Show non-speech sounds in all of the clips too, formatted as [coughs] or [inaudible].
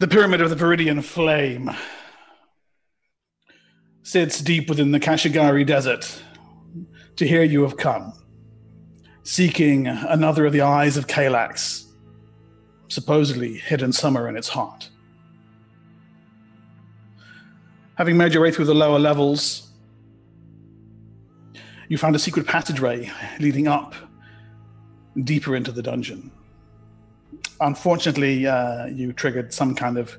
The Pyramid of the Viridian Flame sits deep within the Kashigari Desert. To hear you have come, seeking another of the eyes of Caelax, supposedly hidden somewhere in its heart. Having made your way through the lower levels, you found a secret passageway leading up deeper into the dungeon. Unfortunately, uh, you triggered some kind of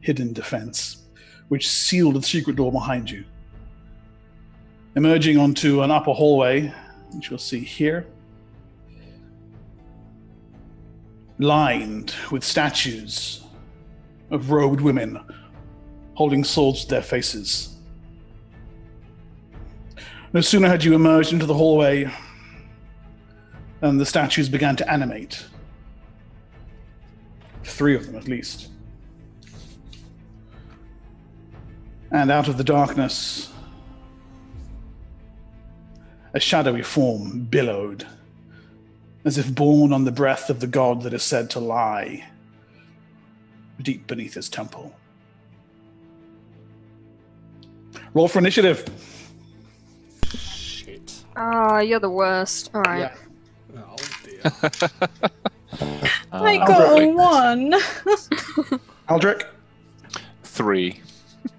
hidden defense, which sealed the secret door behind you. Emerging onto an upper hallway, which you'll see here, lined with statues of robed women holding swords to their faces. No sooner had you emerged into the hallway than the statues began to animate. Three of them, at least. And out of the darkness, a shadowy form billowed, as if born on the breath of the god that is said to lie deep beneath his temple. Roll for initiative. Shit. Ah, you're the worst. All right. Oh dear. [laughs] I Uh, got a one. [laughs] Aldrich. Three.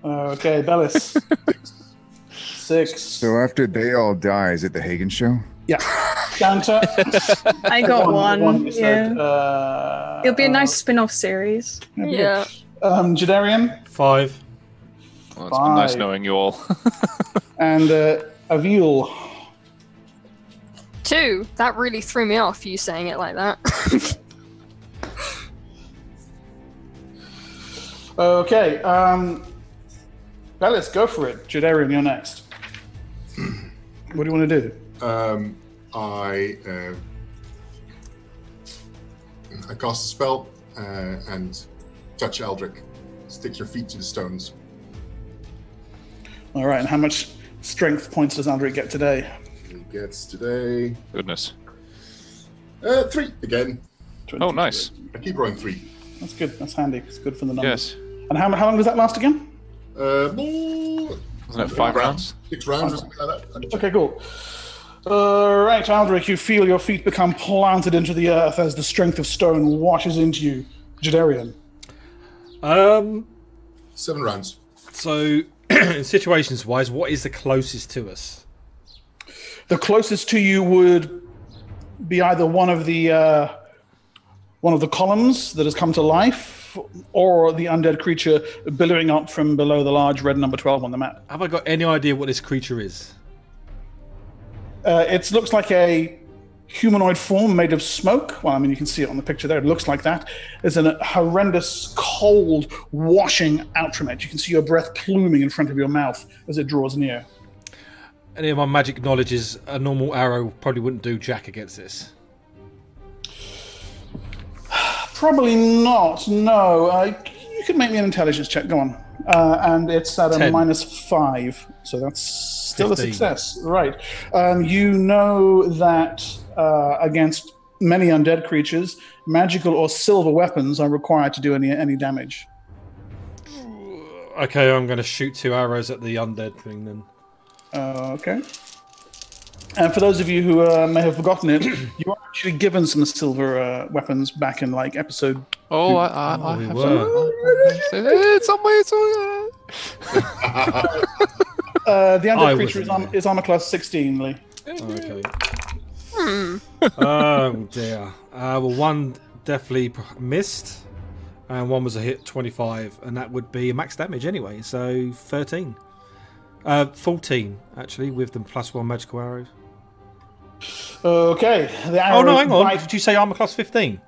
Okay, Bellis. [laughs] Six. So after they all die, is it the Hagen show? Yeah. Danta. [laughs] I got one. you yeah. uh, It'll be a nice spin-off series. Yeah. Um, Jadarian Five. Well, it's been nice Five. knowing you all. and uh, Avil. Two. That really threw me off. You saying it like that. Okay. Um, Bellis, go for it. Jadarian, you're next. [clears throat] what do you want to do? Um, I uh, I cast a spell uh, and touch Aldrich. Stick your feet to the stones. All right. And how much strength points does Aldrich get today? He gets today Goodness. uh, three again. Oh, nice. I keep rolling three. That's good. That's handy. It's good for the numbers. Yes. And how, how long does that last again? Uh, Wasn't it five rounds? Six rounds or something like that. Okay, cool. All right, Aldrich, you feel your feet become planted into the earth as the strength of stone washes into you. Jadarian. Um. Seven rounds. So, [clears throat] in situations wise, what is the closest to us? The closest to you would be either one of the uh, one of the columns that has come to life, or the undead creature billowing up from below the large red number twelve on the map. Have I got any idea what this creature is? Uh, it looks like a humanoid form made of smoke. Well, I mean, you can see it on the picture there. It looks like that. There's a horrendous cold washing out from it. You can see your breath pluming in front of your mouth as it draws near. Any of my magic knowledge is a normal arrow probably wouldn't do jack against this. Probably not. No. Uh, you could make me an intelligence check. Go on. Uh, and it's at a Ten. minus five, so that's still a success. Right. Um, you know that uh, against many undead creatures, magical or silver weapons are required to do any any damage. Okay, I'm going to shoot two arrows at the undead thing then. Uh, okay. And for those of you who uh, may have forgotten it, [clears throat] you were actually given some silver uh, weapons back in like episode. Oh, I, I, I we have were. some. It's on my. It's on. [laughs] Uh, the undead creature is, arm- there. is armor class 16, Lee. Okay. Hmm. [laughs] oh dear. Uh, well, one definitely missed, and one was a hit 25, and that would be max damage anyway. So 13, uh, 14 actually with the plus one magical arrows. Okay. The arrow Oh no, hang on. bite- Did you say armor class 15?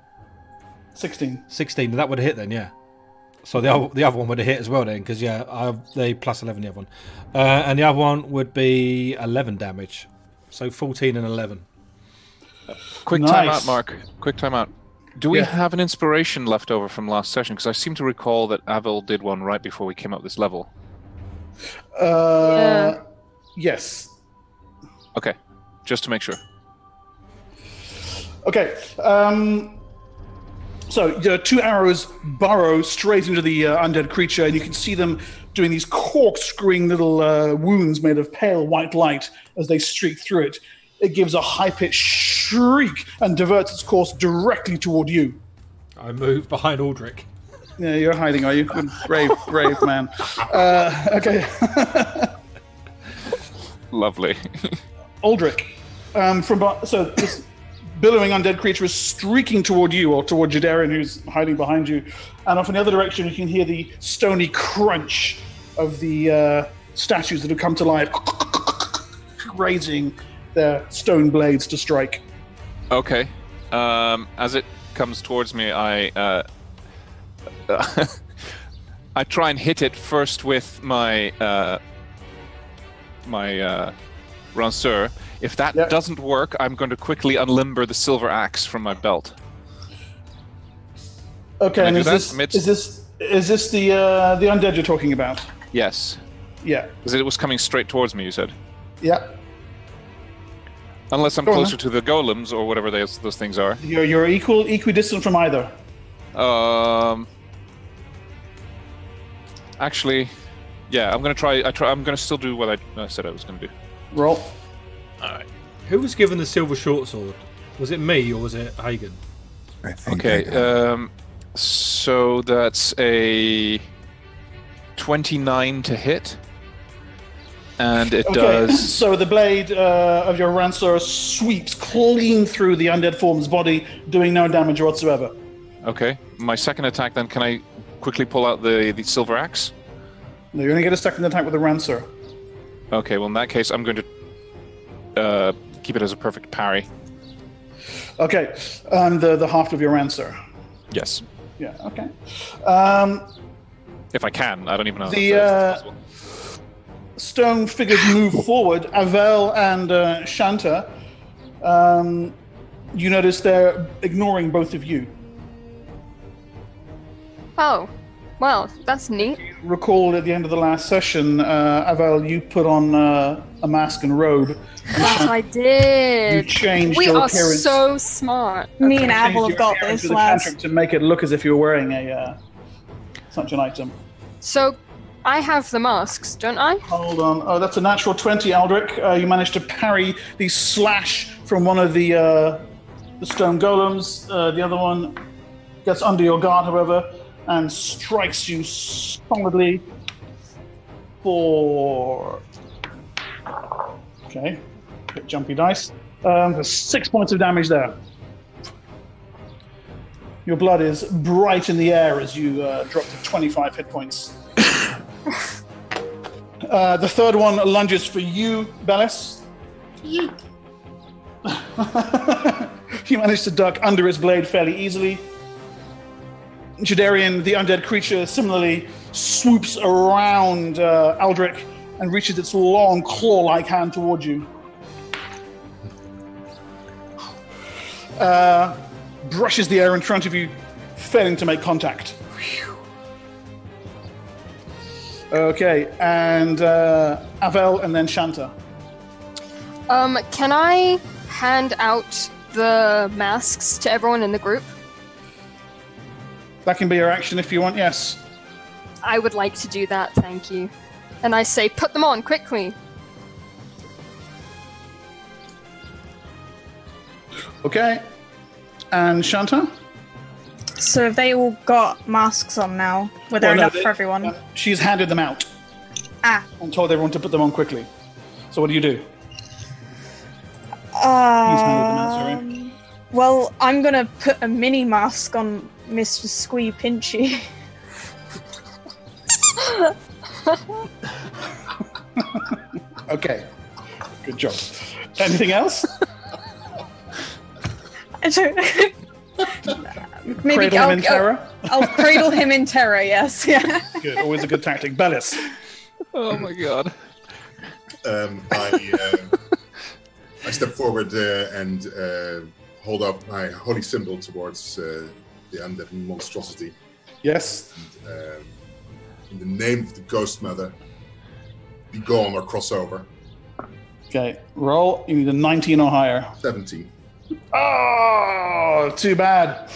16. 16. That would have hit then, yeah. So the other, the other one would have hit as well then, because yeah, I, they plus 11 the other one, uh, and the other one would be 11 damage. So 14 and 11. Quick time Nice. out, Mark. Quick time out. Do we Yeah. have an inspiration left over from last session? Because I seem to recall that Avil did one right before we came up this level. Uh, Yeah. Yes. Okay, just to make sure. Okay. Um, So the two arrows burrow straight into the uh, undead creature, and you can see them doing these corkscrewing little uh, wounds made of pale white light as they streak through it. It gives a high-pitched shriek and diverts its course directly toward you. I move behind Aldrich. Yeah, you're hiding, are you? Good, brave, brave man. Uh, okay, [laughs] Lovely. [laughs] Aldrich. Um, from be- so this billowing undead creature is streaking toward you, or toward Jadarian, who's hiding behind you. And off in the other direction, you can hear the stony crunch of the uh, statues that have come to life, raising their stone blades to strike. Okay. Um, as it comes towards me, I uh, [laughs] I try and hit it first with my uh, my uh, ranseur. If that Yeah. doesn't work, I'm going to quickly unlimber the silver axe from my belt. Okay, and is this, is this is this the uh, the undead you're talking about? Yes, Yeah, because it was coming straight towards me. You said, yeah. unless I'm Go on, closer to the golems or whatever those those things are. You're you're equal equidistant from either. Um, actually, yeah, I'm gonna try. I try. I'm gonna still do what I, I said I was gonna do. Roll. Alright. Who was given the silver short sword? Was it me or was it Hagen? Okay. I- Um, so that's a twenty-nine to hit, and it Okay, does. [laughs] so the blade uh, of your ranseur sweeps clean through the undead form's body, doing no damage whatsoever. Okay. My second attack. Then can I quickly pull out the the silver axe? No, you only get a second attack with the ranseur. Okay. Well, in that case, I'm going to uh, keep it as a perfect parry. Okay, and the the haft of your answer. Yes. Yeah. Okay. Um, If I can, I don't even know. The, if uh, stone figures move forward. Avel and uh, Shanta. Um, you notice they're ignoring both of you. Oh, well, that's neat. Recall at the end of the last session, uh, Avel, you put on uh, a mask and robe. Yes, I did. You did. changed We your are appearance. so smart. Me and changed Abel your have got this, with a lads. cantrip to make it look as if you were wearing a uh, such an item. So, I have the masks, don't I? Hold on. Oh, that's a natural 20, Aldrich. Uh, you managed to parry the slash from one of the uh, the stone golems. Uh, the other one gets under your guard, however, and strikes you solidly for. Okay. Bit jumpy dice. Um, there's six points of damage there. Your blood is bright in the air as you uh, drop to 25 hit points. [coughs] Uh, the third one lunges for you, Bellis. [laughs] you manage to duck under its blade fairly easily. Jadarian, the undead creature, similarly swoops around uh, Aldrich and reaches its long claw-like hand toward you. Uh, brushes the air in front of you, failing to make contact. Okay, and uh, Avel and then Shanta. Um, can I hand out the masks to everyone in the group? That can be your action if you want, yes. I would like to do that, thank you. And I say, put them on quickly. Okay. And Shanta? So have they all got masks on now? Were there Well, no, enough they- for everyone? uh, she's handed them out ah. and told everyone to put them on quickly. So what do you do? handed out. Um, well, I'm gonna put a mini mask on Mr. Squee Pinchy. Okay. Good job. Anything else? I don't. Maybe Cradle I'll, him in terror? I'll, I'll cradle him in terror. Yes, yeah. Good. Always a good tactic. Bellis. Oh my god. Um, I uh, I step forward uh, and uh, hold up my holy symbol towards uh, the undead monstrosity. Yes. Um, in the name of the Ghost Mother, be gone or cross over. Okay. Roll. You need a 19 or higher. 17. Oh, too bad.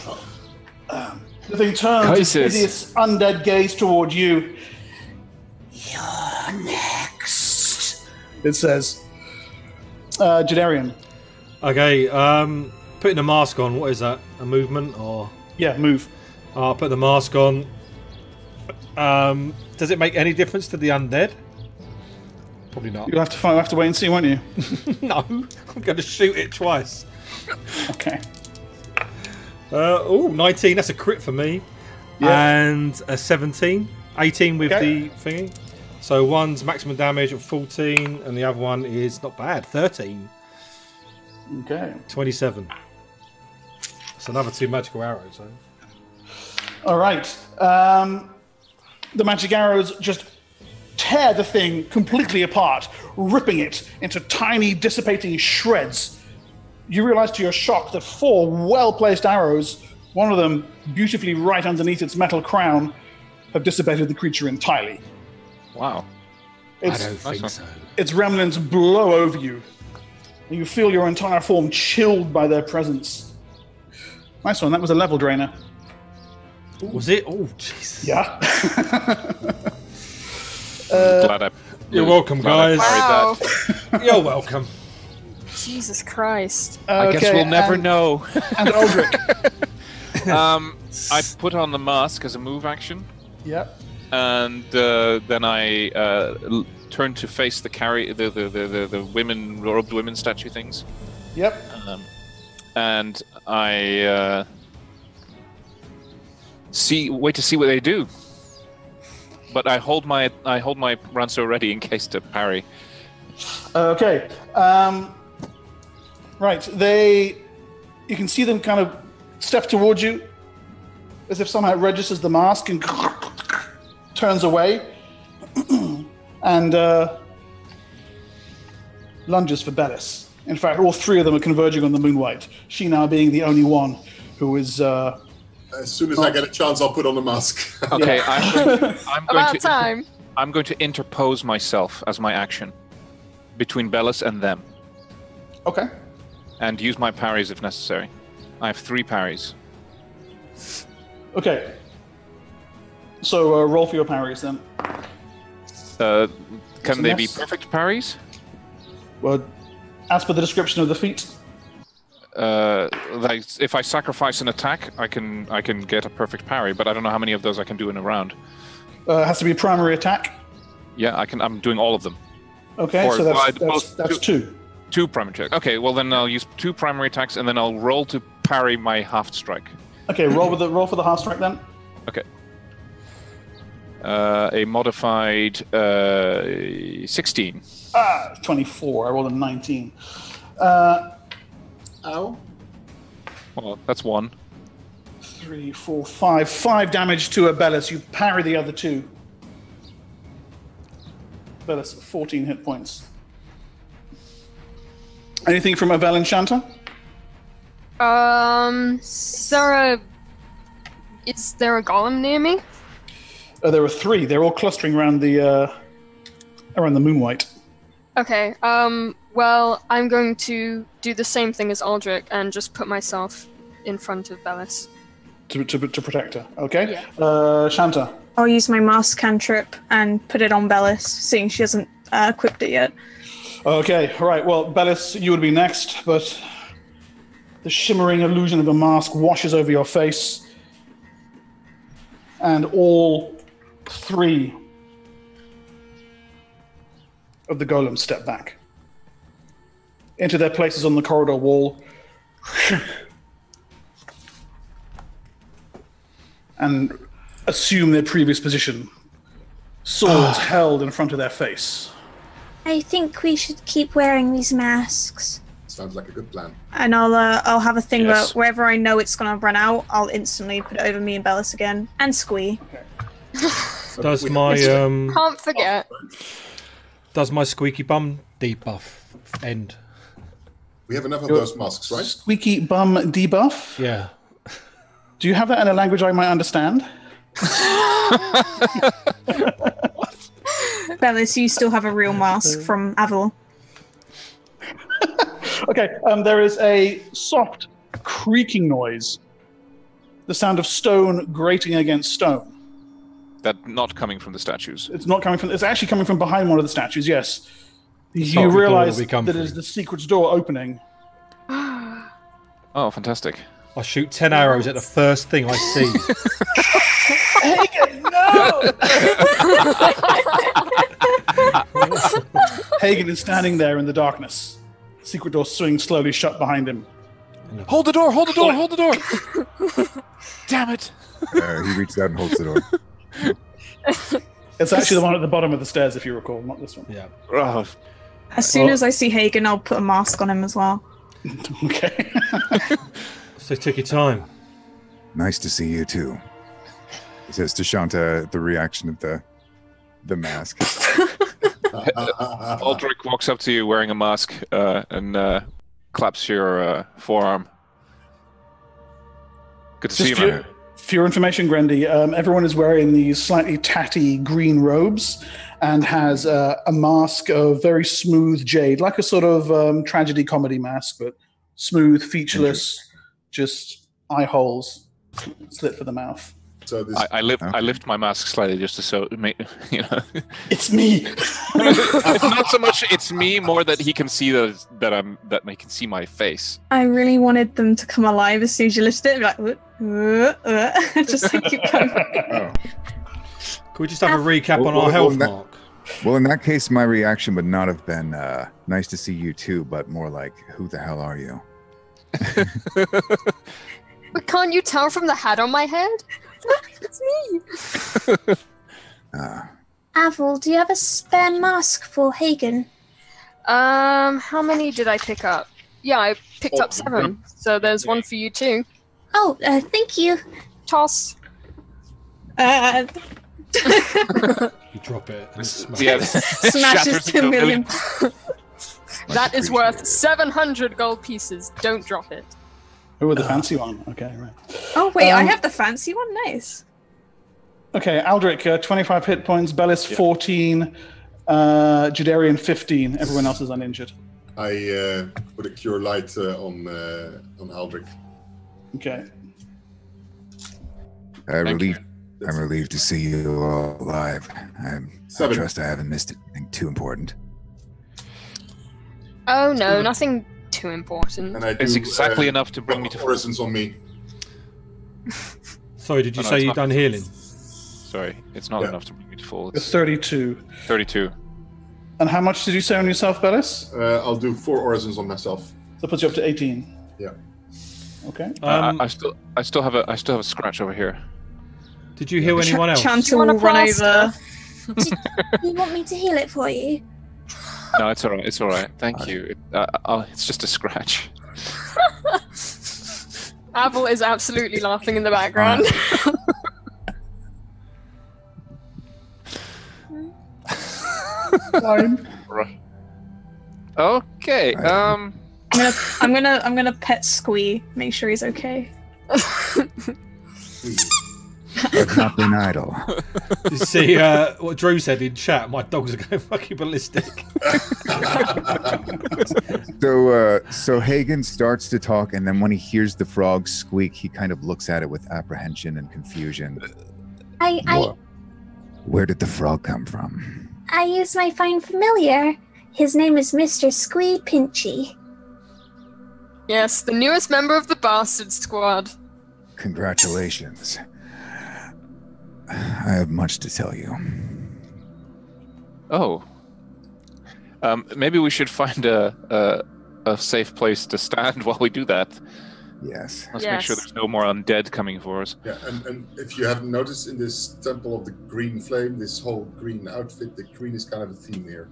The thing turns its Choices. hideous undead gaze toward you. You're next. It says. Uh, Jadarian. Okay, um, putting the mask on. What is that? A movement or? Yeah, move. I'll put the mask on. Um, does it make any difference to the undead? Probably not. You'll have to find, have to wait and see, won't you? [laughs] no, I'm going to shoot it twice. Okay. Uh, oh, 19. That's a crit for me. Yeah. And a 17. 18 with Okay. the thingy. So one's maximum damage of 14, and the other one is not bad 13. Okay. 27. It's another two magical arrows. eh? All right. Um, the magic arrows just tear the thing completely apart, ripping it into tiny, dissipating shreds. You realize to your shock that four well placed arrows, one of them beautifully right underneath its metal crown, have dissipated the creature entirely. Wow. I don't think one. so. its remnants blow over you. You feel your entire form chilled by their presence. Nice one. That was a level drainer. Was it? Oh, Jesus. Yeah. [laughs] glad I. You're welcome, glad guys. Wow. [laughs] You're welcome. Jesus Christ. that. I guess Okay, we'll never and- know. [laughs] And Aldrich. um, I put on the mask as a move action, yep. and uh, then I uh, l- turn to face the carry the the, the, the, the women robed women statue things, Yep. um, and I uh, see wait to see what they do. But I hold my I hold my ranseur ready in case to parry. Okay. Um, right. They. You can see them kind of step towards you, as if somehow it registers the mask and [coughs] turns away, [coughs] and uh, lunges for Bellis. In fact, all three of them are converging on the Moonwhite. She now being the only one who is. Uh, As soon as I get a chance, I'll put on the mask. Okay, I'm going to, [laughs] I'm going About to time. I'm going to interpose myself as my action between Bellis and them, okay. and use my parries if necessary. I have three parries. Okay. So uh, roll for your parries then. Uh, can a they be perfect parries? Well, as per the description of the feat, Uh, like if I sacrifice an attack, I can I can get a perfect parry, but I don't know how many of those I can do in a round. uh, has to be a primary attack. Yeah, I can. I'm doing all of them. Okay, Or so that's, wide- that's, that's two- two. Two primary attacks. Okay, well then I'll use two primary attacks, and then I'll roll to parry my half strike. Okay, roll with the roll for the half strike then. Okay. Uh, a modified uh, 16. Ah, 24. I rolled a 19. Uh, Ow. Well, that's one. three, four, five. Five damage to Abellis. You parry the other two. Abellis, 14 hit points. Anything from Avel Enchanter? Um, is there a is there a golem near me? Uh, there are three. They're all clustering around the uh, around the Moonwhite. Okay. Um. Well, I'm going to do the same thing as Aldrich and just put myself in front of Bellis. To, to, to protect her. Okay. Yeah. Uh, Shanta. I'll use my mask cantrip and put it on Bellis, seeing she hasn't uh, equipped it yet. Okay, all right. Well, Bellis, you would be next, but the shimmering illusion of a mask washes over your face, and all three of the golems step back into their places on the corridor wall. [sighs] and assume their previous position, swords [sighs] held in front of their face. I think we should keep wearing these masks. Sounds like a good plan. And I'll uh, I'll have a thing Yes. where wherever I know it's gonna run out, I'll instantly put it over me and Bellis again, and Squee. [laughs] Does my um Can't forget. does my squeaky bum debuff end? We have enough of those masks, right? Squeaky bum debuff. Yeah. Do you have that in a language I might understand? [laughs] Bellis, you still have a real mask from Aval. [laughs] Okay, um, there is a soft creaking noise the sound of stone grating against stone. That not coming from the statues. It's not coming from. It's actually coming from behind one of the statues. Yes. not You realize we come that it is the secret door opening. [gasps] Oh, fantastic. I shoot 10 arrows at the first thing I see. [laughs] Hagen, no! [laughs] Hagen is standing there in the darkness. Secret door swings slowly shut behind him. Hold the door! Hold the door! Hold the door! [laughs] Damn it! Uh, he reaches out and holds the door. [laughs] It's actually the one at the bottom of the stairs, if you recall, not this one. yeah. Oh, As soon Well- as I see Hagen, I'll put a mask on him as well. [laughs] Okay. [laughs] So take your time. Nice to see you too. He says to Shanta the reaction of the the mask. Aldrich walks up to you wearing a mask uh, and uh, claps your uh, forearm. Good to see you, for, man. For your information, Grendy, um, everyone is wearing these slightly tatty green robes and has uh, a mask of very smooth jade, like a sort of um, tragedy comedy mask, but smooth, featureless, just eye holes slit for the mouth. So this I, I lift I lift my mask slightly just to so make [laughs] you know. It's me. [laughs] it's not so much it's me more that he can see that that I'm that he can see my face. I really wanted them to come alive as soon as you lifted it. Like, uh, uh, uh, just like keep going. Oh. Could we just have a recap Well, on our well, health well, mark? Well, in that case, my reaction would not have been uh, "nice to see you too," but more like "Who the hell are you?" [laughs] But can't you tell from the hat on my head? It's me. Uh, [laughs] Avril, do you have a spare mask for Hagen? Um, how many did I pick up? Yeah, I picked Oh, up seven. So there's one for you too. Oh, uh, thank you. Toss. Uh, You drop it and it [laughs] smashes. Yeah, smashes shatters to a into million. That is worth 700 gold pieces. Don't drop it. Oh, the fancy one. Okay, right. Oh wait, I Um, have the fancy one. Nice. Okay, Aldrich, uh, 25 hit points, Bellis, 14, uh, Jadarian, 15. Everyone else is uninjured. I uh, put a cure light uh, on uh, on Aldrich. Okay. I'm relieved. I'm relieved to see you all alive. I'm, I Seven. trust I haven't missed anything too important. Oh no, nothing too important. And I do, It's exactly uh, enough to bring me to full. horizons on me. [laughs] Sorry, did you Oh, no, say it's you've done healing? Sorry, it's not Yeah. enough to bring me to full. You're It's 32. 32. And how much did you say on yourself, Bellis? Uh, I'll do four horizons on myself. That puts you up to 18. Yeah. Okay. Uh, Um, I, I still I still have a I still have a scratch over here. did you heal Ch- anyone else? Chance You will want a run plaster? over. [laughs] You want me to heal it for you? No, it's all right. It's all right. Thank you. It, uh, I'll, it's just a scratch. [laughs] Avril is absolutely laughing in the background. Fine. Right. Okay. Right. Um. I'm gonna, I'm gonna, I'm gonna pet Squee. Make sure he's okay. [laughs] I've not been idle. You see uh, what Drew said in chat? My dogs are going [laughs] fucking ballistic. [laughs] So, uh, so Hagen starts to talk, and then when he hears the frog squeak, he kind of looks at it with apprehension and confusion. I, I, Where did the frog come from? I use my find familiar. His name is Mr. Squee Pinchy. yes, the newest member of the Bastard Squad. Congratulations. I have much to tell you. Oh. Um. Maybe we should find a a, a safe place to stand [laughs] while we do that. Yes. Let's make sure there's no more undead coming for us. Yeah, and, and if you haven't noticed in this Temple of the Green Flame, this whole green outfit, the green is kind of a theme here.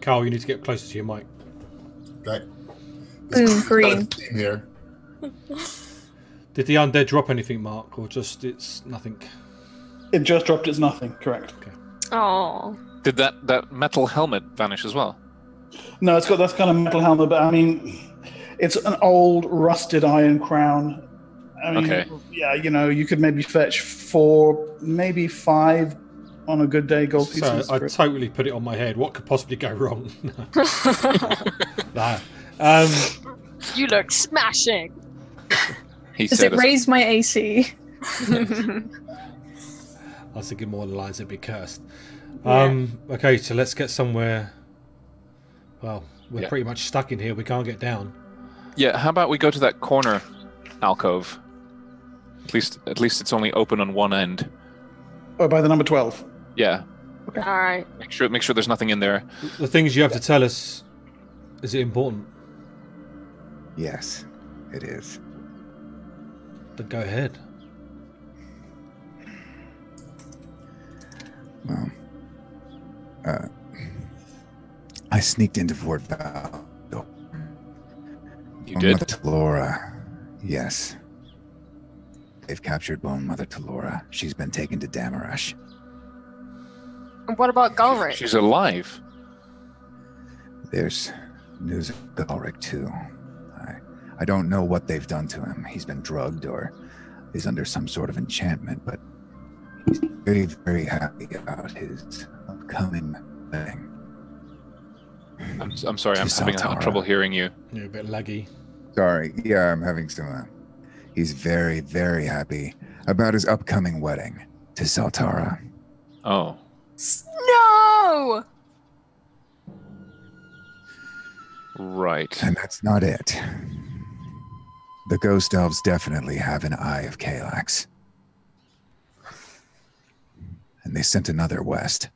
Carl, you need to get closer to your mic. Okay. Boom, This is kind green. of theme here. Did the undead drop anything, Mark, or just it's nothing? It just dropped its nothing, correct. Oh. Did that that metal helmet vanish as well? No, it's got that kind of metal helmet, but I mean, it's an old rusted iron crown. I mean, Okay. yeah, you know, you could maybe fetch four, maybe five on a good day gold pieces. So. I totally put it on my head. What could possibly go wrong? [laughs] [laughs] nah. Um, you look smashing. He Does said. it raise my AC? [laughs] I was thinking more along the lines would be cursed. Um, okay, so let's get somewhere. Well, we're Yeah. pretty much stuck in here. We can't get down. Yeah, how about we go to that corner alcove? At least, at least it's only open on one end. Oh, by the number 12. Yeah, All right. make sure make sure there's nothing in there. The things you have to tell us. Is it important? Yes, it is. Then go ahead. Well, uh, I sneaked into Fort Val. You Bone did. Mother Talora. Yes. They've captured Bone Mother Talora. She's been taken to Damarash. And what about Galric? She's alive. There's news of Galric too. I, I don't know what they've done to him. He's been drugged or is under some sort of enchantment, but he's very, very happy about his upcoming thing. I'm, I'm sorry, I'm having Saltara. trouble hearing you. You're a bit laggy. Sorry, yeah, I'm having some. Uh, he's very, very happy about his upcoming wedding to Saltara. Oh, No! right. And that's not it. The ghost elves definitely have an eye of Caelax. And they sent another west.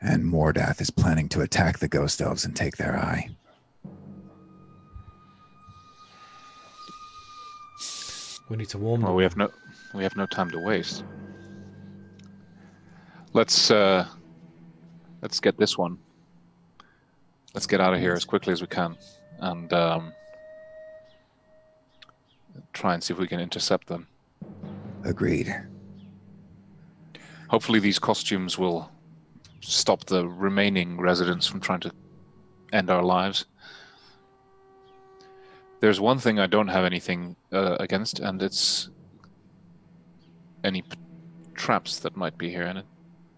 And Mordath is planning to attack the ghost elves and take their eye. We need to warn them. Well, we have no we have no time to waste. Let's uh let's get this one. Let's get out of here as quickly as we can and um try and see if we can intercept them. Agreed. Hopefully these costumes will stop the remaining residents from trying to end our lives. There's one thing I don't have anything uh, against, and it's any p- traps that might be here. And it,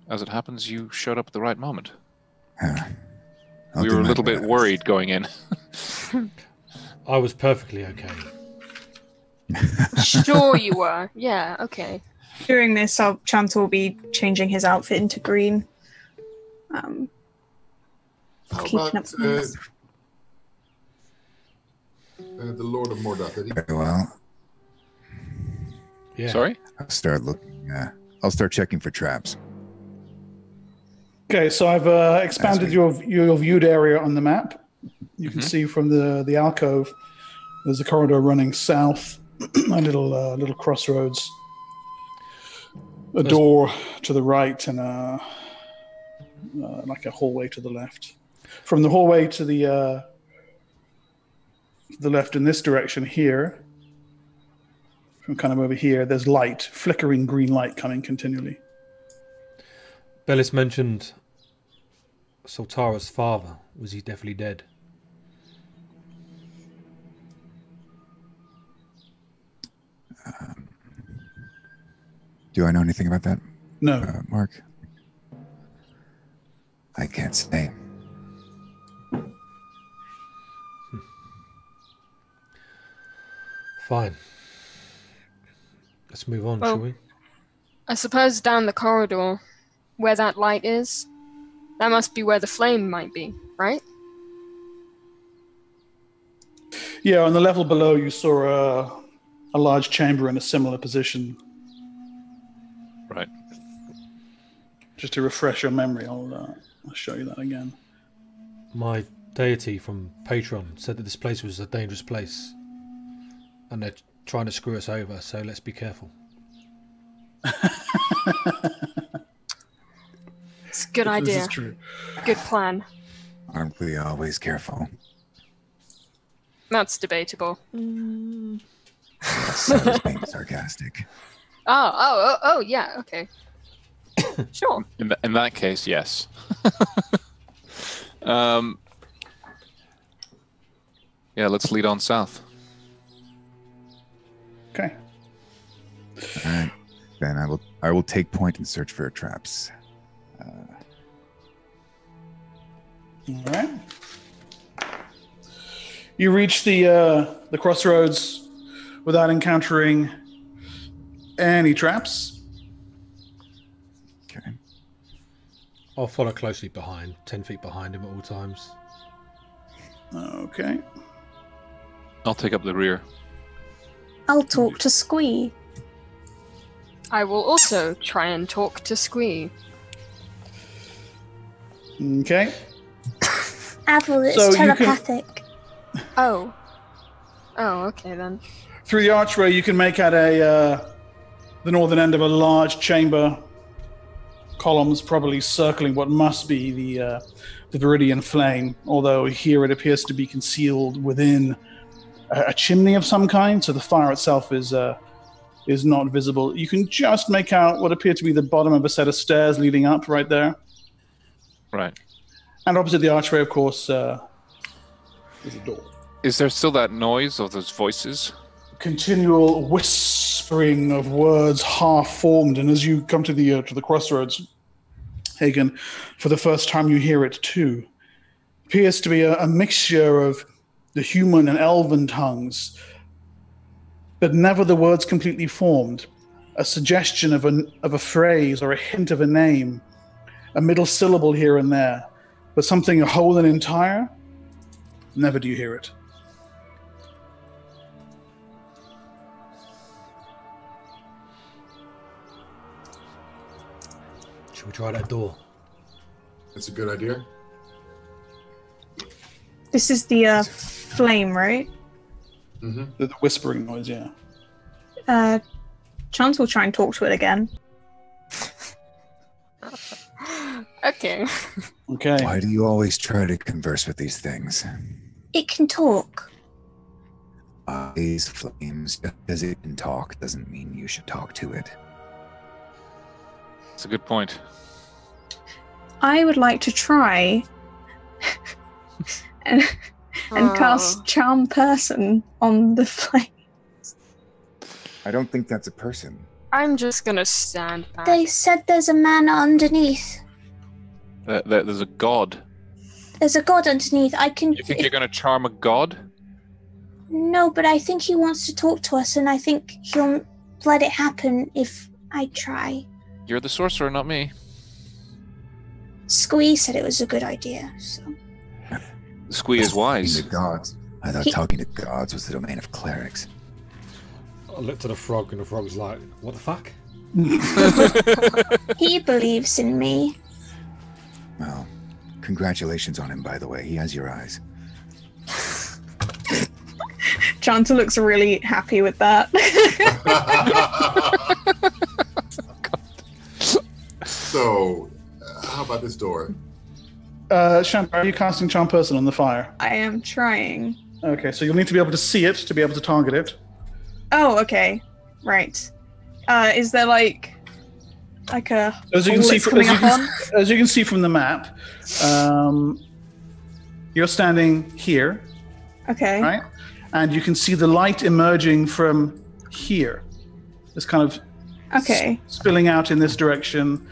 as it happens, you showed up at the right moment. Huh. We were a little bit worried going in. [laughs] [laughs] I was perfectly okay. Sure you were. Yeah, okay. During this, our Chant will be changing his outfit into green. Um, How Keeping about up uh, uh, the Lord of Mordath? He- Very well. Yeah. Sorry? I'll start looking. Uh, I'll start checking for traps. Okay, so I've uh, expanded your your viewed area on the map. You can Mhm. see from the the alcove, there's a corridor running south, [clears throat] a little uh, little crossroads, a There's- door to the right, and a uh, like a hallway to the left. From the hallway to the uh, the left in this direction here, from kind of over here, there's light, flickering green light coming continually. Bellis mentioned Sultara's father. Was he definitely dead? Do I know anything about that, No. uh, Mark? I can't say. Fine. Let's move on, Well- shall we? I suppose down the corridor, where that light is, that must be where the flame might be, right? Yeah, on the level below, you saw a, a large chamber in a similar position. Right. Just to refresh your memory, I'll, uh, I'll show you that again. My deity from Patron said that this place was a dangerous place. And they're trying to screw us over, so let's be careful. It's a good This idea. is true. Good plan. Aren't we always careful? That's debatable. Yes, [laughs] I was being sarcastic. Oh, oh, oh, oh, yeah, okay. [coughs] sure. In, th- in that case, yes. [laughs] um, yeah, let's lead on south. Okay. All right. Then I will. I will take point and search for traps. All right. You reach the uh, the crossroads without encountering any traps. Okay. I'll follow closely behind, ten feet behind him at all times. Okay. I'll take up the rear. I'll talk to Squee. I will also try and talk to Squee. Okay. Apple is So you can- telepathic. Oh. Oh, okay then. Through the archway, you can make out a uh, the northern end of a large chamber. Columns probably circling what must be the uh, the Viridian flame, although here it appears to be concealed within a, a chimney of some kind, so the fire itself is uh, is not visible. You can just make out what appear to be the bottom of a set of stairs leading up right there, Right. and opposite the archway, of course, uh, is a door. Is there still that noise of those voices? Continual whispering of words half formed and as you come to the uh, to the crossroads hagen for the first time you hear it too. Appears to be a, a mixture of the human and elven tongues but never the words completely formed. A suggestion of an of a phrase or a hint of a name a middle syllable here and there but something whole and entire? Never do you hear it Should we try that door? That's a good idea. This is the uh, flame, right? hmm the, the whispering noise yeah Uh, Chance will try and talk to it again. [laughs] Okay. okay Why do you always try to converse with these things? It can talk. Eyes, flames, just because it can talk doesn't mean you should talk to it. It's a good point. I would like to try [laughs] and, and Oh. cast Charm Person on the [laughs] flame. I don't think that's a person. I'm just gonna stand back. They said there's a man underneath. There, there- there's a god. There's a god underneath. I can. You think if- you're going to charm a god? No, but I think he wants to talk to us, and I think he'll let it happen if I try. You're the sorcerer, not me. Squee said it was a good idea, so. Squee is wise. Talking to gods. I thought He- talking to gods was the domain of clerics. I looked at the frog, and the frog's like, "What the fuck?" He believes in me. Well, congratulations on him, by the way. He has your eyes. Chanta looks really happy with that. [laughs] [laughs] so, uh, how about this door? Uh, Shanta, are you casting Charm Person on the fire? I am trying. Okay, so you'll need to be able to see it to be able to target it. Oh, okay. Right. Uh, is there like like a As you can see, it's fr- coming as you can, [laughs] as you can see from the map, um, you're standing here, Okay. right? And you can see the light emerging from here. It's kind of Okay. spilling out in this direction,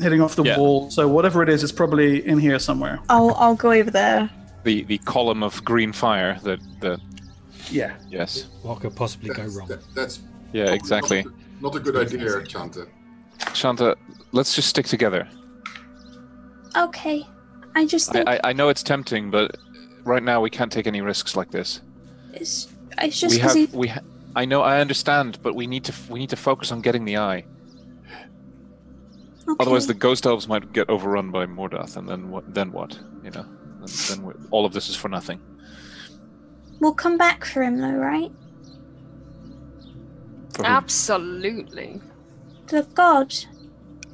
hitting off the Yeah. wall. So whatever it is, it's probably in here somewhere. I'll I'll go over there. The the column of green fire. That the Yeah. yes. What could possibly go wrong? that- that's Yeah, exactly. not a good idea, Chanta. Shanta, let's just stick together. Okay. I just I, think I, I know it's tempting, but right now we can't take any risks like this. it's, it's just we because have he. we. Ha- I know, I understand, but we need to we need to focus on getting the eye. Okay. Otherwise, the ghost elves might get overrun by Mordath, and then what? Then what? You know, then, then we, all of this is for nothing. We'll come back for him, though, right? For? Absolutely. The god.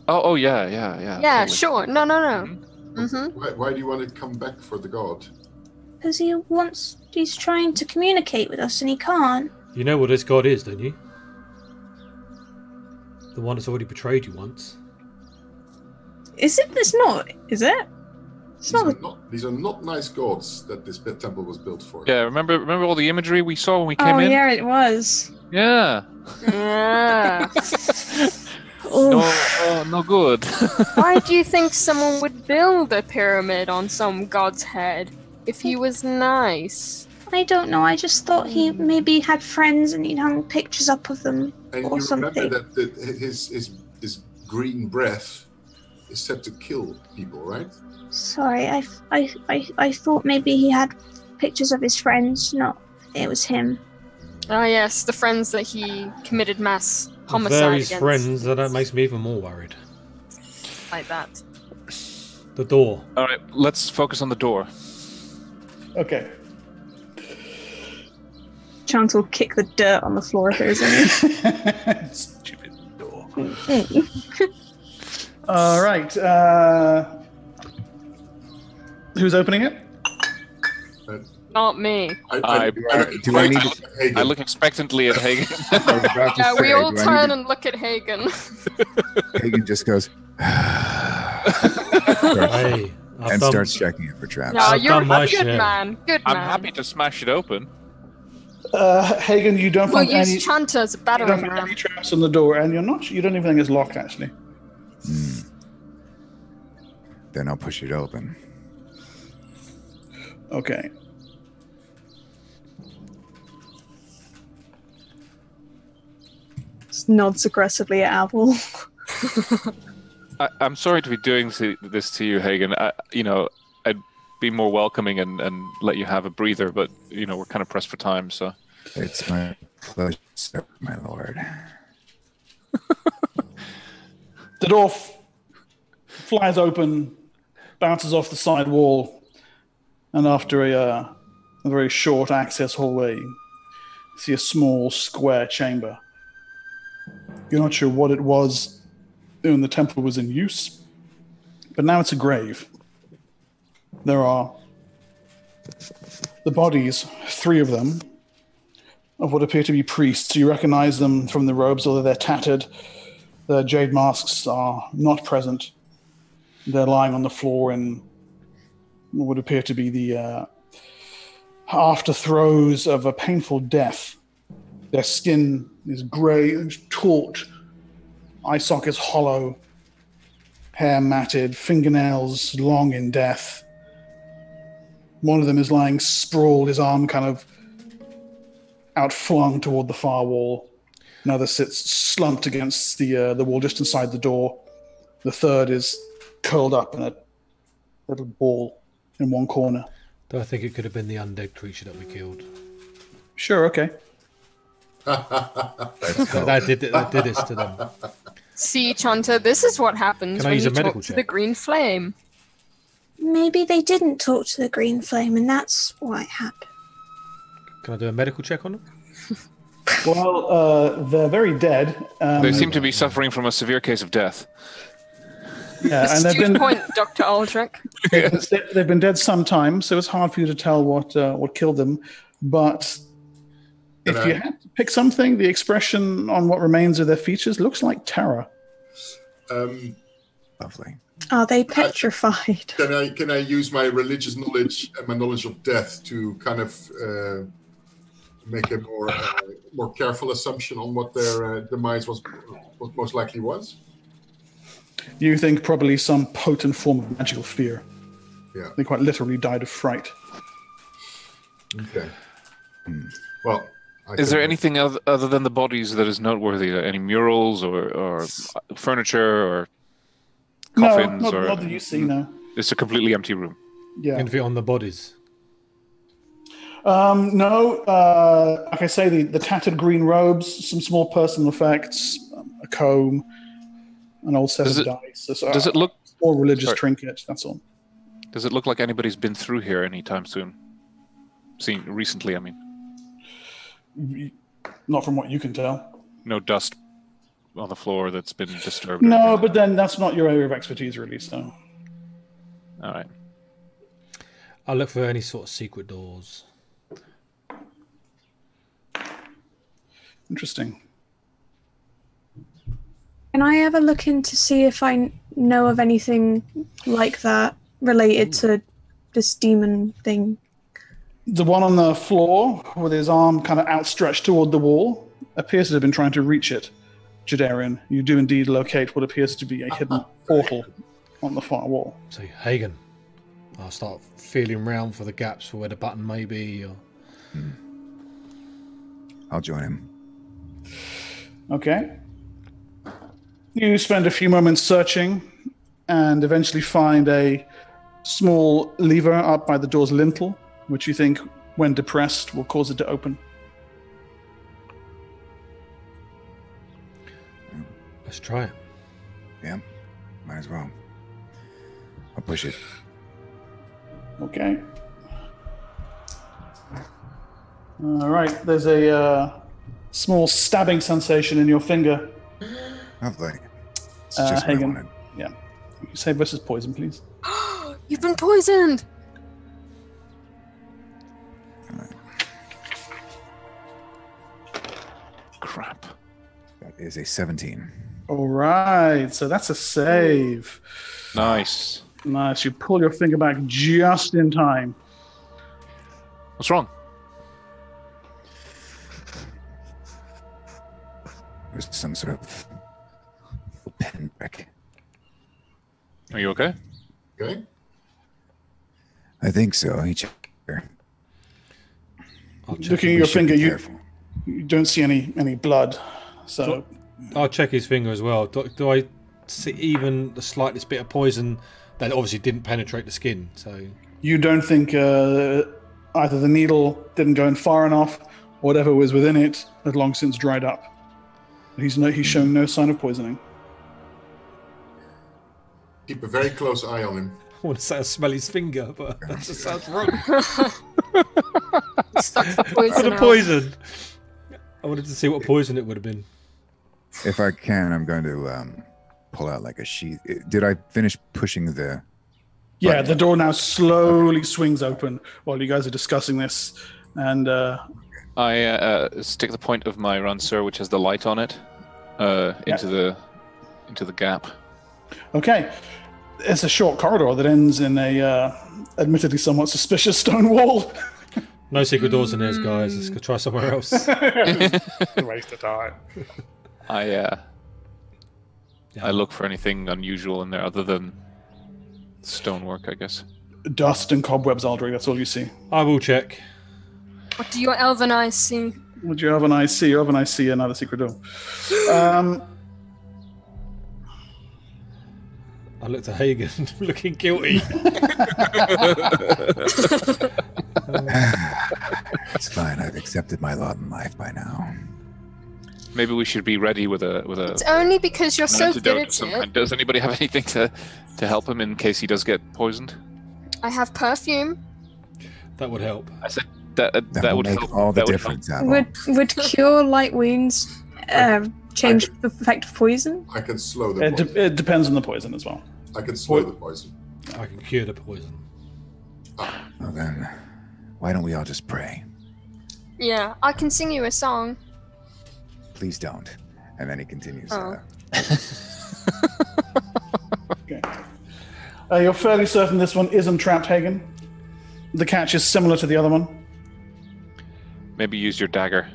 Oh, oh yeah, yeah, yeah. Yeah, totally. sure. No, no, no. Mhm. Mm-hmm. Why, why do you want to come back for the god? Because he wants. He's trying to communicate with us and he can't. You know what this god is, don't you? The one that's already betrayed you once. Is it? It's not. Is it? It's These not. are not, these are not nice gods that this temple was built for. Yeah, remember remember all the imagery we saw when we came Oh in? yeah, it was. Yeah. Yeah. [laughs] No, Oh, uh, no good. [laughs] Why do you think someone would build a pyramid on some god's head? if he was nice. I don't know. I just thought he maybe had friends and he'd hung pictures up of them And or you something. remember that, that his, his his green breath is set to kill people, right? Sorry, I, I, I, I thought maybe he had pictures of his friends. Not, it was him. Ah, yes, the friends that he committed mass With homicide various against. friends, that that makes me even more worried. Like that. The door. All right, let's focus on the door. Okay. Chance will kick the dirt on the floor if there is any. [laughs] Stupid door. [laughs] All right. Uh, who's opening it? Not me. I, I- look do I need I to- look, I look expectantly at Hagen. [laughs] I was about to Yeah, we all turn need and look at Hagen. [laughs] Hagen just goes [sighs] Hey, and done, starts checking it for traps. No, I've you're done a my good share. man. Good man. I'm happy to smash it open. Uh, Hagen, you don't We'll find use any. Chanta as a You don't find any traps on the door, and you're not. You don't even think it's locked, actually. Hmm. Then I'll push it open. Okay. Just nods aggressively at Apple. [laughs] I, I'm sorry to be doing this to you, Hagen. I, you know, I'd be more welcoming and, and let you have a breather, but you know we're kind of pressed for time. So It's my pleasure, my lord. [laughs] The door f- flies open, bounces off the side wall, and after a, uh, a very short access hallway, you see a small square chamber. You're not sure what it was when the temple was in use, but now it's a grave. There are the bodies, three of them, of what appear to be priests. You recognize them from the robes, although they're tattered. The jade masks are not present. They're lying on the floor in what would appear to be the uh, after throes of a painful death. Their skin is grey, is taut, eye sockets hollow, hair matted, fingernails long in death. One of them is lying sprawled, his arm kind of outflung toward the far wall. Another sits slumped against the uh, the wall just inside the door. The third is curled up in a little ball in one corner. Do I think it could have been the undead creature that we killed? Sure, okay. That, [laughs] that did that did this to them. See, Chanta, this is what happens Can I when use you a medical talk to check? the green flame. Maybe they didn't talk to the green flame, and that's why it happened. Can I do a medical check on them? Well, uh, they're very dead. Um, they seem to be suffering from a severe case of death. yeah, and they've Astute been point, Dr. Aldrich. [laughs] they- they've been dead some time, so it's hard for you to tell what uh, what killed them. But if Can you I- had to pick something, the expression on what remains of their features looks like terror. Um, Lovely. Are they petrified? can I can I use my religious knowledge and my knowledge of death to kind of uh, make a more uh, more careful assumption on what their uh, demise was, what most likely was? You think probably some potent form of magical fear. Yeah. They quite literally died of fright. Okay. Well, I Is there can- anything other, other than the bodies that is noteworthy? Any murals or, or furniture or coffins no, not, or not that you see. No. it's a completely empty room? Yeah. Anything on the bodies? Um, no, uh, like I say, the, the tattered green robes, some small personal effects, um, a comb, an old set Does of it- dice. So, Does it look Or religious sorry. trinkets, that's all. does it look like anybody's been through here anytime soon? Seen recently, I mean. Not from what you can tell. No dust on the floor that's been disturbed. No, anything. but then that's not your area of expertise, really, so. all right. I'll look for any sort of secret doors. Interesting. Can I ever look in to see if I know of anything like that related to this demon thing? The one on the floor, with his arm kind of outstretched toward the wall, appears to have been trying to reach it. Jadarian, you do indeed locate what appears to be a hidden uh-huh. portal on the far wall. So Hagen, I'll start feeling round for the gaps for where the button may be. Or... I'll join him. Okay. You spend a few moments searching and eventually find a small lever up by the door's lintel, which you think, when depressed, will cause it to open. Let's try it. Yeah, might as well. I'll push it. Okay. All right. There's a uh, small stabbing sensation in your finger. Lovely. It's Uh, just what I Hagen. wanted. Yeah. Say versus poison, please. [gasps] You've been poisoned. Crap. That is a 17. All right. So that's a save. Nice. Nice. You pull your finger back just in time. What's wrong? There's some sort of pen brick. Are you okay? Good. I think so. He checked her. Check, Looking at your finger, you, you don't see any any blood. So I'll check his finger as well. Do, do I see even the slightest bit of poison that obviously didn't penetrate the skin? So you don't think uh, either the needle didn't go in far enough, or whatever was within it had long since dried up. He's no, he's shown no sign of poisoning. Keep a very close eye on him. [laughs] I want to say I smell his finger, but that just [laughs] sounds wrong. Stuck the For poison. the poison. I wanted to see what poison it would have been. If I can, I'm going to um, pull out like a sheath. Did I finish pushing the? Yeah, Right. the door now slowly swings open while you guys are discussing this, and uh, I uh, uh, stick the point of my Ranseur, which has the light on it, uh, into the into the gap. okay, it's a short corridor that ends in a uh, admittedly somewhat suspicious stone wall. [laughs] No secret doors in there, guys. Let's go try somewhere else. [laughs] Waste of time. I uh, Yeah. I look for anything unusual in there other than stonework, I guess. Dust and cobwebs, Aldrich. That's all you see. I will check. What do your elven eyes see? Would you have an IC? You have an IC, another secret door. Um, I looked at Hagen, [laughs] looking guilty. [laughs] It's fine. I've accepted my lot in life by now. Maybe we should be ready with a with a It's only because you're so good at some it. kind. Does anybody have anything to to help him in case he does get poisoned? I have perfume. that would help. I said that uh, That, that, would make help. all the that difference, Apple. Would would cure light wounds uh, change the effect of poison? I can slow the it, de- it depends on the poison as well. I can slow the poison. I can cure the poison. Well then, why don't we all just pray? Yeah, I can sing you a song. Please don't. And then he continues. Oh. Uh, [laughs] Okay. Uh, you're fairly certain this one isn't trapped, Hagen. The catch is similar to the other one. Maybe use your dagger.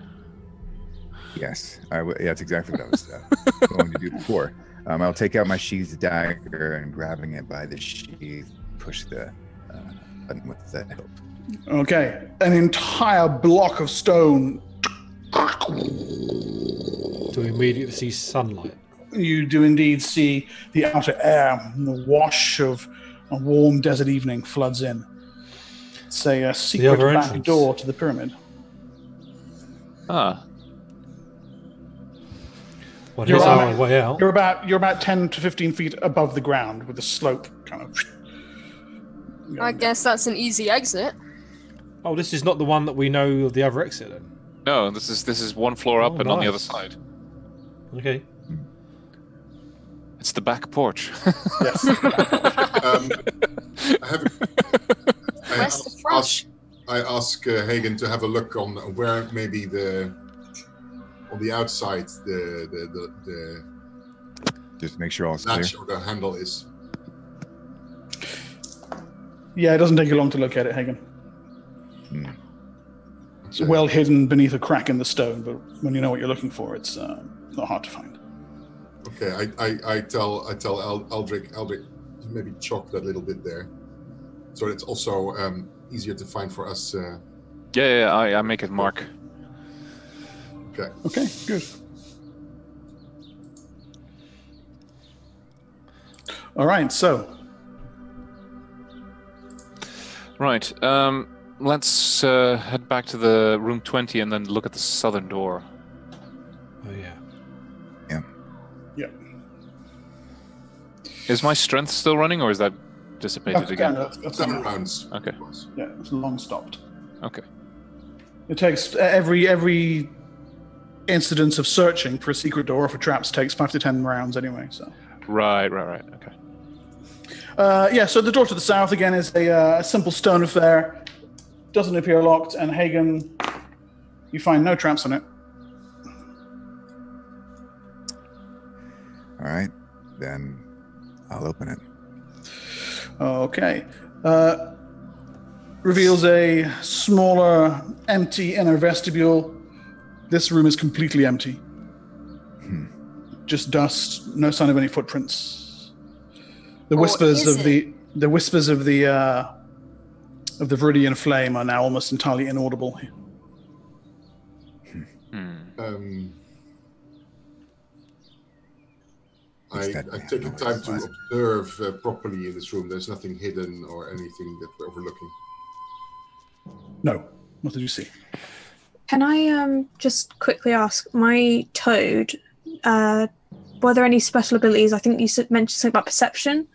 yes, I w- yeah, that's exactly what I was uh, [laughs] going to do before. Um, I'll take out my sheathed dagger and grabbing it by the sheath, push the uh, button with the hilt. Okay, an entire block of stone. Do we immediately see sunlight? You do indeed see the outer air, and the wash of a warm desert evening floods in. It's a, uh secret back door to the pyramid. Ah, Well, You're here's on our it. way out. You're about you're about ten to fifteen feet above the ground, with the slope kind of. I guess that's an easy exit. Oh, this is not the one that we know of the other exit then. no! This is this is one floor up Oh, and on the other side. Okay. It's the back porch. Yes. [laughs] Um, I have. I Where's the ask, flush? I ask uh, Hagen to have a look on where maybe the on the outside the the the, the Just make sure all's clear. latch or the handle is. yeah, it doesn't take you long to look at it, Hagen. It's So- well hidden beneath a crack in the stone, but when you know what you're looking for, it's uh, not hard to find. Okay, I, I, I tell I tell Al, Aldrich Aldrich maybe chalk that little bit there. so it's also um, easier to find for us. Uh, Yeah, yeah, yeah, I, I make it mark. okay. Okay, good. All right, so Right. Um, let's uh, head back to the room 20 and then look at the southern door. Oh yeah. yeah. yeah, Is my strength still running or is that dissipated that's, again? that's, that's Seven rounds. Okay. yeah, it's long stopped. Okay. It takes every every incidence of searching for a secret door or for traps takes five to ten rounds anyway. So Right, right, right. Okay. uh, yeah, so the door to the south again is a, uh, a simple stone affair. Doesn't appear locked, and Hagen, you find no traps on it. All right, then I'll open it. Okay. Uh, reveals a smaller, empty inner vestibule. This room is completely empty. Just dust, no sign of any footprints. The whispers is of the the whispers of the uh, of the Viridian flame are now almost entirely inaudible. Hmm. Um, I, that I man take the time to What? observe uh, properly in this room. There's nothing hidden or anything that we're overlooking. No, what did you see? Can I um just quickly ask my toad? Uh, were there any special abilities? I think you mentioned something about perception.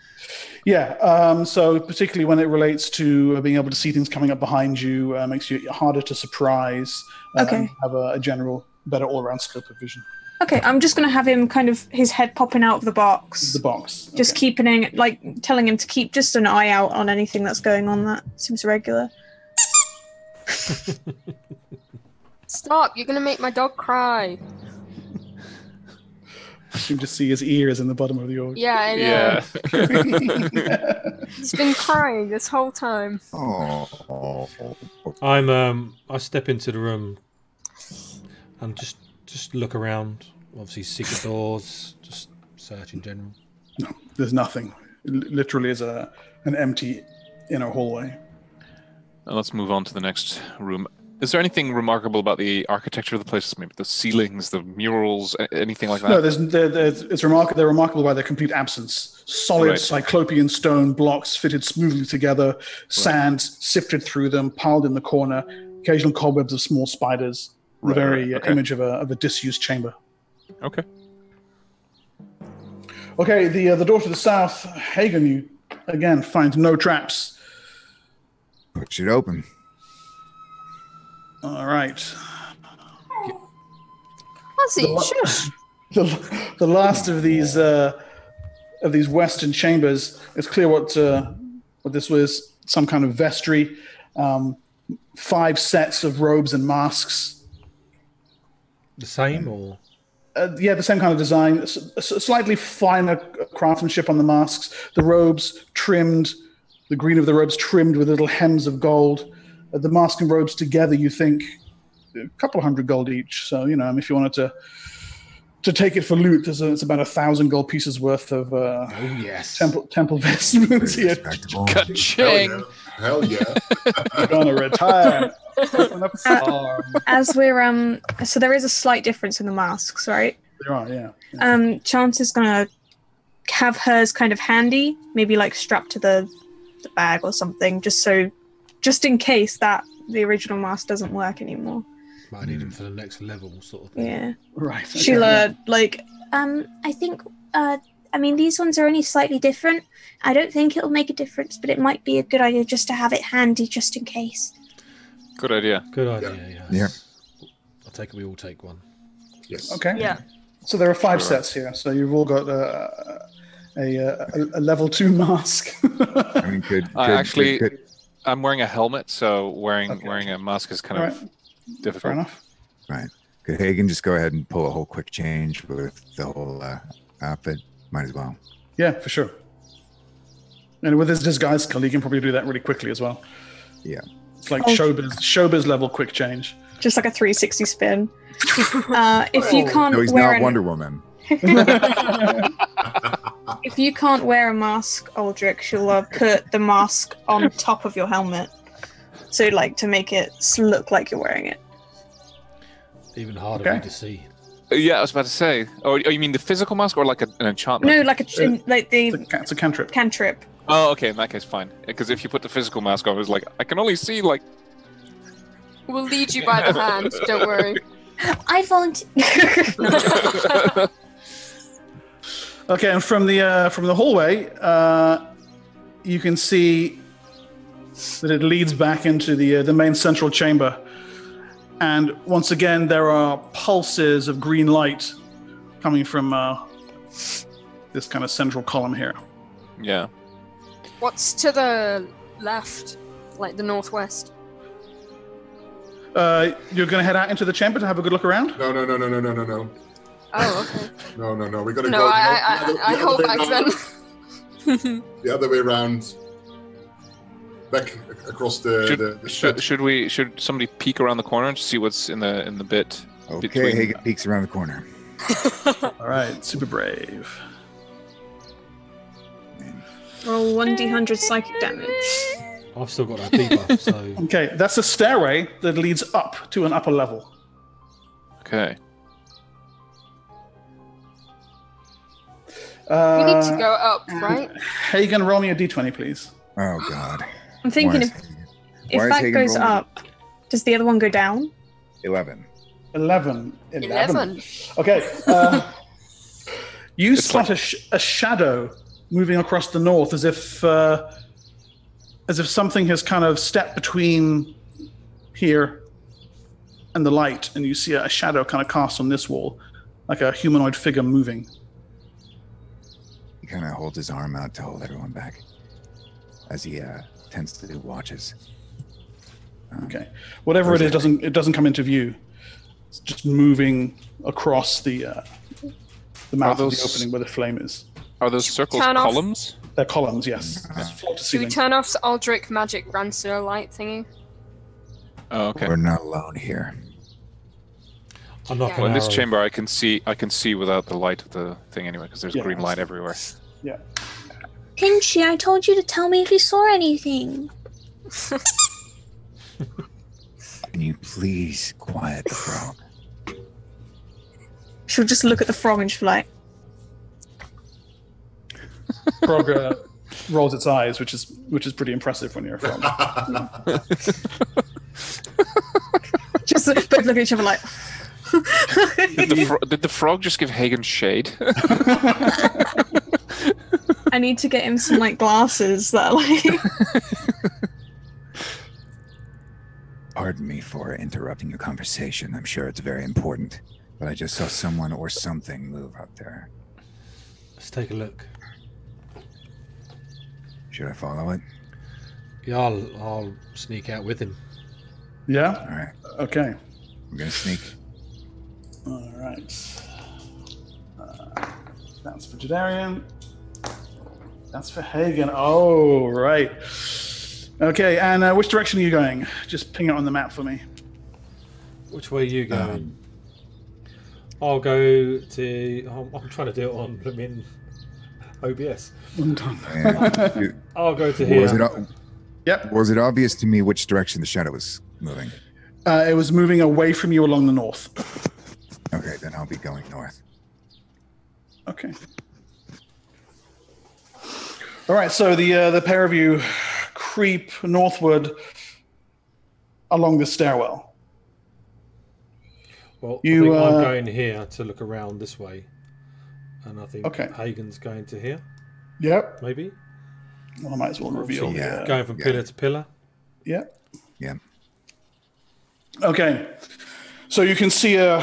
Yeah, um, so particularly when it relates to uh, being able to see things coming up behind you, uh, makes you harder to surprise. Uh, Okay. and Have a, a general, better all-around scope of vision. Okay, I'm just gonna have him kind of his head popping out of the box. The box. just okay. keeping it, like telling him to keep just an eye out on anything that's going on that seems regular. Stop! You're gonna make my dog cry. You can just see his ears in the bottom of the orb. Yeah, I know. Yeah. [laughs] He's been crying this whole time. Oh, I'm um I step into the room and just just look around. Obviously secret doors, just search in general. No, there's nothing. It literally is a an empty inner hallway. Now let's move on to the next room. Is there anything remarkable about the architecture of the place? Maybe the ceilings, the murals, anything like that? No, there's, there, there's it's remarkable. They're remarkable by their complete absence. Solid Right. cyclopean stone blocks fitted smoothly together, sand sifted through them, piled in the corner, occasional cobwebs of small spiders. The very right, uh, okay. image of a of a disused chamber. Okay. Okay, the uh, the door to the south, Hagen, you again find no traps. push it open. All right. Ozzy, shush. [laughs] the, the last of these uh, of these western chambers. It's clear what uh, what this was. Some kind of vestry. Um, five sets of robes and masks. The same or Uh, yeah, the same kind of design. S- s- slightly finer craftsmanship on the masks. The robes trimmed, the green of the robes trimmed with little hems of gold. Uh, the mask and robes together, you think, a couple hundred gold each. So you know, if you wanted to to take it for loot, there's a, it's about a thousand gold pieces worth of uh, Oh yes. temple temple [laughs] vestments here. Respectable. Ka-ching! Hell yeah. I'm gonna retire. Open up a farm. As we're um, so there is a slight difference in the masks, right? There are, yeah. Um, Chance is gonna have hers kind of handy, maybe like strapped to the, the bag or something, just so, just in case that the original mask doesn't work anymore. Might need him for the next level sort of thing. Yeah, Right. okay, Sheila, like Um, I think, uh, I mean, these ones are only slightly different. I don't think it'll make a difference, but it might be a good idea just to have it handy just in case. Good idea. Good idea, Yeah. yes. I'll take it we all take one. Yes. Okay. Yeah. So there are five Sure. sets here. So you've all got uh, a, a, a level two mask. [laughs] I mean, could, could I actually- could- I'm wearing a helmet, so wearing Okay. wearing a mask is kind All of right. Fair difficult. enough. right? Could Hagen just go ahead and pull a whole quick change with the whole uh, outfit? Might as well. Yeah, for sure. And with his disguise skill, he can probably do that really quickly as well. Yeah. It's like Oh. showbiz, showbiz level quick change. just like a 360 spin. Uh, if you Oh. can't No, he's wear not an- Wonder Woman. [laughs] if you can't wear a mask, Aldrich, she'll uh, put the mask on top of your helmet. So, like, to make it look like you're wearing it. Even harder Okay. to see. Uh, Yeah, I was about to say. Oh, oh, you mean the physical mask or like a, an enchantment? No, like a ch- Uh, like the It's a, it's a cantrip. cantrip. Oh, okay. In that case, fine. Because if you put the physical mask on, it's like I can only see like. We'll lead you by the [laughs] hand. Don't worry. I volunteer. [laughs] Okay, and from the uh, from the hallway, uh, you can see that it leads back into the uh, the main central chamber, and once again there are pulses of green light coming from uh, this kind of central column here. Yeah. What's to the left? Like the northwest? Uh, you're going to head out into the chamber to have a good look around. No, no, no, no, no, no, no, no, Oh, okay. [laughs] no, no, no. We're gonna No, go. I, the I, other- I, I the hold other way back round- then. [laughs] The other way around. Back across the. Should, the, the should should we should somebody peek around the corner to see what's in the in the bit? Okay, Between- Hagen peeks around the corner. [laughs] All right, super brave. Roll 1d100 psychic damage. I've still got that debuff, so [laughs] Okay, that's a stairway that leads up to an upper level. Okay. Uh, we need to go up, right? [laughs] Hagen, roll me a d20, please. Oh God. I'm thinking Why if, if that Hagen goes rolling? up, does the other one go down? Eleven. 11. 11. Okay. Uh, [laughs] you It's spot like- a, sh- a shadow moving across the north as if uh, as if something has kind of stepped between here and the light, and you see a, shadow kind of cast on this wall, like a humanoid figure moving. He kind of holds his arm out to hold everyone back, as he uh, tends to do watches. Okay. Whatever it is doesn't it doesn't come into view. It's just moving across the uh, the mouth of the opening where the flame is. Are those circles turn off- columns? They're columns, yes. It's floor Should we turn off the Aldrich magic Ranseur light thingy? Oh, okay. We're not alone here. I'm not Yeah. Well, in this chamber, I can see I can see without the light of the thing anyway, because there's Yeah, green light everywhere. Yeah. Pinchy, I told you to tell me if you saw anything. Can you please quiet the frog? She'll just look at the frog and she'll be like, Frog uh, rolls its eyes, which is which is pretty impressive when you're a frog. [laughs] just both look at each other like, Did the, fro- did the frog just give Hagen shade? [laughs] I need to get him some like glasses that are like. [laughs] Pardon me for interrupting your conversation. I'm sure it's very important, but I just saw someone or something move up there. Let's take a look. Should I follow it? Yeah, I'll, I'll sneak out with him. yeah. All right, Okay. We're gonna sneak. All right. Uh, that's for Jadarian. That's for Hagen. Oh, right. Okay, and uh, which direction are you going? Just ping it on the map for me. Which way are you going? Um, I'll go to. I'm, I'm trying to do it on. I mean, OBS. And you- I'll go to was, it, here. Yep. was it obvious to me which direction the shadow was moving? Uh, it was moving away from you along the north. Okay, then I'll be going north. Okay. All right. So the uh, the pair of you creep northward along the stairwell. Well, You, I think uh, I'm going here to look around this way, and I think Okay. Hagen's going to here, Yep. maybe Well, I might as well reveal. Yeah. the, uh, going from yeah. pillar to pillar. yeah. Yeah. Okay. So you can see uh,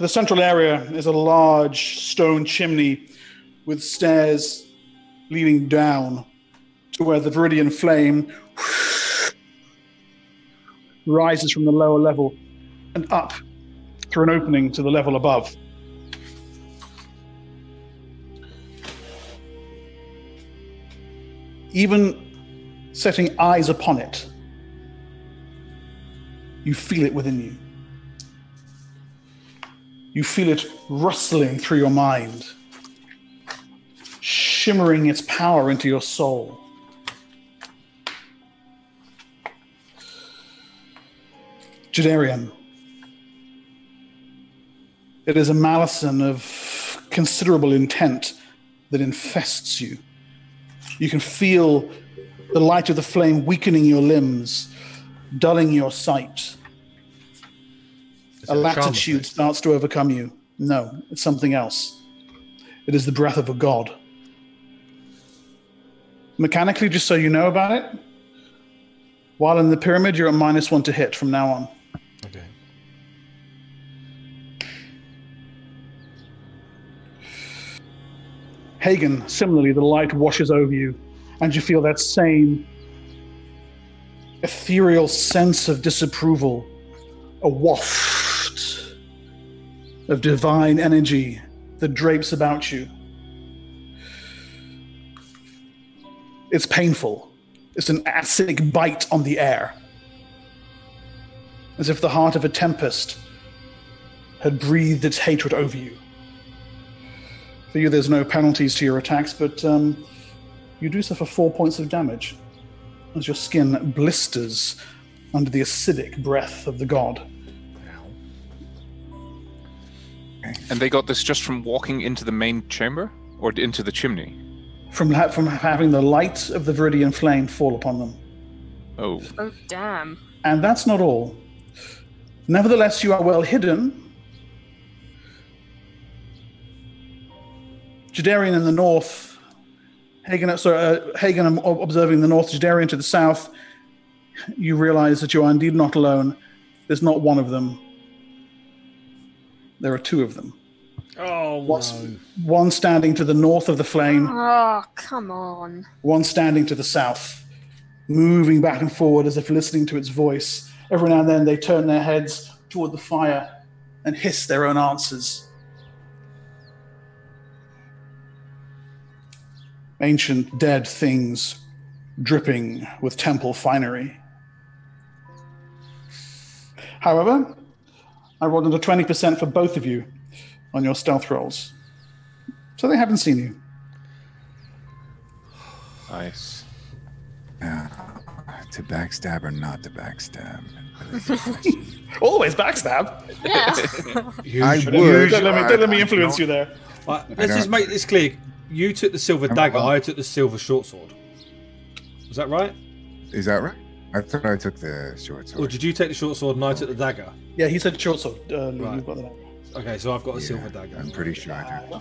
the central area is a large stone chimney with stairs leading down to where the Viridian flame rises from the lower level and up through an opening to the level above. Even setting eyes upon it, you feel it within you. You feel it rustling through your mind, shimmering its power into your soul. Jadarian. It is a malison of considerable intent that infests you. You can feel the light of the flame weakening your limbs, dulling your sight. A latitude starts to overcome you. No, it's something else. It is the breath of a god. Mechanically, just so you know about it, while in the pyramid, you're at minus one to hit from now on. Okay. Hagen, similarly, the light washes over you, and you feel that same ethereal sense of disapproval, a waft of divine energy that drapes about you. It's painful. It's an acidic bite on the air. As if the heart of a tempest had breathed its hatred over you. For you, there's no penalties to your attacks, but um, you do suffer four points of damage as your skin blisters under the acidic breath of the god. And they got this just from walking into the main chamber or into the chimney? From, ha- from having the light of the Viridian flame fall upon them. Oh, Oh, damn. And that's not all. Nevertheless, you are well hidden. Jadarian in the north, Hagen, sorry, uh, Hagen um, ob- observing the north, Jadarian to the south. You realize that you are indeed not alone. There's not one of them. There are two of them. Oh What's- no! One standing to the north of the flame, Oh, come on. one standing to the south, moving back and forward as if listening to its voice. Every now and then they turn their heads toward the fire and hiss their own answers. Ancient dead things dripping with temple finery. However, I rolled under 20% for both of you on your stealth rolls. So they haven't seen you. nice. To backstab or not to backstab? [laughs] Always backstab. Yeah. [laughs] I Don't would. let me, don't let me I- influence I you there. Right, let's just make this clear. You took the silver I'm- dagger. well- I took the silver short sword. Is that right? Is that right? I thought I took the short sword. Or did you take the short sword and I took the dagger? Yeah, he said short sword. Uh, Right. You've got that. Okay, so I've got a Yeah, silver dagger. I'm pretty sure I do.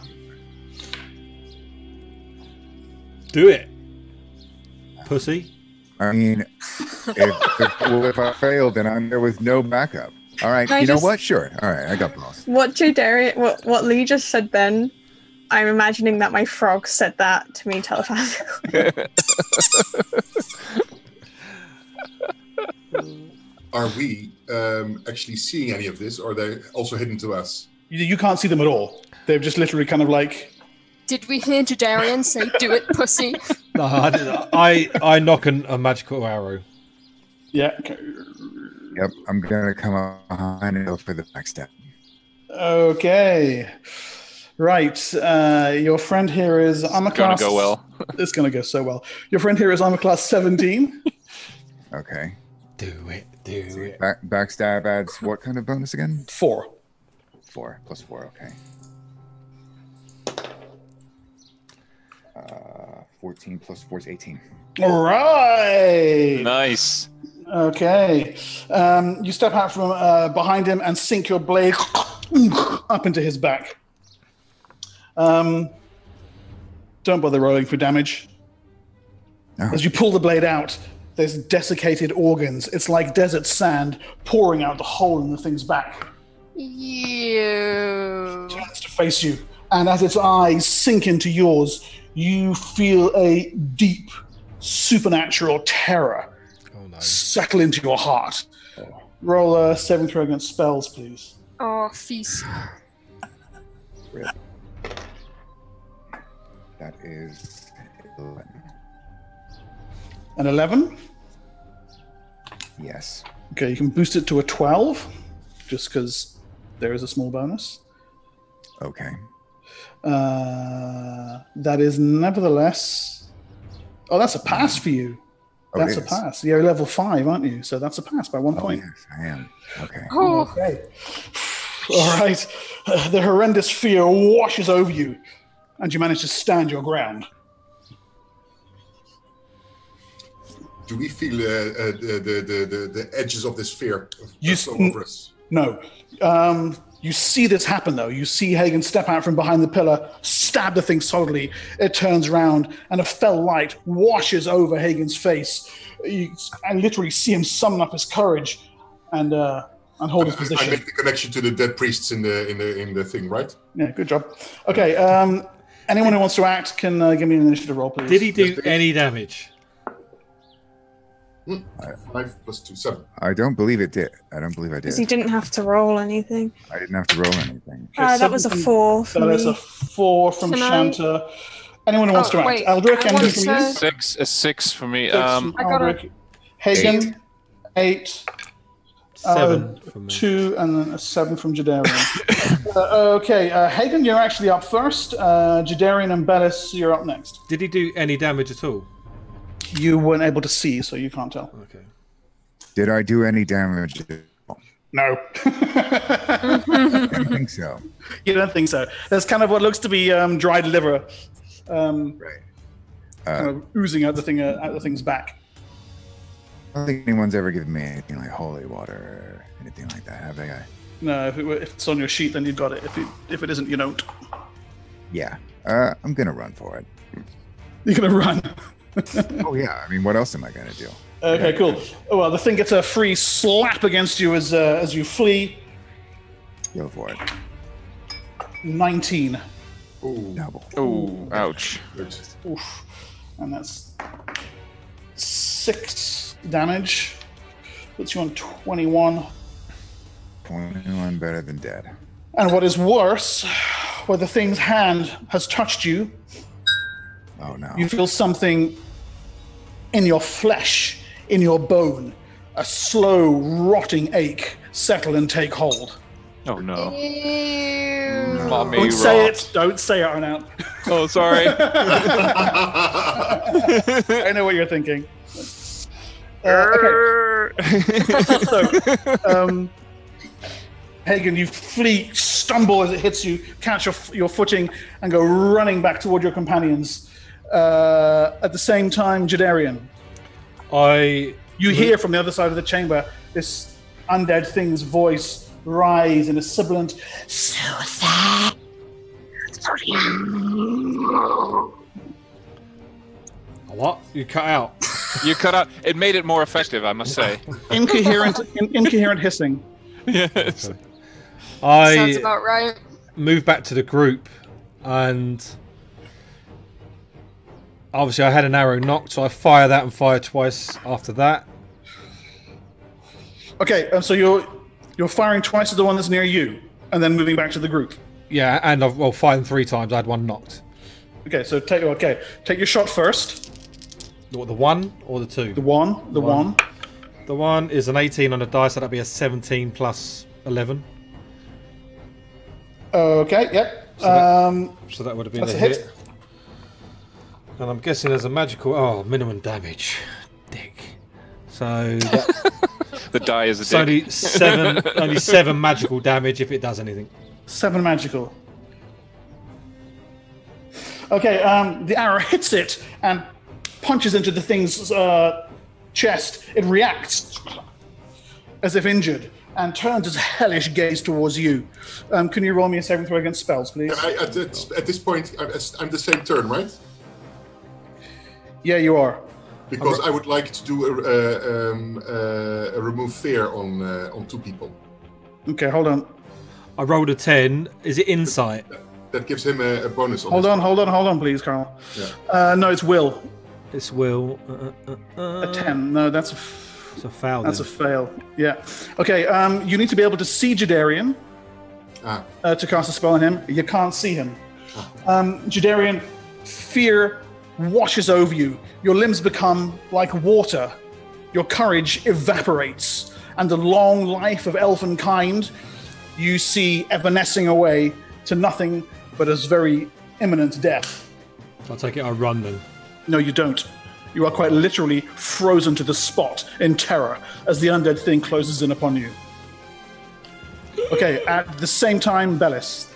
Do it, pussy. I mean, if, if, well, if I fail, then I'm there with no backup. All right, Can I you know just- what? Sure. All right, I got balls. What Jadarian, what what Lee just said then, I'm imagining that my frog said that to me telepathically. [laughs] Are we um, actually seeing any of this, or are they also hidden to us? You, you can't see them at all. They're just literally kind of like. Did we hear Jadarian say, do it, pussy? No, I, I, I nock an, a magical arrow. Yeah. okay. Yep, I'm gonna come up behind and go for the backstab. Okay. Right. Uh, your friend here is armor Gonna go well. It's going to go so well. Your friend here is armor class 17. Okay. Do it, do it. Back, backstab adds what kind of bonus again? Four. Four plus four. Okay. Uh, fourteen plus four is eighteen. All right. Nice. Okay. Um, you step out from uh, behind him and sink your blade up into his back. Um, don't bother rolling for damage. No. As you pull the blade out, there's desiccated organs. It's like desert sand pouring out the hole in the thing's back. You. turns to face you, and as its eyes sink into yours, you feel a deep, supernatural terror Oh no. settle into your heart. Roll a saving throw against spells, please. Oh, feast. That is eleven. An 11. Yes. Okay, you can boost it to a 12, just because there is a small bonus. Okay. Uh, that is nevertheless. Oh, that's a pass for you. Oh, That's a is. pass. You're level five, aren't you? So that's a pass by one Oh, point. yes, I am. Okay. Oh, Okay. All right. Uh, the horrendous fear washes over you, and you manage to stand your ground. Do we feel uh, uh, the, the, the, the, the edges of this fear You flow s- over us? No. Um, you see this happen, though. You see Hagen step out from behind the pillar, stab the thing solidly. It turns around, and a fell light washes over Hagen's face. You I literally see him summon up his courage and uh, and hold his position. I position. make the connection to the dead priests in the in the in the thing, right? Yeah, good job. Okay. Um, anyone who wants to act can uh, give me an initiative roll, please. Did he do any damage? Five plus two, seven. I don't believe it did. I don't believe I did. Because he did. didn't have to roll anything. I didn't have to roll anything. Okay, Uh, that was a four for That is me. a four from Can I- Shanta. Anyone who wants Oh, to act? wait, Eldrick, anything want from to- you? Six, a six for me. Six Um, I got a- Hagen, eight. Seven Uh, from me. Two and then a seven from Jadarian. [laughs] uh, okay, uh, Hagen, you're actually up first. Uh, Jadarian and Bellis, you're up next. Did he do any damage at all? You weren't able to see, so you can't tell. Okay. Did I do any damage? No. [laughs] I don't think so. you don't think so. There's kind of what looks to be um, dried liver um, Right. kind Uh, of oozing out the thing uh, out the thing's back. I don't think anyone's ever given me anything like holy water or anything like that, have they? I, No, if, it, were- if it's on your sheet, then you've got it. If it, if it isn't, you don't. yeah. Uh, I'm gonna run for it. You're gonna run. [laughs] Oh yeah. I mean, what else am I gonna do? Okay, cool. Oh, well, the thing gets a free slap against you as uh, as you flee. Go for it. Nineteen, Double. oh, ouch. Oof. and that's six damage. Puts you on twenty-one. Twenty-one better than dead. And what is worse, where the thing's hand has touched you, Oh no. you feel something in your flesh, in your bone, a slow, rotting ache settle and take hold. Oh no. Ew. Mommy Don't say rot. it. Don't say it, Arnout. [laughs] Oh, sorry. [laughs] I know what you're thinking. Uh, okay. [laughs] so, um, Hagen, you flee, stumble as it hits you, catch your, your footing, and go running back toward your companions. Uh, at the same time, Jadarian, I you hear from the other side of the chamber this undead thing's voice rise in a sibilant suicide. what? You cut out. [laughs] you cut out. It made it more effective, I must say. [laughs] Incoherent, in, incoherent hissing. yes. Sounds I about right. moved back to the group and obviously I had an arrow nocked, so I fire that and fire twice after that. Okay, um, so you're you're firing twice at the one that's near you, and then moving back to the group. Yeah, and I've well fired them three times. I had one nocked. Okay, so take okay, take your shot first. The, the one or the two? The one, the One. one. The one is an 18 on the dice, so that'd be a 17 plus 11. Okay, yep. So that- um, So that would have been a a hit. hit. And I'm guessing there's a magical. Oh, minimum damage. Dick. So that, [laughs] The die is a it's dick. only seven, [laughs] only seven magical damage if it does anything. seven magical. Okay, um, the arrow [laughs] hits it and punches into the thing's uh, chest. It reacts as if injured and turns its hellish gaze towards you. Um, can you roll me a saving throw against spells, please? I, at, this, at this point, I'm, I'm the same turn, right? Yeah, you are. Because I would like to do a, uh, um, uh, a remove fear on uh, on two people. Okay, hold on. I rolled a 10. Is it insight? That gives him a, a bonus. On Hold his- on, hold on, hold on, please, Carl. Yeah. Uh, no, it's will. It's will. Uh, uh, uh, A 10. No, that's a, f- It's a foul. that's a fail. Yeah. Okay, um, you need to be able to see Jadarian Ah, uh, to cast a spell on him. You can't see him. Um, Jadarian, fear washes over you. Your limbs become like water. Your courage evaporates. And the long life of elfin kind you see evanescing away to nothing but as very imminent death. I'll take it. I run then. No, you don't. You are quite literally frozen to the spot in terror as the undead thing closes in upon you. Okay, at the same time, Bellis.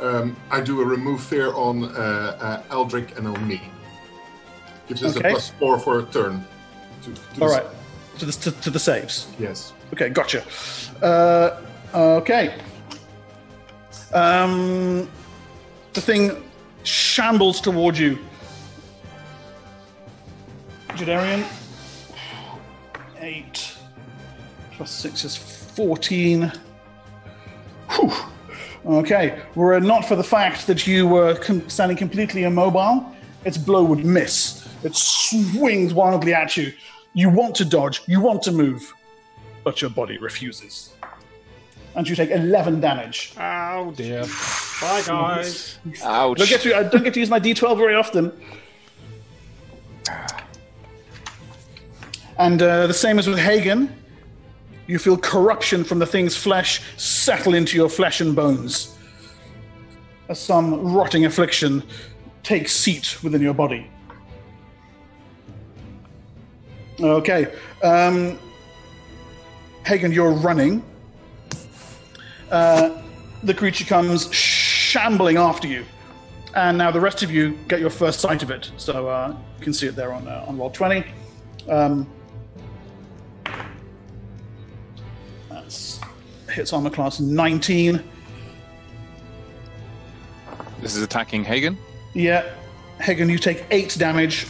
Um, I do a remove fear on uh, uh, Eldrick and on me. Gives us Okay. a plus four for a turn. To, to All right, to the, to, to the saves. Yes. Okay, gotcha. Uh, okay. Um, the thing shambles towards you. Jadarian. Eight plus six is fourteen. Whew. Okay, were it not for the fact that you were com- standing completely immobile, its blow would miss. It swings wildly at you. You want to dodge, you want to move, but your body refuses. And you take 11 damage. Oh dear. Bye guys. Ouch. Don't get to, I don't get to use my d12 very often. And uh, the same as with Hagen, you feel corruption from the thing's flesh settle into your flesh and bones. As some rotting affliction takes seat within your body. Okay. Um, Hagen, you're running. Uh, the creature comes shambling after you. And now the rest of you get your first sight of it. So uh, you can see it there on, uh, on roll 20. Um, that's hits armor class 19. This is attacking Hagen. Yeah. Hagen, you take 8 damage.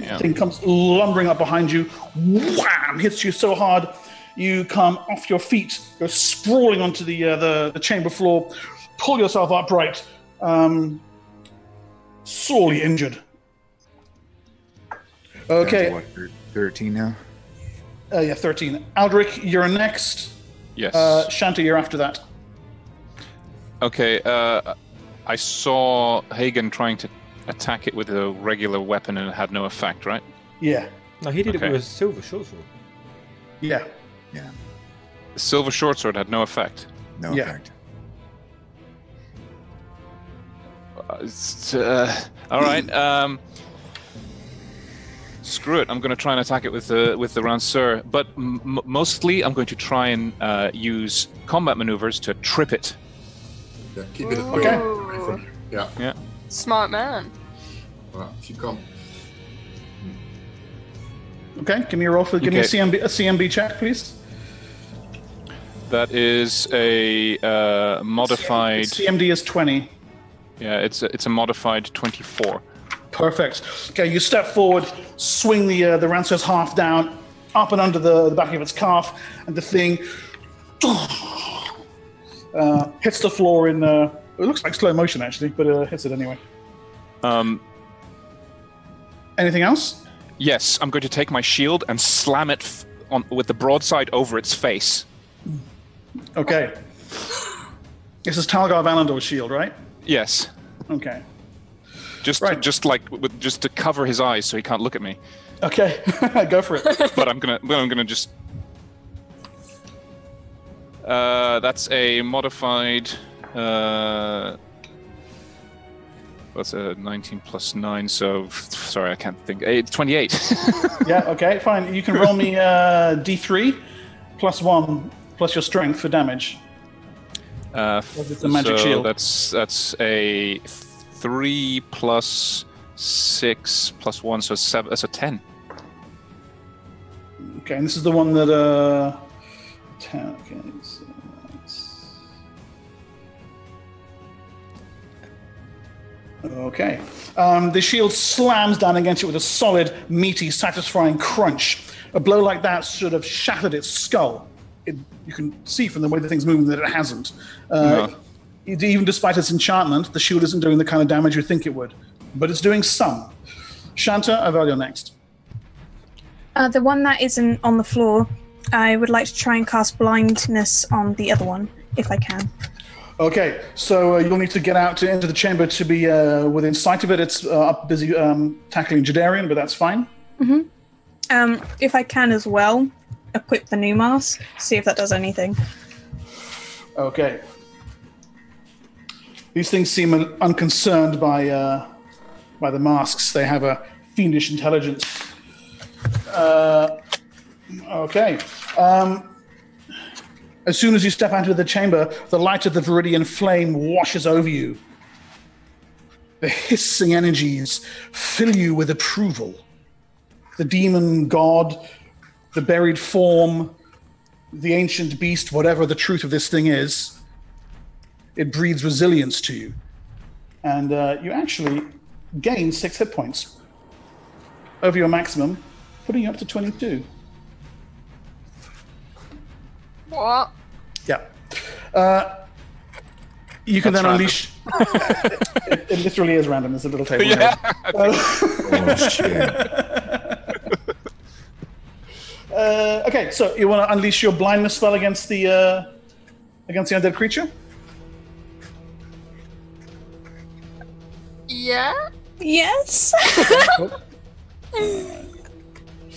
Damn. thing comes lumbering up behind you, wham, hits you so hard, you come off your feet, go sprawling onto the uh, the, the chamber floor, pull yourself upright, um, sorely injured. Down to Okay, what, 13 now? uh, yeah, thirteen. Aldrich, you're next. Yes. Uh, Shanta, you're after that. Okay, uh, I saw Hagen trying to attack it with a regular weapon and it had no effect, right? Yeah, No, he did it with a silver short sword. yeah. Yeah, The silver short sword had no effect. no Yeah. effect. Uh, uh, all right. [clears throat] Um, screw it. I'm going to try and attack it with the with the ranseur, but m- m- mostly I'm going to try and uh, use combat maneuvers to trip it. Yeah, keep it Okay. away from you. Yeah. Yeah. Smart man. Well, if you come. Okay, give me a roll for give me a CMB a CMB check, please. That is a uh, modified. CMD is twenty. Yeah, it's a, it's a modified 24. Perfect. Okay, you step forward, swing the uh, the ranseur's half down, up and under the, the back of its calf, and the thing [clears throat] uh, hits the floor in. Uh, it looks like slow motion actually, but uh, hits it anyway. Um, Anything else? yes, I'm going to take my shield and slam it f- on with the broadside over its face. Okay. This is Talgar Valandor's shield, right? Yes, Okay. just Right. just like with, just to cover his eyes so he can't look at me. Okay, [laughs] go for it. [laughs] but I'm gonna but I'm gonna just. Uh, that's a modified. Uh, that's a 19 plus 9, so sorry, I can't think. Eh, 28. [laughs] Yeah, okay, fine. You can roll me uh, D3 plus one plus your strength for damage. uh, it's a magic so shield. That's that's a 3 plus 6 plus 1, so seven, that's a 10. Okay, and this is the one that uh, ten, okay, Okay. Um, the shield slams down against it with a solid, meaty, satisfying crunch. A blow like that should have shattered its skull. It, you can see from the way the thing's moving that it hasn't. Uh, it- even despite its enchantment, the shield isn't doing the kind of damage you think it would, but it's doing some. Shanta, Avelia next. Uh, the one that isn't on the floor, I would like to try and cast blindness on the other one, if I can. Okay, so uh, you'll need to get out to, into the chamber to be uh, within sight of it. It's uh, up busy um, tackling Jadarian, but that's fine. Um, if I can as well, equip the new mask, see if that does anything. Okay. These things seem unconcerned by uh, by the masks. They have a fiendish intelligence. Uh, okay. Um, as soon as you step out of the chamber, the light of the Viridian flame washes over you. The hissing energies fill you with approval. The demon god, the buried form, the ancient beast, whatever the truth of this thing is, it breathes resilience to you. And uh, you actually gain six hit points over your maximum, putting you up to 22. What? Yeah. Uh, you can That's then random. unleash. [laughs] it, it literally is random. There's a little table. Yeah. Oh shit! [laughs] Uh, okay, so you want to unleash your blindness spell against the uh, against the undead creature? Yeah? Yes. [laughs]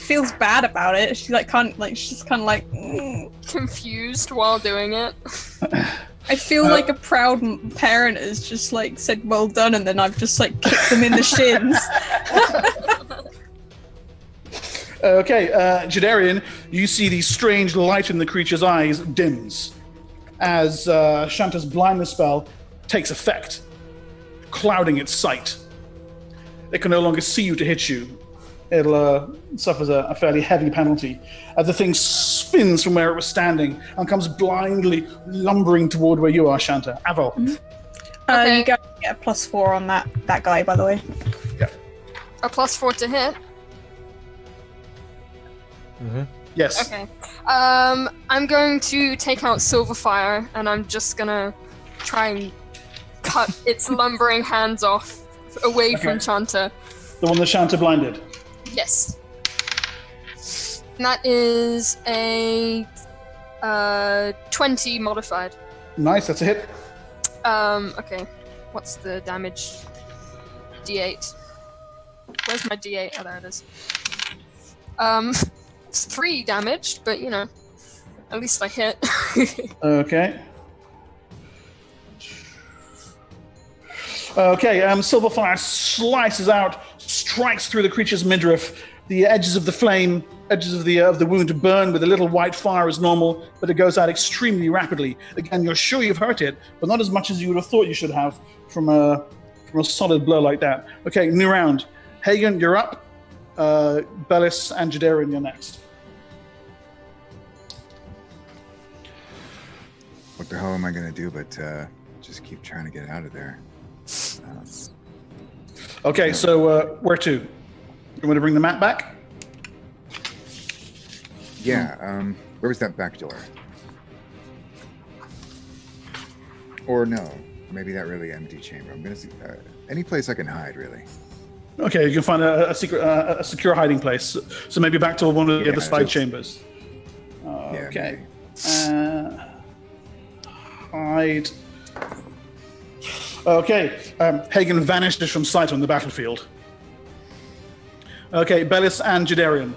Feels bad about it. She like can't like she's kind of like. "Mm." Confused while doing it. I feel Uh, like a proud parent has just like said well done, and then I've just like kicked them in the shins. [laughs] Okay, uh, Jadarian, you see the strange light in the creature's eyes dims as uh, Shanta's blindness spell takes effect, clouding its sight. It can no longer see you to hit you. It'll uh, suffers a, a fairly heavy penalty as the thing spins from where it was standing and comes blindly lumbering toward where you are, Shanta. Aval. Uh, Okay. you guys get a plus four on that that guy, by the way. Yeah. A plus four to hit. Yes. Okay. Um, I'm going to take out Silverfire, and I'm just gonna try and cut its lumbering hands off away from Okay. Shanta. The one that Shanta blinded. Yes. And that is a uh, 20 modified. Nice, that's a hit. Um, okay. What's the damage? D8. Where's my D8? Oh, there it is. Um, it's [laughs] three damaged, but you know, at least I hit. [laughs] Okay. Okay, um, Silverfire slices out, strikes through the creature's midriff. The edges of the flame, edges of the uh, of the wound burn with a little white fire as normal, but it goes out extremely rapidly. Again, you're sure you've hurt it, but not as much as you would have thought you should have from a from a solid blow like that. Okay, new round. Hagen, you're up. Uh, Bellis and Jadarian, you're next. What the hell am I gonna do but uh, just keep trying to get out of there? Uh, Okay, so uh, where to? You want to bring the map back? yeah. Um, where was that back door? Or no, maybe that really empty chamber. I'm gonna see uh, any place I can hide, really. Okay, you can find a, a secret, uh, a secure hiding place. So maybe back to one of the Yeah, other side just- chambers. Yeah, Okay. Uh, hide. Okay, um, Hagen vanishes from sight on the battlefield. Okay, Bellis and Jadarian.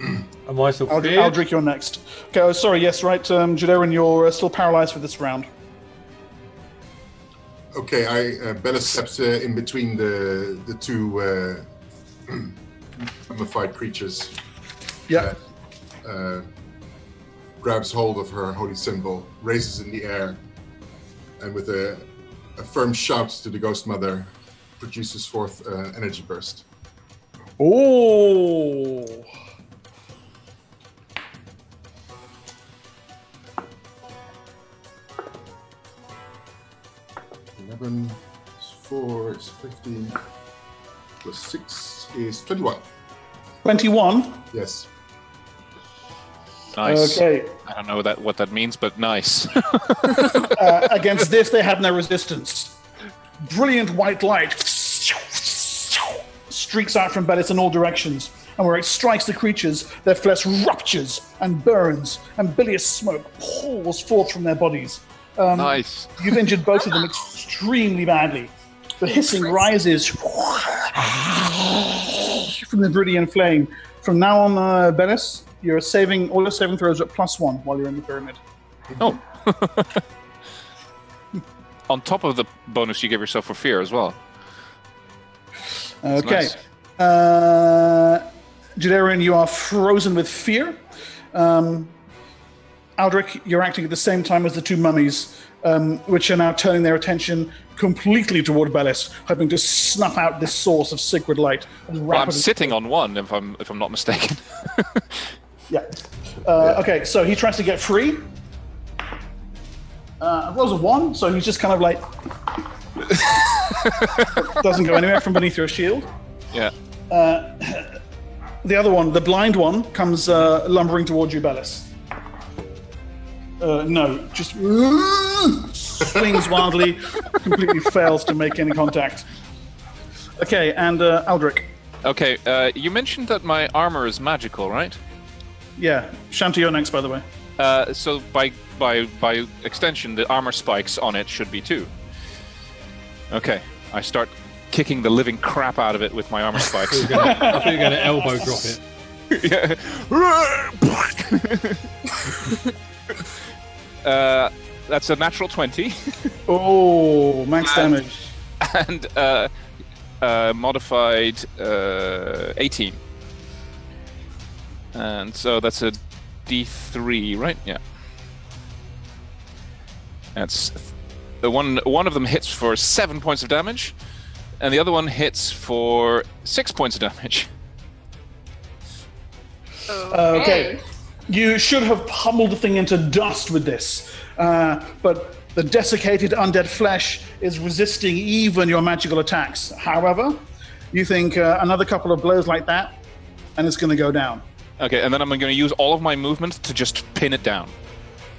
[clears throat] Am I still Aldri- feared? Aldrich, you're next. Okay, oh, sorry, yes, right. Um, Jadarian, you're uh, still paralyzed for this round. Okay, I uh, Bella steps uh, in between the the two uh, [clears throat] mummified creatures. Yeah. Uh, grabs hold of her holy symbol, raises in the air, and with a, a firm shout to the ghost mother, produces forth uh, energy burst. Oh. Eleven is four is fifteen. Plus six is twenty-one. 21. Yes. Nice. Okay. I don't know that what that means, but nice. [laughs] Uh, against this, they have no resistance. Brilliant white light streaks out from Bellis in all directions, and where it strikes the creatures, their flesh ruptures and burns, and bilious smoke pours forth from their bodies. Um, nice. You've injured both of them extremely badly. The hissing rises from the Viridian flame. From now on, uh, Bellis, you're saving all your saving throws at plus one while you're in the pyramid. Oh. [laughs] on top of the bonus you give yourself for fear as well. Okay. nice. Uh, Jadarian, you are frozen with fear. Um, Aldrich, you're acting at the same time as the two mummies, um, which are now turning their attention completely toward Bellis, hoping to snuff out this source of sacred light. Well, I'm sitting on one, if I'm if I'm not mistaken. [laughs] Yeah. Uh, okay, so he tries to get free. Uh, rolls a one, so he's just kind of like [laughs] doesn't go anywhere from beneath your shield. yeah. The other one, the blind one, comes uh, lumbering towards you, Bellis. Uh, no, just [laughs] swings wildly, completely fails to make any contact. Okay, and uh, Aldrich. Okay. Uh, you mentioned that my armor is magical, right? Yeah, Shanta, you're next, by the way. Uh, so by by by extension, the armor spikes on it should be too. Okay. I start kicking the living crap out of it with my armor [laughs] spikes. I think you're going to elbow drop it. [laughs] uh, that's a natural 20 [laughs] Oh, max And- damage. and uh, uh, modified uh, 18. And so that's a d3, right? Yeah. That's the one. One of them hits for seven points of damage, and the other one hits for six points of damage. Uh, okay. You should have pummeled the thing into dust with this, uh, but the desiccated undead flesh is resisting even your magical attacks. However, you think uh, another couple of blows like that, and it's going to go down. Okay, and then I'm going to use all of my movements to just pin it down.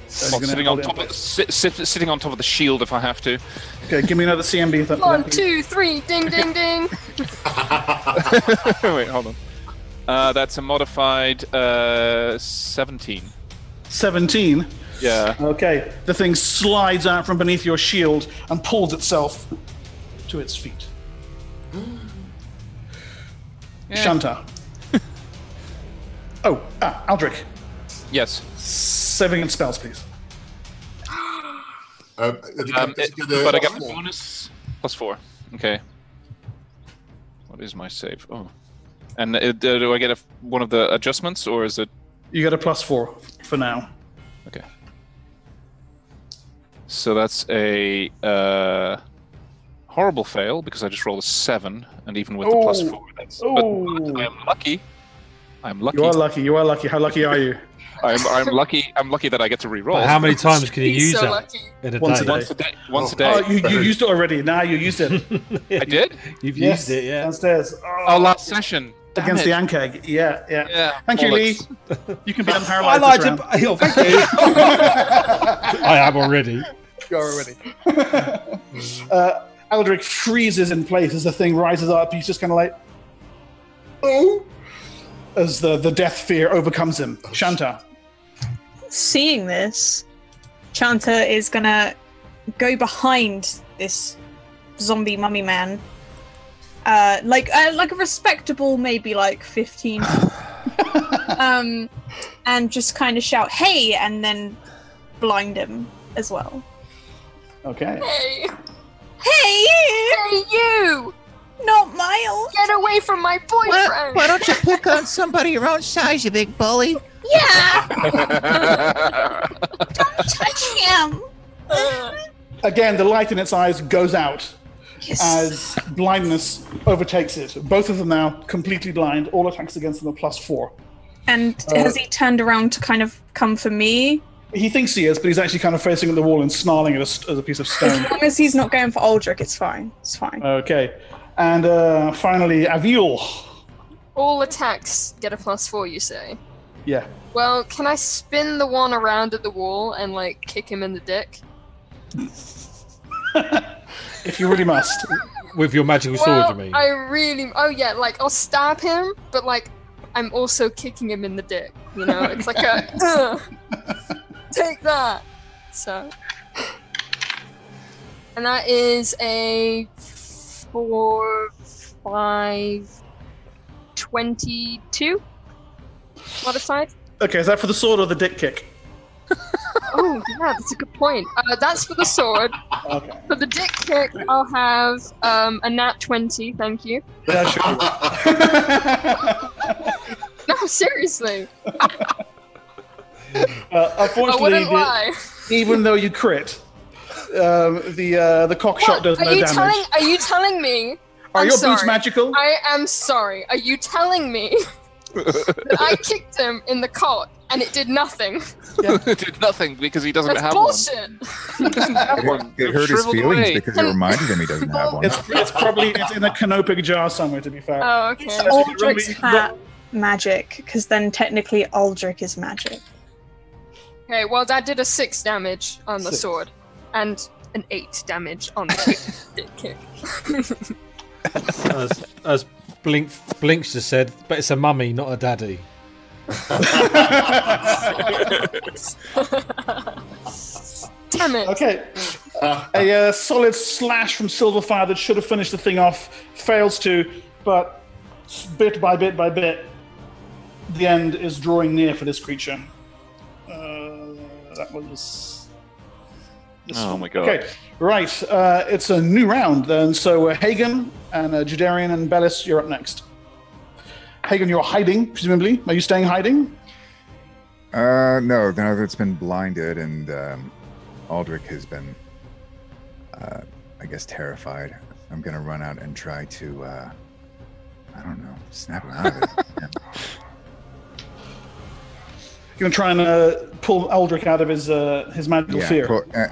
So you're While gonna sitting on top of the, sit, sit, sitting on top of the shield if I have to. Okay, give me another CMB. Th- One, please. two, three, ding, ding, [laughs] ding. Wait, hold on. Uh, that's a modified uh, 17. 17. Yeah. Okay, the thing slides out from beneath your shield and pulls itself to its feet. Shanta. Oh, ah, Aldrich. Yes. Saving and spells, please. Uh, Um, it- ik de- but I get a bonus plus four. Okay. What is my save? Oh. And uh, do I get a, one of the adjustments, or is it You get a plus four for now. okay? So that's a uh, horrible fail because I just rolled a seven, and even with the Oh. four, that's. Oh. But, but I am lucky. I'm lucky. You are lucky. You are lucky. How lucky are you? [laughs] I'm, I'm lucky. I'm lucky that I get to re-roll. But how many times can you He's use so that in a Once a day? Once a day. Once a Oh. day. Oh, you, you [laughs] used it already. Now you used it. [laughs] I did. You've yes, used it, yeah. Downstairs. Oh, last session. Damn against it. the Ankheg. Yeah, yeah. Yeah. Thank you, Lee. You can be I unparalyzed. like this round. to. Oh, thank you. I am already. uh, Aldrich freezes in place as the thing rises up. He's just kind of like, oh, as the, the death fear overcomes him. Shanta. Seeing this, Shanta is gonna go behind this zombie mummy man. Uh, like uh, like a respectable, maybe like fifteen. [sighs] um, and just kind of shout, "Hey!" and then blind him as well. Okay. Hey, Hey, hey, you! Not Miles. Get away from my boyfriend! why don't you pick on somebody your own size, you big bully? Yeah, [laughs] don't touch him. Uh, Again, the light in its eyes goes out Yes. as blindness overtakes it. Both of them now completely blind. All attacks against them are plus four. and has he turned around to kind of come for me? He thinks he is, but he's actually kind of facing at the wall and snarling at us as a piece of stone. As long as he's not going for Aldrich, it's fine. It's fine. okay. And uh, finally, Avil. all attacks get a plus four, you say? Yeah. Well, can I spin the one around at the wall and like kick him in the dick? [laughs] If you really must. With your magical sword, well, you mean? I really. Oh yeah, like I'll stab him, but like I'm also kicking him in the dick. You know, it's like a [laughs] "Ugh, take that. So, and that is a four, five, twenty-two modified. Okay, is that for the sword or the dick kick? [laughs] Oh, yeah, that's a good point. Uh, that's for the sword. Okay. For the dick kick, I'll have um, a nat 20, thank you. Yeah, sure. [laughs] [laughs] No, seriously. uh, I wouldn't the- lie. even though you crit, um, the uh, the cock shot does are no you damage. telling? Are you telling me? Are I'm your sorry. boots magical? I am sorry. Are you telling me [laughs] that I kicked him in the cock and it did nothing? [laughs] it did nothing because he doesn't That's have bullshit. [laughs] one. He doesn't have one. It hurt his feelings away. because it reminded him he doesn't have one. It's, it's probably it's in a canopic jar somewhere. To be fair. Oh, okay. So you can Aldrich's hat magic, because then technically Aldrich is magic. Okay, well that did a six damage on the Six. sword, and an eight damage on the dick kick. as, as Blink Blinks just said, but it's a mummy, not a daddy. [laughs] Damn it! Okay. A uh, solid slash from Silverfire that should have finished the thing off fails to, but bit by bit by bit, the end is drawing near for this creature. Uh, that was. This Oh one. my god. Okay, right. Uh, it's a new round then. So uh, Hagen and uh, Jadarian and Bellis, you're up next. Hagen, you're hiding, presumably. Are you staying hiding? Uh, no, now that it's been blinded and um, Aldrich has been, uh, I guess, terrified. I'm gonna run out and try to, uh, I don't know, snap him out of it. [laughs] Yeah. You're gonna try and uh, pull Aldrich out of his uh, his magical Yeah, fear. pull- uh,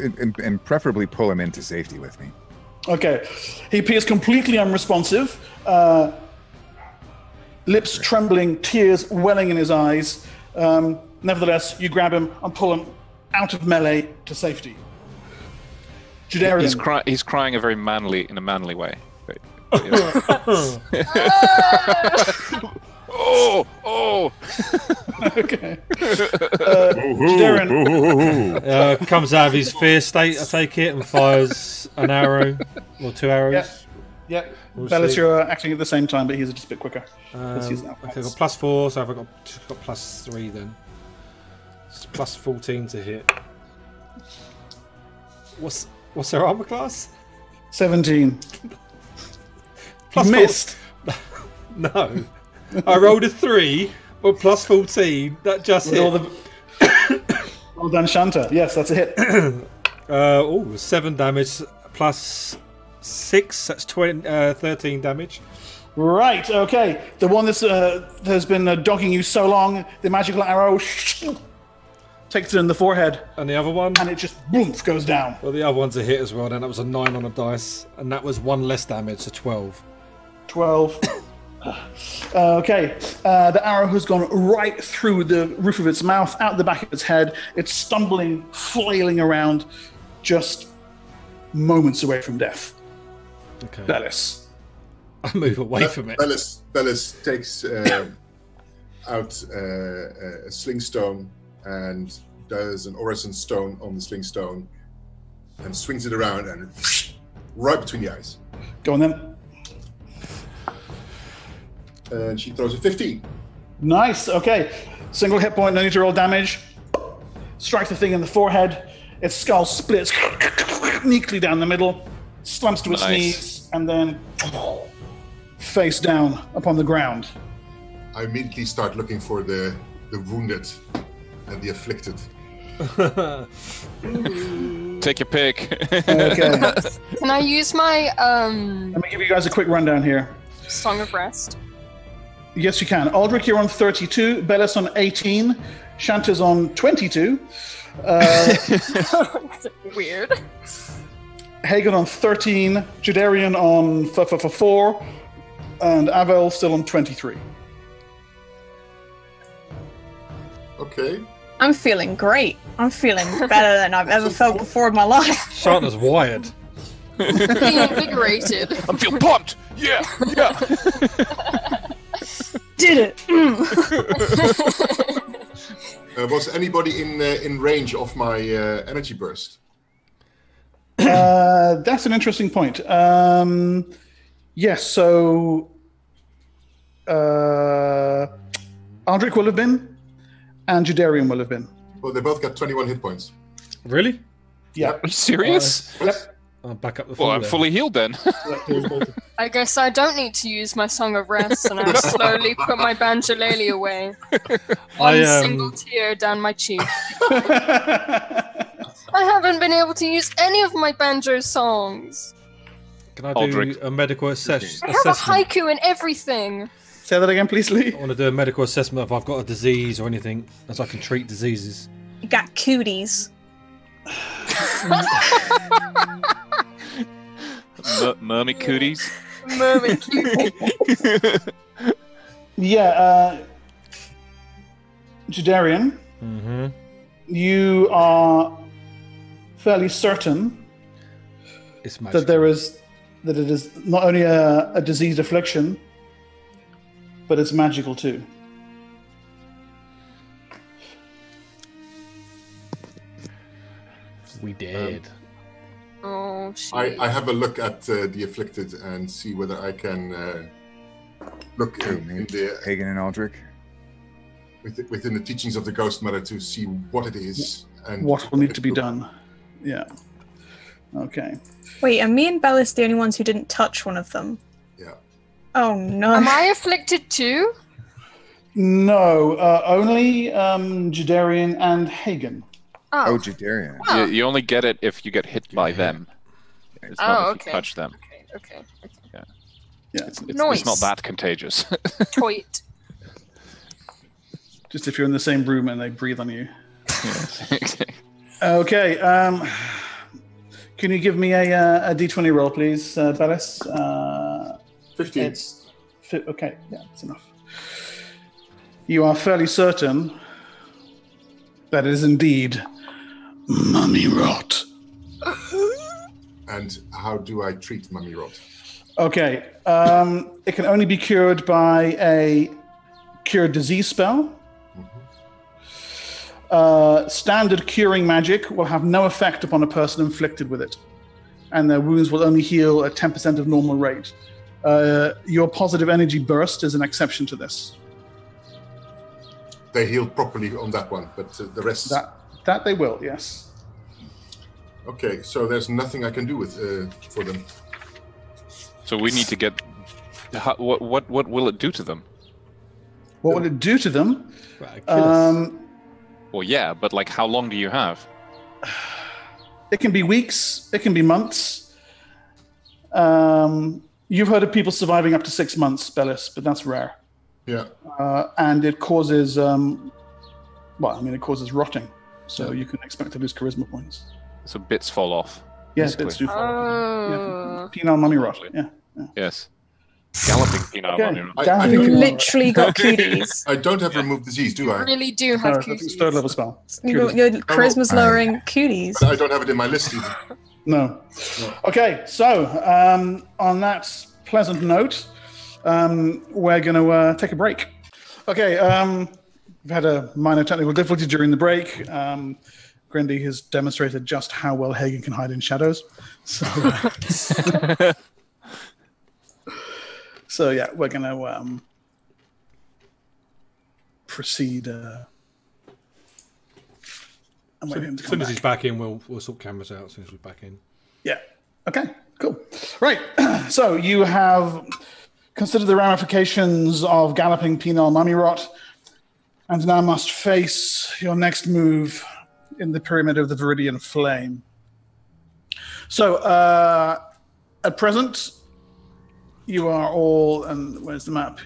and, and preferably pull him into safety with me. Okay. He appears completely unresponsive, uh, lips trembling, tears welling in his eyes. Um, nevertheless, you grab him and pull him out of melee to safety. Jadarian. He's, cry- he's crying a very manly in a manly way. But- but, yeah. [laughs] [laughs] oh, oh! [laughs] okay. Uh, Jadarian. Uh, comes out of his fear state, I take it, and fires an arrow or two arrows. Yeah. We'll Bellis, you're acting at the same time, but he's just a bit quicker. Um, he's now okay, I've got plus four, so I've got, got plus three then. It's plus 14 to hit. What's what's their armor class? 17. [laughs] Plus missed. [laughs] No. I rolled a three, but plus 14. That just With all hit. the- [coughs] well done, Shanta. Yes, that's a hit. [coughs] Uh, oh, seven damage plus six. That's 20, uh, 13 damage. Right, okay. The one that's uh, that has been uh, dogging you so long, the magical arrow [coughs] takes it in the forehead, And the other one? and it just boom goes down. Well, the other one's a hit as well. Then that was a nine on a dice, and that was one less damage, so 12. 12. [sighs] Uh, okay, uh, the arrow has gone right through the roof of its mouth, out the back of its head. It's stumbling, flailing around, just moments away from death. Okay. Bellis. I move away from it. Bellis, Bellis takes uh, out uh, a sling stone and does an orison stone on the sling stone and swings it around and [laughs] right between the eyes. Go on then. And she throws a 15. Nice. Okay. Single hit point, no need to roll damage. Strikes the thing in the forehead. Its skull splits [laughs] neatly down the middle, slumps to its Nice. knees, and then face down upon the ground. I immediately start looking for the, the wounded and the afflicted. [laughs] Take your pick. Okay. [laughs] Can I use my um Let me give you guys a quick rundown here. Song of Rest? Yes, you can. Aldrich, you're on 32. Bellis on 18. Shanta's on 22. Uh, [laughs] Weird. Hagen on 13. Jadarian on f- f- f- 4. And Avel still on 23. Okay. I'm feeling great. I'm feeling better than I've ever felt before in my life. Shanta's wired. Being invigorated. I feel pumped. Yeah, yeah. [laughs] Did it. Mm. [laughs] Uh, was anybody in uh, in range of my uh, energy burst? Uh, that's an interesting point. Um, yes, so uh, Aldrich will have been, and Jadarian will have been. Well, they both got 21 hit points. Really? Yeah. Are you serious? I'll back up the. well, I'm there. fully healed then. [laughs] [laughs] I guess I don't need to use my Song of Rest, and I [laughs] slowly put my banjolele away. One I, um, single tear down my cheek. I haven't been able to use any of my banjo songs. Can I do Aldrich. a medical assess- I have a assessment? haiku and everything. Say that again, please, Lee. I want to do a medical assessment if I've got a disease or anything, as I can treat diseases. You got cooties. M- Mummy cooties. Mermaid cute. [laughs] Yeah, uh, Jadarian, Mm-hmm. you are fairly certain It's that there is that it is not only a, a diseased affliction, but it's magical too. We did. Oh. I, I have a look at uh, the afflicted and see whether I can uh, look Who, in, in the, Hagen and Aldrich. within, within the teachings of the Ghost Mother to see what it is and What will need to be done? Yeah. Okay. Wait, are me and Bellis the only ones who didn't touch one of them? Yeah. Oh no. Am I afflicted too? No, uh, only um, Jadarian and Hagen. Oh, Oh, Jadarian. Oh. You, you only get it if you get hit by them. It's not Oh, if okay. you touch them. okay, okay. okay. Yeah. It's, it's Nice. not that contagious. [laughs] Toit. Just if you're in the same room and they breathe on you. Yes. [laughs] Okay. Um, can you give me a, uh, a d20 roll, please, uh, Bellis? Uh, 15. it's fi- okay. Yeah, that's enough. You are fairly certain that it is indeed mummy rot. And how do I treat mummy rot? Okay. Um, it can only be cured by a cure disease spell. Uh, standard curing magic will have no effect upon a person inflicted with it, and their wounds will only heal at 10% of normal rate. Uh, your positive energy burst is an exception to this. They healed properly on that one, but uh, the rest. That that they will, yes. Okay, so there's nothing I can do with uh, for them. so we need to get. How, what what what will it do to them? What will it do to them? Right. Um, Well, yeah, but like, how long do you have? [sighs] It can be weeks. It can be months. Um, you've heard of people surviving up to six months, Bellis, but that's rare. Yeah. Uh, and it causes, um, well, I mean, it causes rotting. So you can expect to lose charisma points. So bits fall off. Yes, Basically. bits do fall. Oh. Yeah. Penile mummy rot. Lovely. Yeah. Yes. Galloping penile Okay. mummy rot. I- Down I to think- Literally got cooties. [laughs] I don't have remove disease, do I? Really do have I think it's third level spell. your, your charisma's lowering cooties. But I don't have it in my list either. No. Okay, so um, on that pleasant note, um, we're going to uh, take a break. Okay, um, we've had a minor technical difficulty during the break. Um, Grindy has demonstrated just how well Hagen can hide in shadows. So, uh, [laughs] so yeah, we're going to um, proceed. Uh, I'm waiting for him to As soon as he's back in, we'll we'll sort cameras out as soon as we're back in. Yeah. Okay. Cool. Right. [clears throat] so you have considered the ramifications of galloping penile mummy rot, and now must face your next move in the pyramid of the Viridian Flame. So, uh, at present, you are all, and where's the map?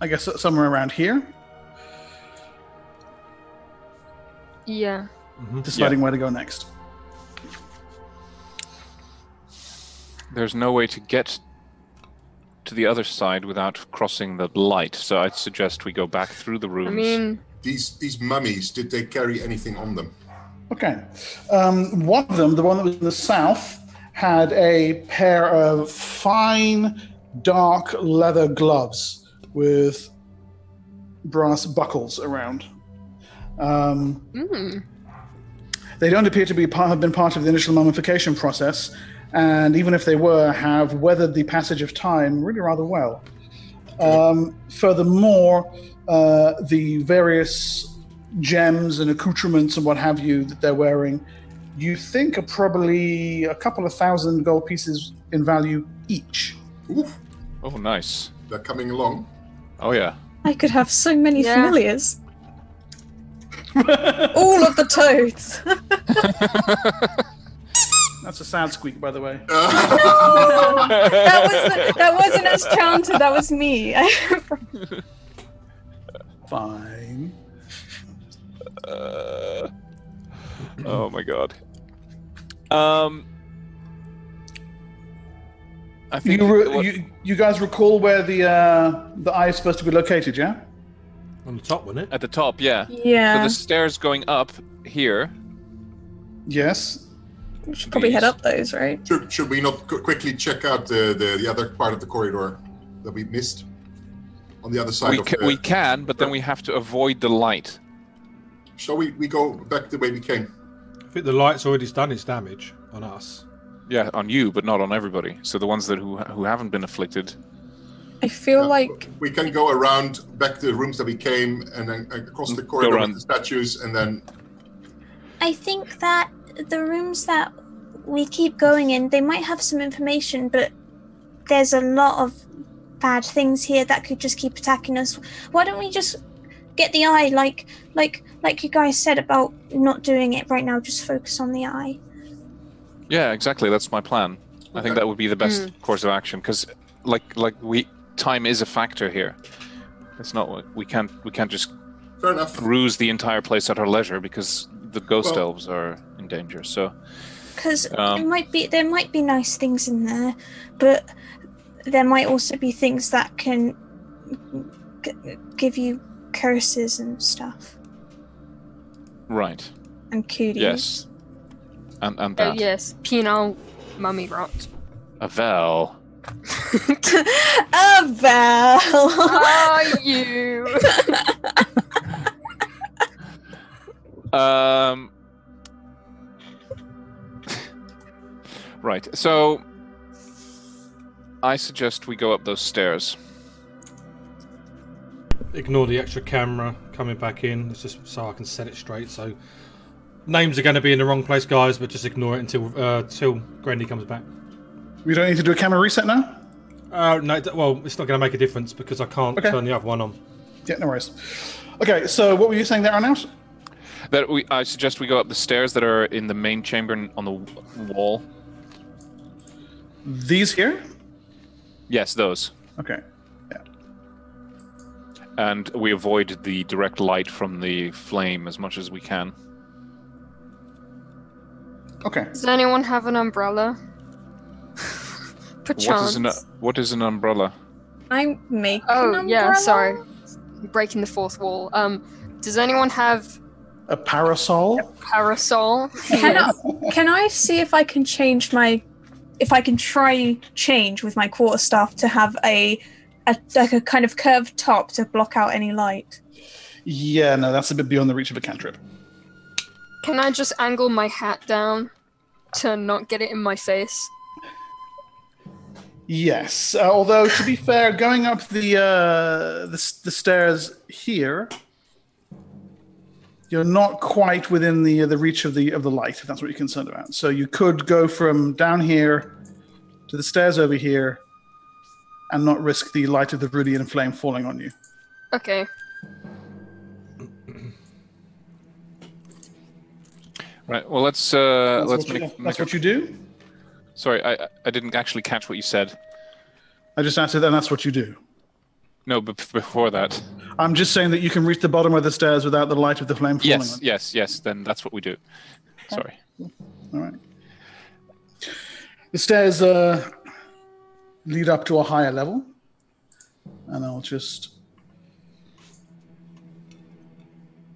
I guess somewhere around here, Yeah. deciding where to go next. There's no way to get to the other side without crossing the light, so I'd suggest we go back through the rooms. I mean, These these mummies, did they carry anything on them? Okay. Um, one of them, the one that was in the south, had a pair of fine, dark leather gloves with brass buckles around. Um, mm, they don't appear to be part, have been part of the initial mummification process, and even if they were, have weathered the passage of time really rather well. Um, furthermore, uh, the various gems and accoutrements and what have you that they're wearing, you think are probably a couple of thousand gold pieces in value each. Oof, Oh, nice. they're coming along. Oh yeah. I could have so many Yeah. familiars. [laughs] All of the toads. [laughs] [laughs] That's a sad squeak, by the way. No, [laughs] that was that wasn't as chanted. That was me. [laughs] Fine. Uh, oh my god. Um. I think You, re- what- you you guys recall where the uh, the eye is supposed to be located, yeah? On the top, wasn't it? at the top, yeah. So yeah, the stairs going up here. Yes. We should probably head up those, right? Should, should we not qu- quickly check out the, the, the other part of the corridor that we missed? On the other side We, of ca- the... we can, but then we have to avoid the light. Shall we, we go back the way we came? I think the light's already done its damage on us. Yeah, on you, but not on everybody. So the ones that who who haven't been afflicted. I feel Uh, like We can go around back to the rooms that we came and then across the corridor with the statues and then... I think that the rooms that we keep going in, they might have some information, but there's a lot of bad things here that could just keep attacking us. Why don't we just get the eye, like, like, like you guys said about not doing it right now? Just focus on the eye. Yeah, exactly. That's my plan. I think that would be the best hmm. course of action because, like, like we time is a factor here. It's not we can't we can't just Fair enough. peruse the entire place at our leisure because the ghost Well- elves are in danger. So Because Um, it might be there might be nice things in there, but there might also be things that can g- give you curses and stuff right, and cooties. yes, and and Oh that yes, penal mummy rot. Avel. [laughs] a Val. Are [laughs] you? [laughs] Um. right. So I suggest we go up those stairs. Ignore the extra camera coming back in. It's just so I can set it straight. So names are going to be in the wrong place, guys, but just ignore it until uh, till Grandy comes back. We don't need to do a camera reset now? Uh, no, well, it's not going to make a difference because I can't Okay. turn the other one on. Yeah, no worries. Okay, so what were you saying there, Arnaut? That we, I suggest we go up the stairs that are in the main chamber on the wall. These here? Yes, those. Okay. Yeah. And we avoid the direct light from the flame as much as we can. Okay. Does anyone have an umbrella? [laughs] Perchance. is an what is an umbrella? I'm making. Oh an yeah, sorry. Breaking the fourth wall. Um, does anyone have A parasol? A parasol? Can Yes. I, can I see if I can change my, if I can try change with my quarterstaff to have a, a like a kind of curved top to block out any light? Yeah, no, that's a bit beyond the reach of a cantrip. Can I just angle my hat down to not get it in my face? Yes, uh, although to be fair, going up the, uh, the the stairs here, you're not quite within the uh, the reach of the of the light. If that's what you're concerned about, so you could go from down here to the stairs over here, and not risk the light of the Viridian flame falling on you. Okay. Right. Well, let's uh, That's, let's what, you, make. that's make what you do. Sorry, I I- I didn't actually catch what you said. I just answered, and that's what you do. No, but before that. I'm just saying that you can reach the bottom of the stairs without the light of the flame falling Yes, on. yes, yes. Then that's what we do. Sorry. All right. The stairs uh, lead up to a higher level, and I'll just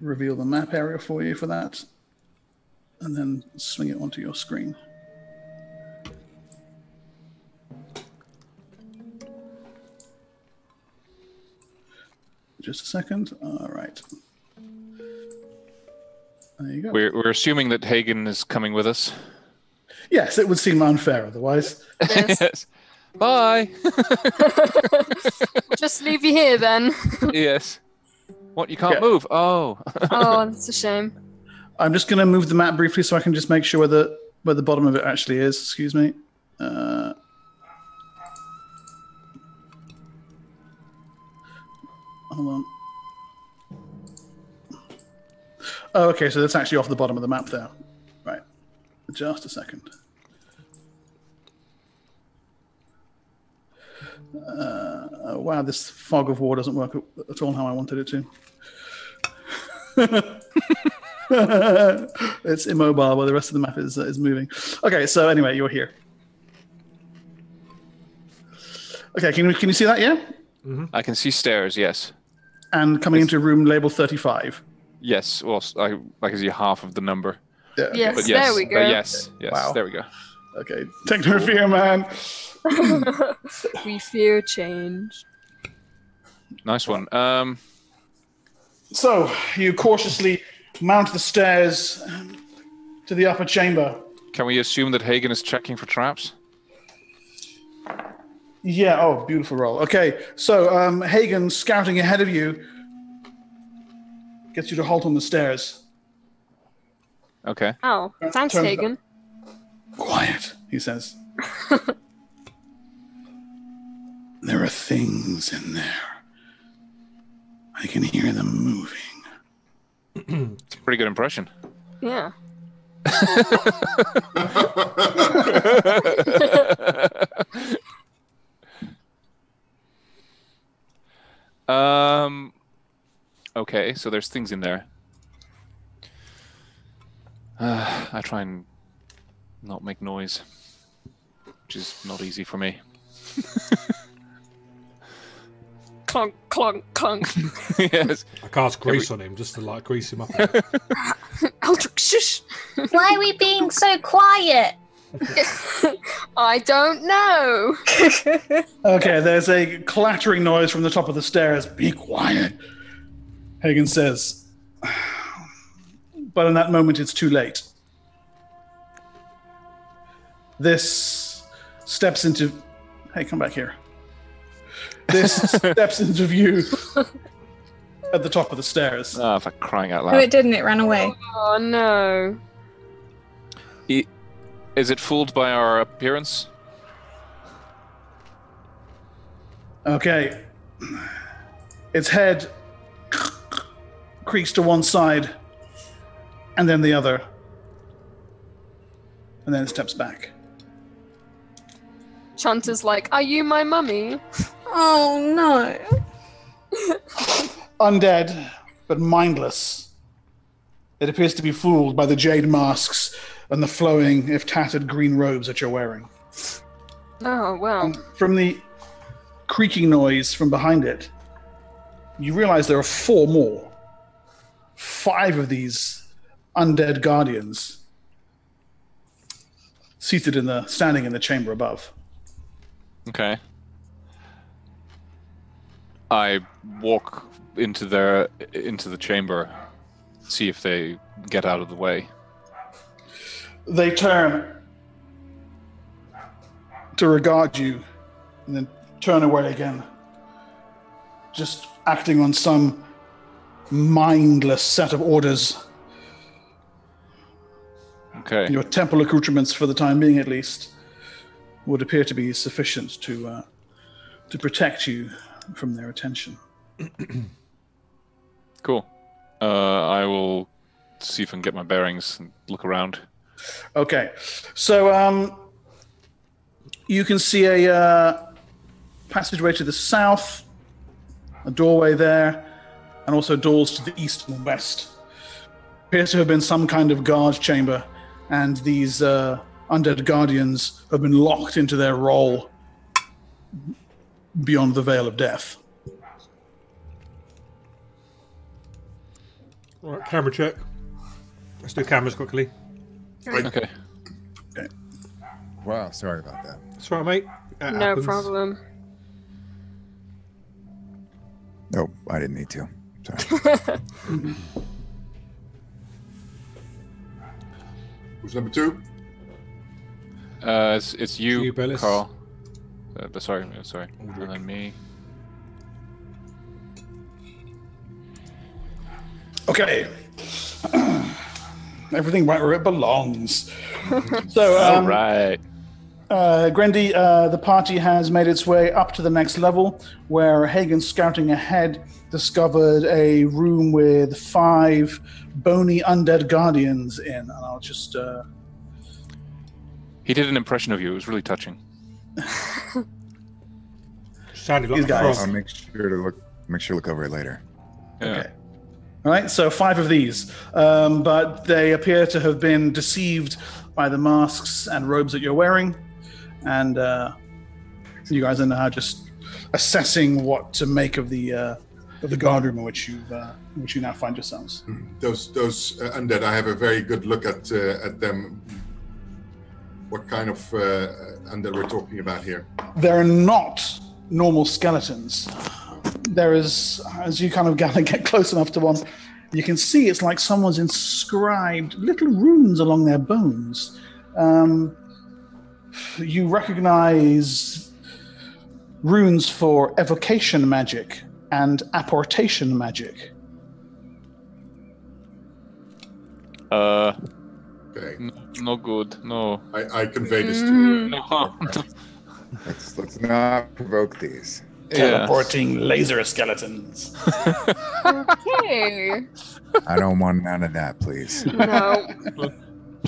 reveal the map area for you for that, and then swing it onto your screen. Just a second. All right. There you go. We're we're assuming that Hagen is coming with us. Yes, it would seem unfair otherwise. Yes. [laughs] yes. Bye. [laughs] just leave you here then. [laughs] yes. What? You can't Yeah. move? Oh. Oh, that's a shame. I'm just going to move the map briefly so I can just make sure where the where the bottom of it actually is. Excuse me. Uh, hold on. Oh, okay. So that's actually off the bottom of the map there. Right. Just a second. Uh, oh, wow, this fog of war doesn't work at all how I wanted it to. [laughs] it's immobile while the rest of the map is, uh, is moving. Okay, so anyway, you're here. Okay, can you, can you see that? Yeah? I can see stairs, yes. And coming into room label 35. Yes, well, s- I, I can see half of the number. Yeah. Yes, But yes, there we uh, go. yes, yes, Wow. there we go. Okay, take no fear, man. [laughs] we fear change. Nice one. Um, So, you cautiously mount the stairs to the upper chamber. can we assume that Hagen is checking for traps? Yeah, oh, beautiful roll. Okay, so um, Hagen scouting ahead of you gets you to halt on the stairs. Okay. Oh, thanks, turns Hagen. Quiet, he says. [laughs] there are things in there. I can hear them moving. [clears throat] It's a pretty good impression. Yeah. [laughs] [laughs] Um. Okay, so there's things in there. Uh, [sighs] I try and not make noise, which is not easy for me. [laughs] Clunk, clunk, clunk. [laughs] yes. I cast grease on him just to like grease him up. [laughs] Aldrich, shush! Why are we being so quiet? [laughs] I don't know. Okay, there's a clattering noise from the top of the stairs. Be quiet, Hagen says. But in that moment, it's too late. This steps into. Hey, come back here. This [laughs] steps into view at the top of the stairs. Ah, for crying out loud. No, it didn't. It ran away. Oh no. I- Is it fooled by our appearance? Okay. Its head creaks to one side and then the other. And then it steps back. Shanta's like, Are you my mummy? [laughs] Oh no. [laughs] Undead, but mindless. It appears to be fooled by the jade masks and the flowing, if tattered, green robes that you're wearing. Oh, well. From the creaking noise from behind it, you realize there are four more. Five of these undead guardians seated in the standing in the chamber above. Okay. I walk into their into the chamber, see if they get out of the way. They turn to regard you and then turn away again. Just acting on some mindless set of orders. Okay. Your temple accoutrements, for the time being at least, would appear to be sufficient to uh, to protect you from their attention. [clears throat] Cool. Uh, I will see if I can get my bearings and look around. Okay, so um, you can see a uh, passageway to the south, a doorway there, and also doors to the east and west. Appears to have been some kind of guard chamber, and these uh, undead guardians have been locked into their role beyond the veil of death. Right, camera check. Let's do cameras quickly. Okay. Wow, sorry about that. Sorry, right, mate. That No happens. problem. No, I didn't need to. Sorry. [laughs] Who's number two? Uh, it's it's you, You, Bellis. Carl. Uh, but sorry, uh, sorry, and then me. Okay. [clears throat] Everything right where it belongs. [laughs] so, um, All right. Uh, Grendy, uh, the party has made its way up to the next level, where Hagen, scouting ahead, discovered a room with five bony undead guardians in. And I'll just. Uh, He did an impression of you. It was really touching. Sounded like These a guys. I'll make sure to look. Make sure to look over it later. Yeah. Okay. All right, so five of these, um, but they appear to have been deceived by the masks and robes that you're wearing, and uh, you guys are now just assessing what to make of the uh, of the guard room in which you uh, in which you now find yourselves. Those those uh, undead, I have a very good look at uh, at them. What kind of uh, undead we're talking about here? They're not normal skeletons. There is, as you kind of get get close enough to one, you can see it's like someone's inscribed little runes along their bones. Um, you recognize runes for evocation magic and apportation magic. Uh, Okay, n- no good. No. I, I convey this to Mm. [laughs] No. Let's let's not provoke these. Yeah. Teleporting laser skeletons. Okay. [laughs] I don't want none of that, please. No.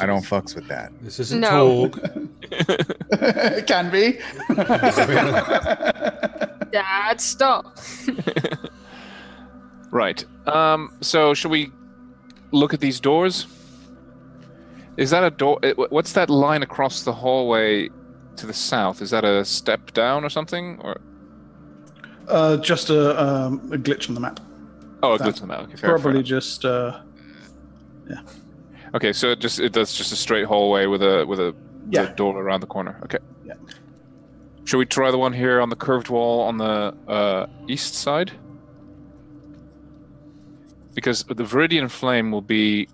I don't fucks with that. This isn't No. Torg. [laughs] it can be. [laughs] Dad, stop. Right. Um. So, should we look at these doors? Is that a door? What's that line across the hallway to the south? Is that a step down or something? Or uh, just a, um, a glitch on the map. oh, a glitch on that. Okay, fair, fair Probably enough. just. Uh, yeah. Okay, so it just it does just a straight hallway with a with a, with Yeah. a door around the corner. Okay. Yeah. Should we try the one here on the curved wall on the uh, east side? Because the Viridian Flame will be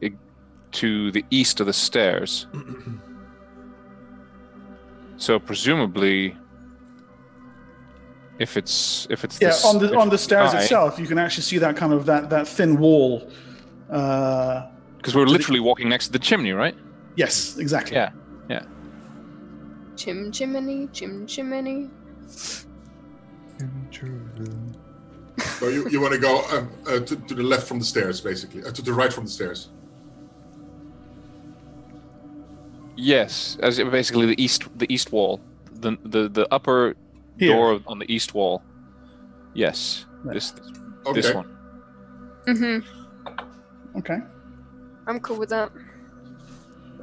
to the east of the stairs. [clears throat] so presumably, if it's if it's Yeah, this- on the on the stairs high- itself, you can actually see that kind of that that thin wall. Uh, Because we're literally walking next to the chimney, right? yes, exactly. Yeah. Yeah. Chim chimney, chim chimney. So you, you want to go um, uh, to, to the left from the stairs, basically, uh, to the right from the stairs. Yes, as basically the east the east wall, the the the upper Here. door on the east wall. Yes, Right. this this, Okay. this one. Mm-hmm. Okay. I'm cool with that.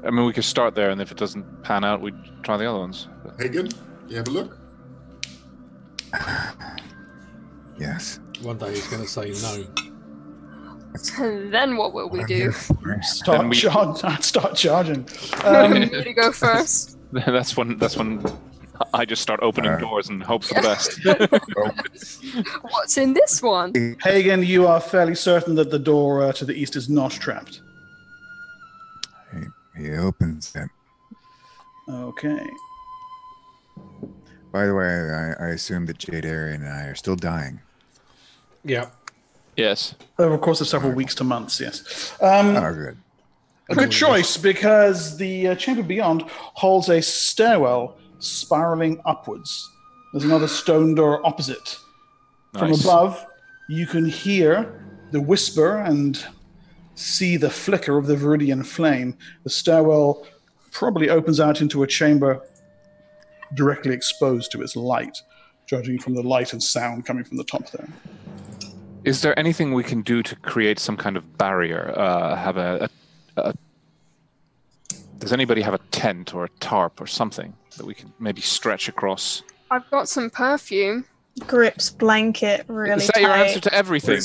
I mean, we could start there, and if it doesn't pan out, we would try the other ones. But- Hagen, you have a look. [sighs] Yes. One day he's going to say no. And [laughs] then what will we do? here for it. Start Then we- charge. [laughs] Start charging. [laughs] Um, me to go first. that's when that's when I just start opening Uh, doors and hope for the best. [laughs] What's in this one? Hagen, you are fairly certain that the door uh, to the east is not trapped. He, he opens it. Okay. By the way, I, I assume that Jadarian and I are still dying. Yeah. yes. Over the course of several weeks to months, yes. Um, Oh, good. A good choice because the uh, chamber beyond holds a stairwell spiraling upwards. There's another stone door opposite. From above, you can hear the whisper and see the flicker of the Viridian flame. The stairwell probably opens out into a chamber directly exposed to its light, judging from the light and sound coming from the top there. Is there anything we can do to create some kind of barrier? Uh, have a, a, a Does anybody have a tent or a tarp or something that we can maybe stretch across? I've got some perfume. Grips blanket really Is that tight. your answer to everything?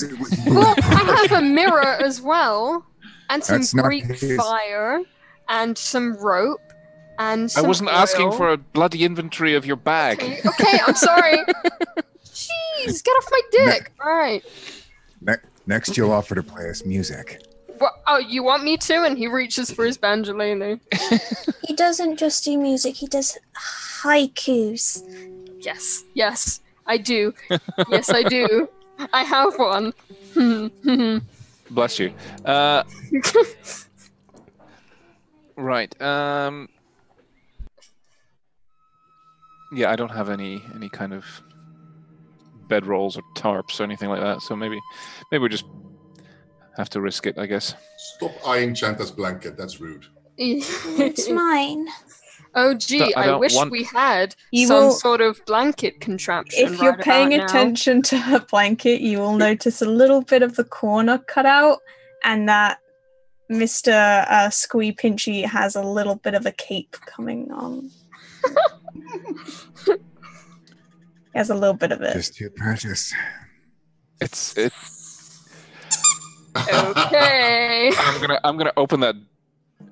[laughs] Well, I have a mirror as well, and some That's Greek his. fire, and some rope, and Some I wasn't asking for a bloody inventory of your bag. Okay, okay, I'm sorry. [laughs] Jeez, get off my dick. All right. Ne- next, you'll offer to play us music. What, oh, you want me to? And he reaches for his banjolini. He doesn't just do music, he does haikus. Yes, yes, I do. Yes, I do. I have one. [laughs] Bless you. Uh, [laughs] right. Um, yeah, I don't have any any kind of bedrolls or tarps or anything like that. So maybe maybe we just have to risk it. I guess. Stop eyeing Shanta's blanket. That's rude. [laughs] It's [laughs] mine. oh gee, I I, wish want- we had You some will- sort of blanket contraption. If you're right paying about now. attention to her blanket, you will notice a little bit of the corner cut out, and that Mr. Uh, Squee Pinchy has a little bit of a cape coming on. [laughs] he has a little bit of it. Just too precious. It's it. Okay. [laughs] I'm gonna I'm gonna open that.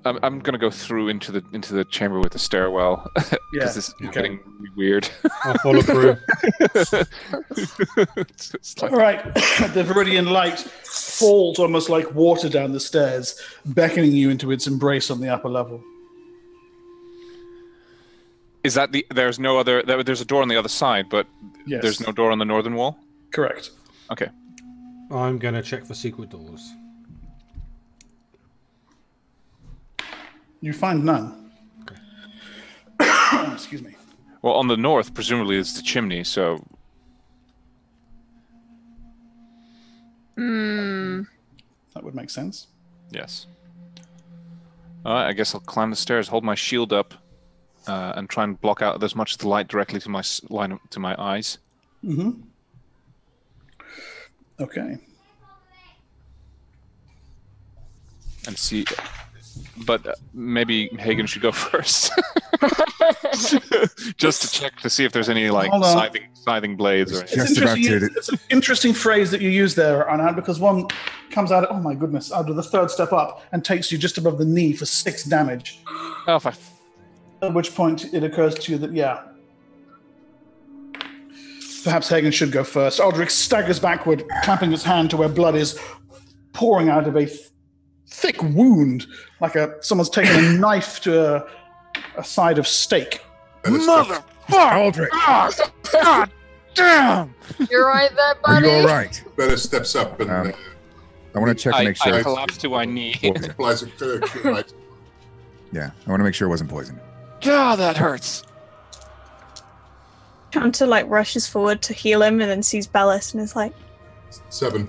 I'm, I'm gonna go through into the into the chamber with the stairwell [laughs] because Yeah. this is okay. getting weird. [laughs] I'll follow through. it's like All right. [coughs] the Viridian light falls almost like water down the stairs, beckoning you into its embrace on the upper level. Is that the? There's no other. There, there's a door on the other side, but Yes. there's no door on the northern wall. Correct. Okay. I'm going to check for secret doors. You find none. [coughs] Excuse me. Well, on the north, presumably, is the chimney. So Hmm. That would make sense. yes. All right. I guess I'll climb the stairs, hold my shield up, uh, and try and block out as much of the light directly to my line to my eyes. Mm-hmm. Okay. and see. But uh, maybe Hagen should go [laughs] first, [laughs] just to check to see if there's any like scything, scything blades or It's anything. Just about interesting, to- it's an interesting phrase that you use there, Arnaud, because one comes out, oh my goodness, out of the third step up and takes you just above the knee for six damage. Oh, if I f- At which point it occurs to you that, yeah, perhaps Hagen should go first. Aldrich staggers backward, clapping his hand to where blood is pouring out of a th- thick wound, like a someone's taken a [coughs] knife to a, a side of steak. Mother. Aldrich, God damn! You're right there, are buddy. you all [laughs] right? Better steps up and Um, uh, I want to check to I, make sure. I collapse to my knee. applies a clear cure yeah, I want to make sure it wasn't poison. God, that hurts. Chanta like rushes forward to heal him, and then sees Bellis and is like, Seven.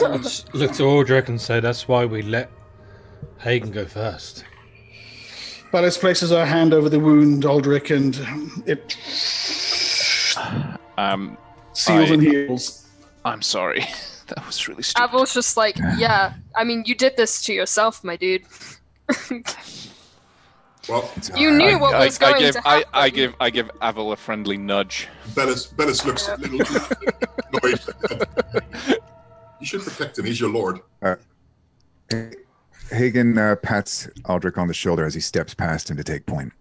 Let's look to Aldrich and say that's why we let Hagen go first. Bellis places her hand over the wound, Aldrich, and it Um, seals I- and heals. I'm sorry. [laughs] That was really stupid. Avil's just like, yeah. I mean, you did this to yourself, my dude. [laughs] Well, You all knew right. what I, was I going give to I, happen. I give I give Avil a friendly nudge. Bellis, Bellis looks a little annoyed. you should protect him. He's your lord. Hagen uh, pats Aldrich on the shoulder as he steps past him to take point.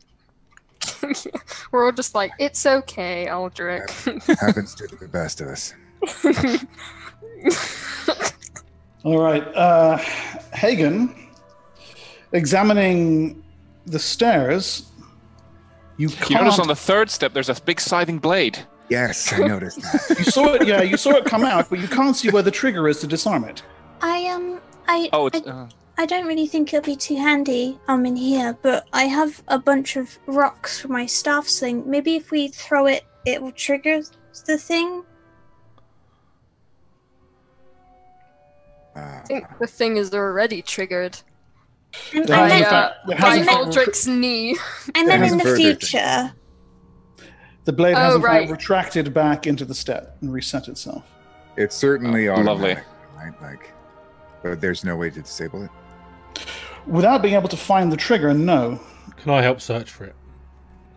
[laughs] We're all just like, it's okay, Aldrich. Happens to the best of us. [laughs] All right. Uh, Hagen, examining the stairs, you You can't. notice on the third step there's a big scything blade. Yes, I [laughs] noticed that. you saw it, yeah, you saw it come out, but you can't see where the trigger is to disarm it. I um I Oh, it's I, uh, I don't really think it'll be too handy I'm in here, but I have a bunch of rocks for my staff sling. Maybe if we throw it, it will trigger the thing. Uh, I think the thing is already triggered And, There by, meant, uh, by hasn't Aldrich's knee. I There meant in the future. The blade Oh, has in right. retracted back into the step and reset itself. it's certainly Oh, lovely. right? Like, but there's no way to disable it. Without being able to find the trigger, no. Can I help search for it?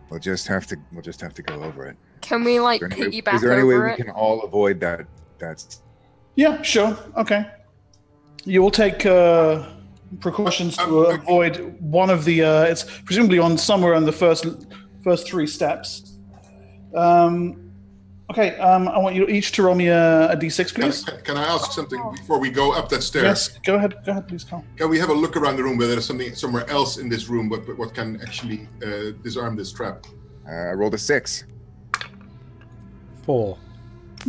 We'll just have to. We'll just have to go over it. Can we like Is there any way, piggyback is there any way over we it? can all avoid that? That's Yeah, sure. Okay. You will take uh, precautions to avoid one of the. Uh, it's presumably on somewhere on the first first three steps. Um, okay. Um, I want you each to roll me a, a d6, please. can- can I ask something before we go up that stairs? Yes. Go ahead. Go ahead, please, Carl. Can we have a look around the room whether there's something somewhere else in this room what, what can actually uh, disarm this trap? uh, I rolled a six. Four.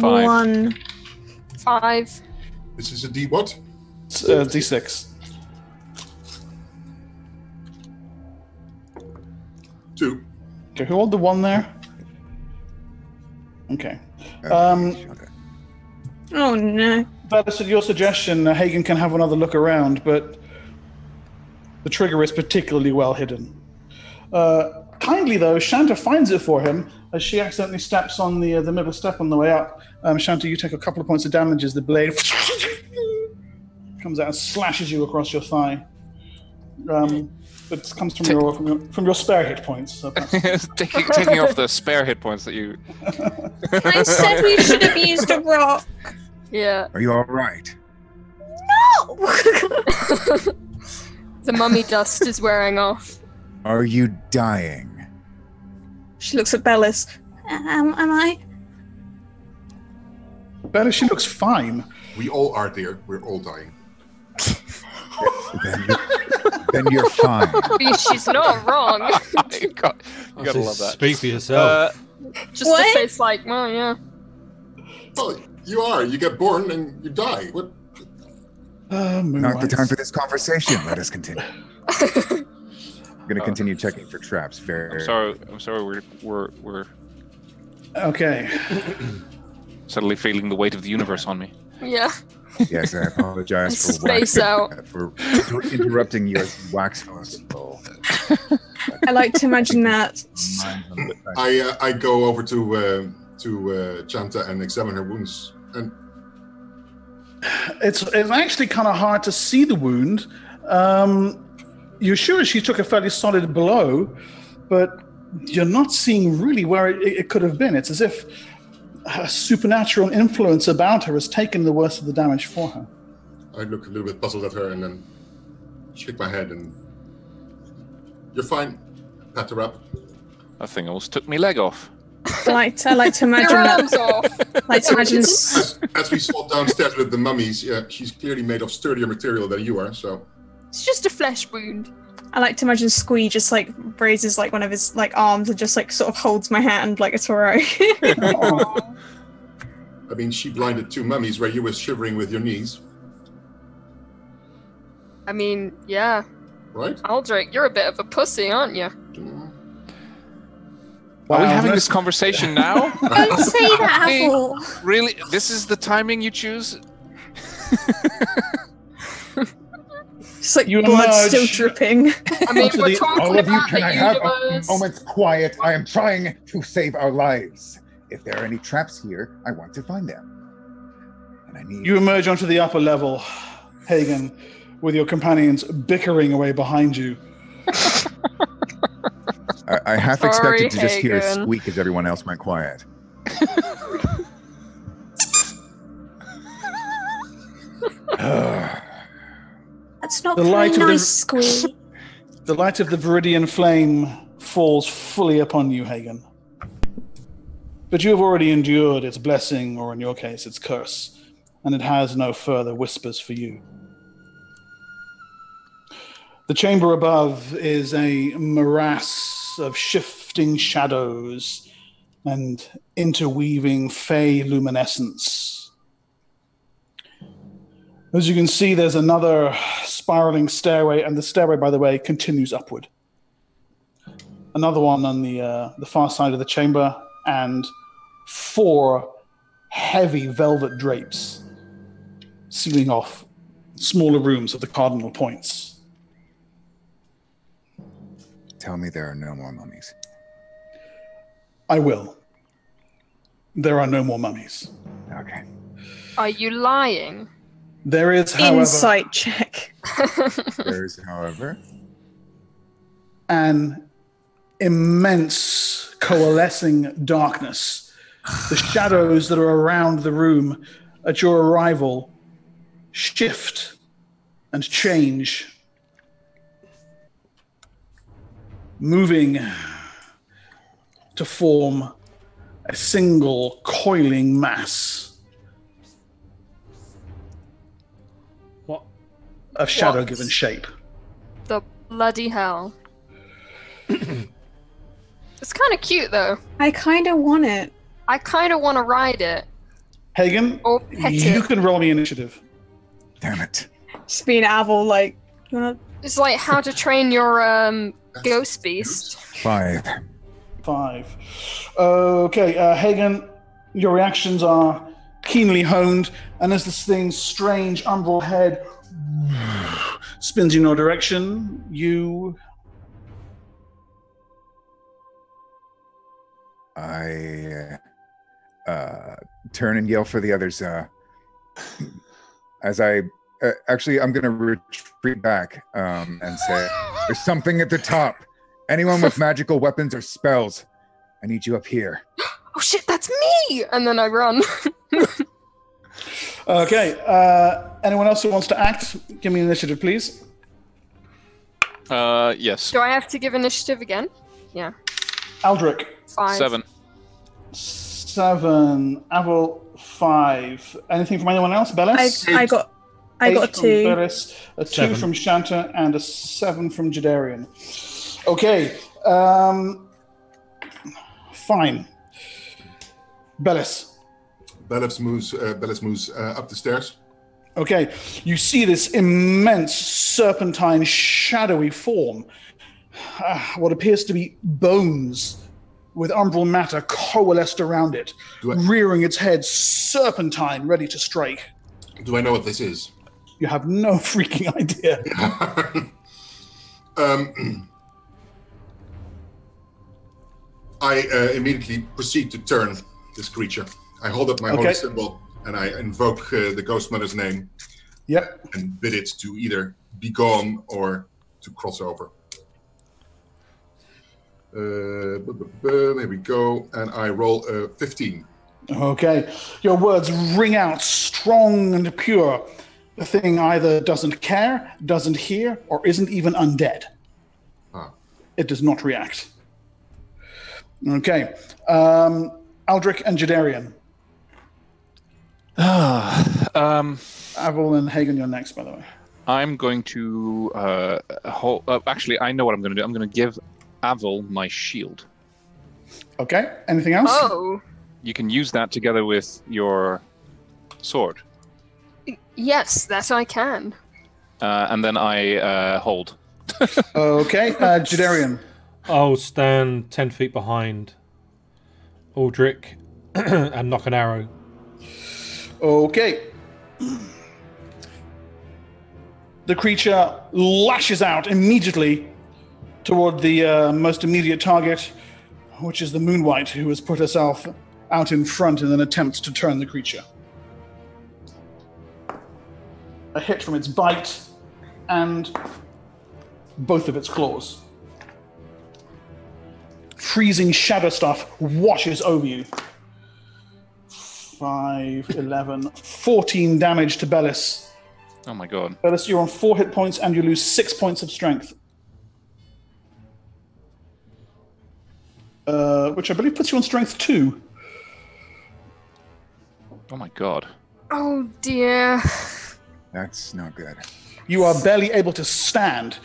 Five. one. Five. This is a D what? It's, uh, D6. Two. Okay, who rolled the one there? Okay. Um, Oh no. That is your suggestion. Uh, Hagen can have another look around, but the trigger is particularly well hidden. Uh, kindly, though, Shanta finds it for him as she accidentally steps on the uh, the middle step on the way up. Um, Shanta, you take a couple of points of damage as the blade [laughs] comes out and slashes you across your thigh. Um, it comes from your, from your from your spare hit points. So [laughs] that's- taking, taking off the spare hit points that you. I said we should have used a rock. Yeah. Are you all right? No. [laughs] The mummy dust is wearing off. Are you dying? she looks at Bellis. Um, am I? Bella, she looks fine. We all are, dear. We're all dying. Then you're, then you're fine. She's not wrong. [laughs] you got, you gotta love that. Speak for yourself. Uh, Just What? a face like, well, yeah. Well, you are. You get born and you die. What? Uh, Not the time for this conversation. Let us continue. I'm [laughs] gonna Uh, continue checking for traps. Very. I'm sorry. I'm sorry. We're we're we're Okay. suddenly feeling the weight of the universe on me. Yeah. Yes, I apologize for Space out. for interrupting your wax festival. I like to imagine that. Mine's on the back. I uh, I go over to uh, to uh, Shanta and examine her wounds. And It's it's actually kind of hard to see the wound. Um, you're sure she took a fairly solid blow, but you're not seeing really where it, it could have been. It's as if a supernatural influence about her has taken the worst of the damage for her. I look a little bit puzzled at her and then shake my head and you're fine. Pat her up. That thing almost took me leg off. I like to, I like to imagine arms that. off. Like to imagine. As, as we saw downstairs with the mummies, yeah, she's clearly made of sturdier material than you are. So It's just a flesh wound. I like to imagine Squee just like raises like one of his like arms and just like sort of holds my hand like a alright. [laughs] I mean, she blinded two mummies where you were shivering with your knees, I mean, yeah. right? Aldrich, you're a bit of a pussy, aren't you? Mm. Are we having this conversation now? [laughs] Don't say that, Hey. Apple. really? This is the timing you choose? [laughs] Just like You blood emerge- still dripping. I mean, we're the- talking All of you, can I have a universe. moment's quiet? I am trying to save our lives. If there are any traps here, I want to find them. And I need. You emerge onto the upper level, Hagen, with your companions bickering away behind you. [laughs] I, I half Sorry, expected to just hear a Hagen. squeak as everyone else went quiet. [laughs] [sighs] [sighs] That's not The very light of the- nice, Squee. [laughs] The light of the Viridian flame falls fully upon you, Hagen. But you have already endured its blessing, or in your case, its curse, and it has no further whispers for you. The chamber above is a morass of shifting shadows and interweaving fey luminescence. As you can see, there's another spiraling stairway, and the stairway, by the way, continues upward. Another one on the uh, the far side of the chamber, and four heavy velvet drapes sealing off smaller rooms of the cardinal points. Tell me there are no more mummies. I will. There are no more mummies. Okay. Are you lying? There is, however, Insight check. [laughs] There's, however, an immense coalescing darkness. The shadows that are around the room at your arrival shift and change, moving to form a single coiling mass of shadow What? given shape. the bloody hell. [clears throat] it's kind of cute though. I kind of want it. I kind of want to ride it Hagen, or pet you it. can roll me initiative. Damn it. Just being Avil, like, you wanna It's like how to train your um [laughs] ghost beast. Five. Five. Okay, uh, Hagen, your reactions are keenly honed, and as this thing's strange umbral head spins in your direction, you I uh, turn and yell for the others. Uh, as I uh, actually, I'm going to retreat back um, and say, "There's something at the top. Anyone with magical weapons or spells, I need you up here." [gasps] Oh shit, that's me! And then I run. [laughs] Okay. Uh, anyone else who wants to act? Give me initiative, please. Uh, yes. Do I have to give initiative again? Yeah. Aldrich, Five. Seven. seven. Avil, five. Anything from anyone else? I, Bellis? I got I Eight got a from two. Bellis, a two Seven. from Shanta, and a seven from Jadarian. Okay. Um, fine. Bellis. Bellis moves, uh, Bellis moves uh, up the stairs. Okay, you see this immense serpentine, shadowy form. Ah, what appears to be bones with umbral matter coalesced around it, I- rearing its head serpentine, ready to strike. Do I know what this is? You have no [laughs] freaking idea. [laughs] um, [clears throat] I uh, immediately proceed to turn this creature. I hold up my Okay. holy symbol and I invoke uh, the Ghost Mother's name Yep. and bid it to either be gone or to cross over. Uh, there we go, and I roll a 15. Okay, your words ring out strong and pure. The thing either doesn't care, doesn't hear, or isn't even undead. Ah. It does not react. Okay, um, Aldrich and Jadarian. Um, Avil and Hagen, you're next, by the way. I'm going to uh, hold. Uh, actually, I know what I'm going to do. I'm going to give Avil my shield. Okay, anything else? Oh. You can use that together with your sword, Yes, that I can. uh, and then I uh, hold. [laughs] Okay, uh, Jadarian. I'll stand 10 feet behind Aldrich [clears throat] and nock an arrow. Okay. The creature lashes out immediately toward the uh, most immediate target, which is the Moonwhite, who has put herself out in front in an attempt to turn the creature. A hit from its bite and both of its claws. Freezing shadow stuff washes over you. 5, 11, 14 damage to Bellis. Oh my god! Bellis, you're on 4 hit points and you lose 6 points of strength. Uh, which I believe puts you on strength 2. Oh my god! Oh dear. That's not good. You are barely able to stand.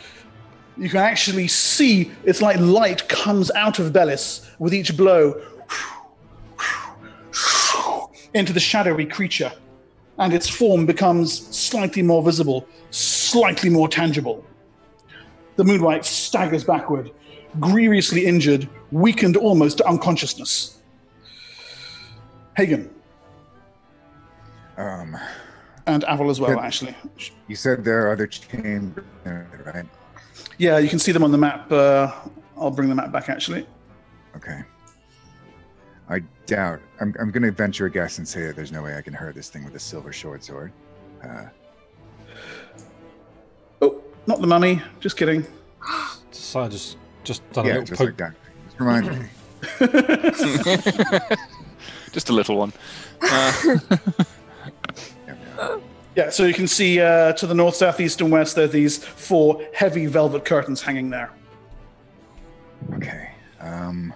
You can actually see it's like light comes out of Bellis with each blow into the shadowy creature, and its form becomes slightly more visible, slightly more tangible. The Moonlight staggers backward, grievously injured, weakened almost to unconsciousness. Hagen Um, and Avil as well, actually. you said there are other chambers, right? Yeah, you can see them on the map. Uh, I'll bring the map back actually. Okay. I doubt. I'm, I'm going to venture a guess and say that there's no way I can hurt this thing with a silver short sword. Uh, Oh, not the mummy. Just kidding. [gasps] So I just just done a yeah, little just poke. like that. Just remind me. [laughs] [laughs] Just a little one. [laughs] Uh, Yeah, yeah. Yeah, so you can see uh, to the north, south, east, and west. There are these four heavy velvet curtains hanging there. Okay. Um,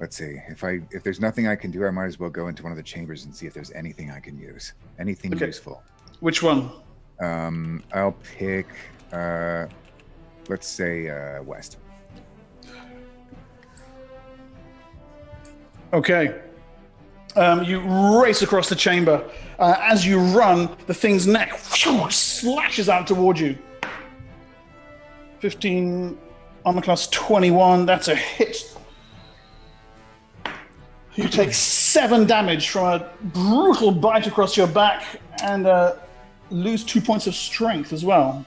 let's see. If I if there's nothing I can do, I might as well go into one of the chambers and see if there's anything I can use. Anything Okay. useful. Which one? Um, I'll pick. Uh, let's say uh, west. Okay. Um, you race across the chamber. Uh, as you run, the thing's neck slashes out toward you. 15, armor class 21. That's a hit. You take seven damage from a brutal bite across your back and uh, lose two points of strength as well.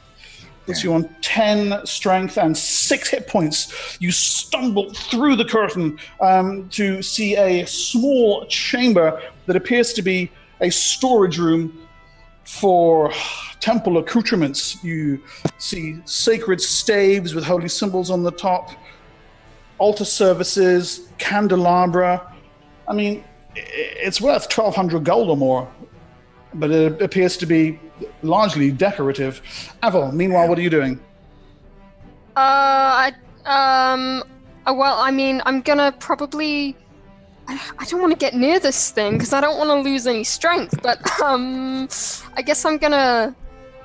Puts you on 10 strength and six hit points. You stumble through the curtain um, to see a small chamber that appears to be a storage room for temple accoutrements. You see sacred staves with holy symbols on the top, altar services, candelabra. I mean, it's worth 1200 gold or more, but it appears to be largely decorative. Avil, meanwhile, what are you doing? Uh, I, um, uh, well, I mean, I'm gonna probably. I, I don't want to get near this thing because I don't want to lose any strength. But um, I guess I'm gonna,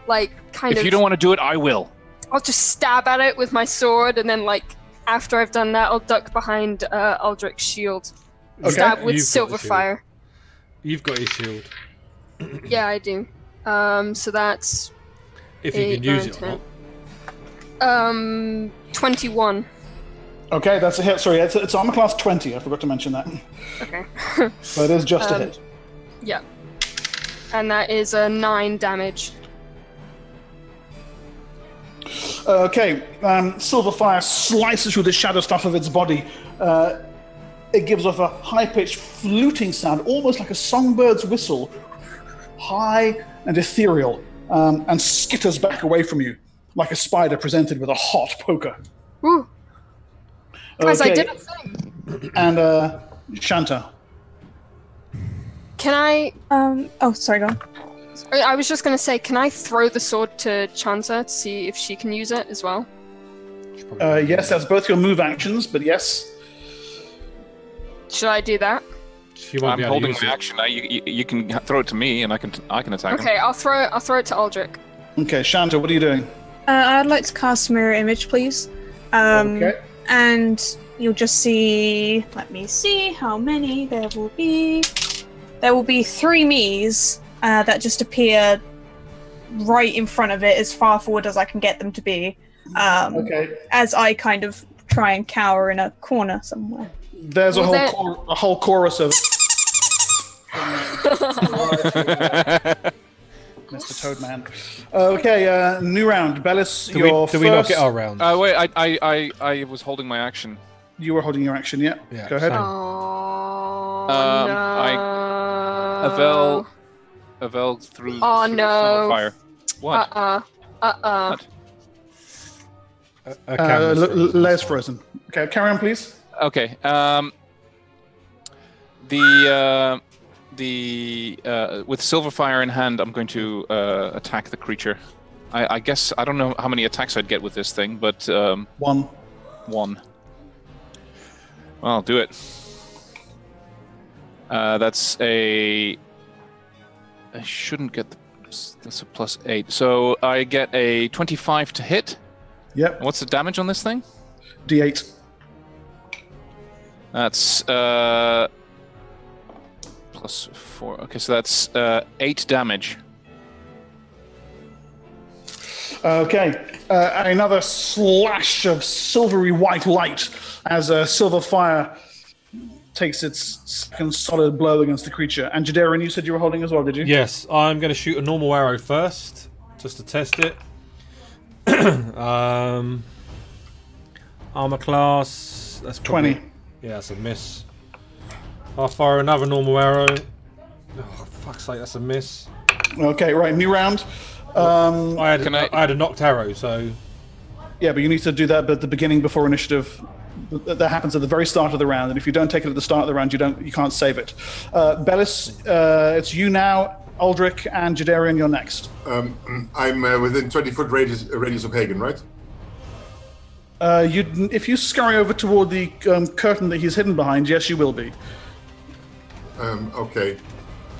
like, kind If of. If you don't want to do it, I will. I'll just stab at it with my sword, and then, like, after I've done that, I'll duck behind uh, Aldrich's shield. Okay. Stab with You've Silverfire. You've got your shield. [clears throat] Yeah, I do. Um, so that's If you Eight, can use nine, it or not. um 21. Okay, that's a hit. Sorry, it's, it's armor class 20. I forgot to mention that. Okay. [laughs] But it is just a Um, hit. yeah. And that is a nine damage. Okay, um, Silverfire slices through the shadow stuff of its body. Uh, it gives off a high pitched fluting sound, almost like a songbird's whistle, high and ethereal, um, and skitters back away from you, like a spider presented with a hot poker. Woo! Guys, I did a thing. And uh, Shanta. Can I? Um. Oh, sorry. Go on. I I was just gonna say, can I throw the sword to Shanta to see if she can use it as well? Uh, yes, that's both your move actions, but yes. Should I do that? She won't I'm be able holding to my it. action. I, you, you- you can throw it to me, and I can I can attack him. Okay, I'll throw it. I'll throw it to Aldrich. Okay, Shanta, what are you doing? Uh, I'd like to cast mirror image, please. Um, Okay. And you'll just see. Let me see how many there will be. There will be three me's uh, that just appear right in front of it, as far forward as I can get them to be. Um, Okay. As I kind of try and cower in a corner somewhere. There's a whole that- chor- a whole chorus of [laughs] Mr. Toadman. Okay, uh, new round. Bellis, Do we, your do we not first- get our round? Uh, wait, I, I, I, I was holding my action. You were holding your action, yeah? Yeah, Go ahead. same. Oh Um, no. Avil, Avil threw. Oh, threw no. Fire. What? Uh uh. Uh uh. What? A- a Uh, camera's L- frozen. L- Les frozen. Okay, carry on, please. Okay. Um, the uh, the uh, with Silverfire in hand, I'm going to uh, attack the creature. I, I guess I don't know how many attacks I'd get with this thing, but um, One. one. Well, I'll do it. Uh, that's a. I shouldn't get the. That's a plus eight. So I get a 25 to hit. Yep, What's the damage on this thing? D8. That's uh, plus four. Okay, so that's uh, eight damage. Okay, uh, another slash of silvery white light as a Silverfire takes its second solid blow against the creature. And Jadarian, you said you were holding as well, did you? Yes, I'm going to shoot a normal arrow first, just to test it. [clears throat] um, armor class. That's probably, 20. Yeah, that's a miss. I'll fire another normal arrow. Oh, fuck's sake, that's a miss. Okay, right, new round. Um, I had, Can I... I- had a nocked arrow, so yeah, but you need to do that at the beginning before initiative. That that happens at the very start of the round, and if you don't take it at the start of the round, you don't, you can't save it. Uh, Bellis, uh, it's you now. Aldrich and Jadarian, you're next. Um, I'm uh, within 20 foot radius, radius of Hagen, right? Uh, you, if you scurry over toward the um, curtain that he's hidden behind, yes, you will be. Um, okay.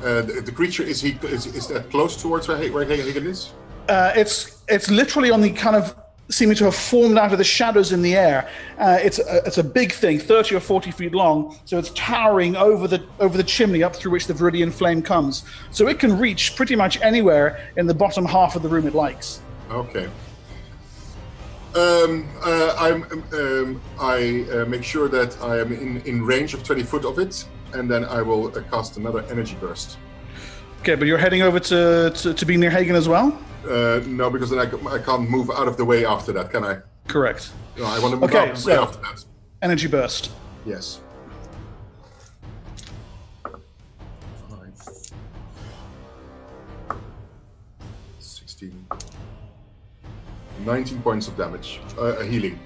Uh, the, the creature is he is, is that close towards where, where Hagen is? Uh, it's it's literally on the kind of seeming to have formed out of the shadows in the air. Uh, it's a, it's a big thing, thirty or forty feet long, so it's towering over the over the chimney up through which the viridian flame comes. So it can reach pretty much anywhere in the bottom half of the room it likes. Okay. Um, uh, I'm, um, I uh, make sure that I am in, in range of 20 foot of it, and then I will uh, cast another energy burst. Okay, but you're heading over to to, to be near Hagen as well. Uh, no, because then I can't move out of the way after that, can I? Correct. No, I want to move Okay, out of the way so- after that. Energy burst. Yes. 19 points of damage. Uh, healing.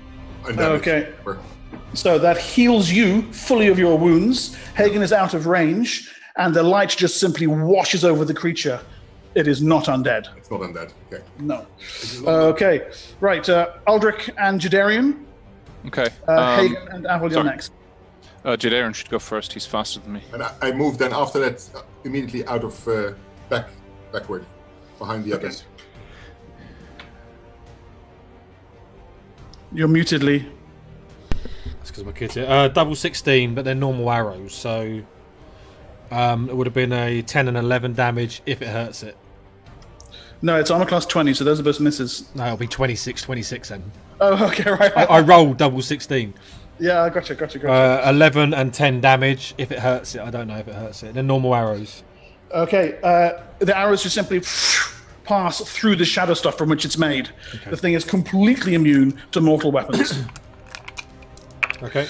And damage. Okay. So that heals you fully of your wounds. Hagen is out of range, and the light just simply washes over the creature. It is not undead. It's not undead. Okay. No. Okay. Right. Uh, Aldrich and Jadarian. Okay. Uh, um, Hagen and Avil, you're next. Uh, Jadarian should go first. He's faster than me. And I, I move then after that uh, immediately out of uh, back backward behind the others. You're mutedly. That's because my kid's. Uh, double 16, but they're normal arrows, so um, it would have been a 10 and 11 damage if it hurts it. No, it's armor class 20, so those are both misses. No, it'll be 26, 26 then. Oh, [laughs] okay, right. I, I rolled double 16. yeah, gotcha, gotcha, gotcha. Uh, 11 and 10 damage if it hurts it. I don't know if it hurts it. They're normal arrows. Okay, uh, the arrows just simply pass through the shadow stuff from which it's made. The thing is completely immune to mortal weapons. Okay.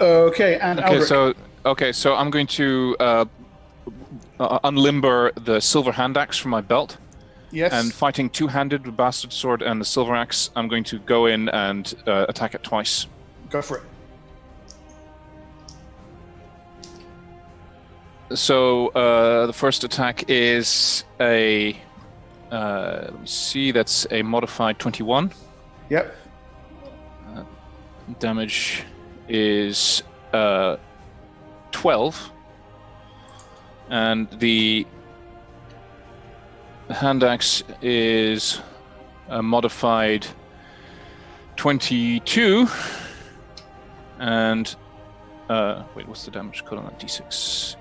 okay, and Okay, Aldrich. so okay, so I'm going to uh, uh, unlimber the silver hand axe from my belt. Yes. And fighting two-handed with bastard sword and the silver axe, I'm going to go in and uh, attack it twice. Go for it. So uh, the first attack is a uh, let me see, that's a modified 21. Yep. Damage is uh, 12, and the hand axe is a modified 22, and uh, wait, what's the damage code on that d6?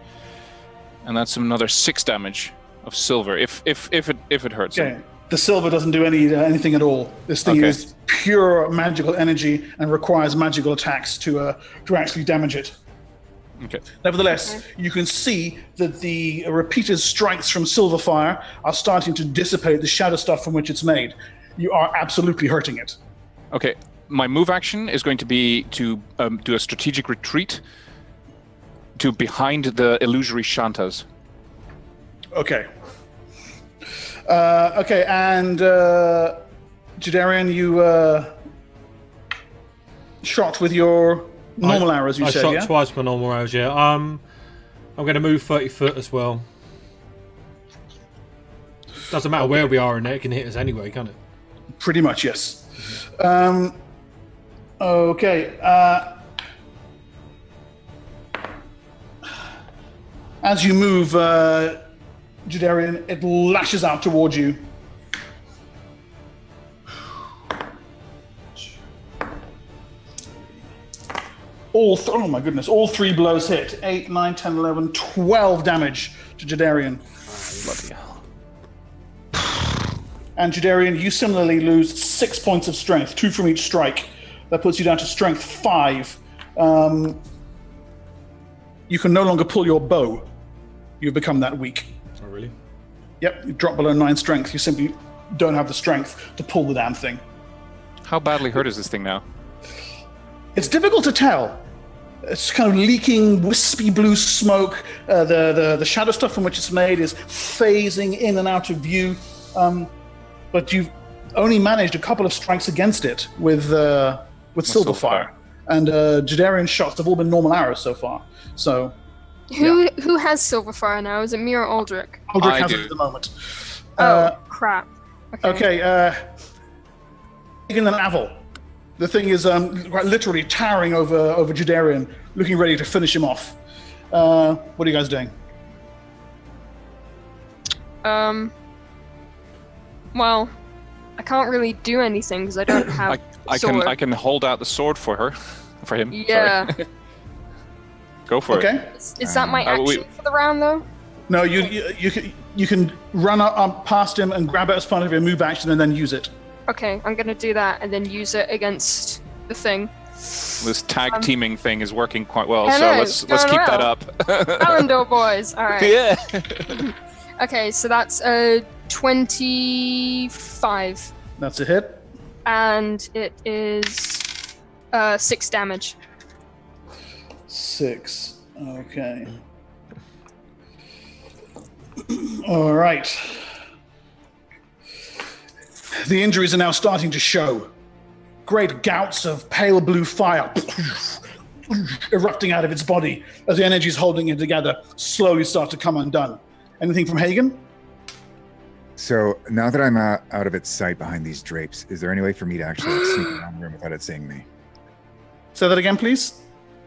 And that's another six damage of silver if if if it if it hurts. him. The silver doesn't do any uh, anything at all. This thing Okay. is pure magical energy and requires magical attacks to uh, to actually damage it. Okay. Nevertheless, you can see that the repeated strikes from Silverfire are starting to dissipate the shadow stuff from which it's made. You are absolutely hurting it. Okay, my move action is going to be to um, do a strategic retreat to behind the illusory Shantas. Okay. Uh, okay, and uh, Jadarian, you uh, shot with your normal I- arrows. You I said, shot yeah. twice with my normal arrows, yeah. Um, I'm going to move 30 foot as well. Doesn't matter where we are in there, it can hit us anyway, can't it? Pretty much, yes. Um, okay. Uh, as you move, uh, Jadarian, it lashes out towards you. All th- oh my goodness! All three blows hit. 8, 9, 10, 11, 12 damage to Jadarian. Bloody hell. And Jadarian, you similarly lose six points of strength, two from each strike. That puts you down to strength five. Um, you can no longer pull your bow. You've become that weak. Yep, you drop below nine strength. You simply don't have the strength to pull the damn thing. How badly hurt is this thing now? It's difficult to tell. It's kind of leaking wispy blue smoke. Uh, the, the the shadow stuff from which it's made is phasing in and out of view. Um, but you've only managed a couple of strikes against it with uh, with Silverfire, and uh, Jadarian's shots have all been normal arrows so far. So Who who has Silverfire now? Is it me or Aldrich? Aldrich I has do. it at the moment. Oh Uh, crap. Okay. Okay, uh, Hagen and Avil. The thing is um, quite literally towering over over Jadarian, looking ready to finish him off. Uh, what are you guys doing? Um. Well, I can't really do anything because I don't [coughs] have. I sword. can I can hold out the sword for her, for him. sorry. Yeah. [laughs] Go for it. Okay. Is, is that my Uh, action we- for the round though? No, you you you can, you can run up, up past him and grab it as part of your move action and then use it. Okay, I'm gonna do that and then use it against the thing. This tag Um, teaming thing is working quite well, I so let's it's let's going keep that well. up. [laughs] Arendelle boys. All right. [laughs] yeah. [laughs] Okay, so that's a 25, That's a hit. and it is uh, six damage. Six. Okay. All right. The injuries are now starting to show. Great gouts of pale blue fire [sniffs] erupting out of its body as the energies holding it together slowly start to come undone. Anything from Hagen? So now that I'm out, out of its sight behind these drapes, is there any way for me to actually like, sneak around the room without it seeing me? Say that again, please.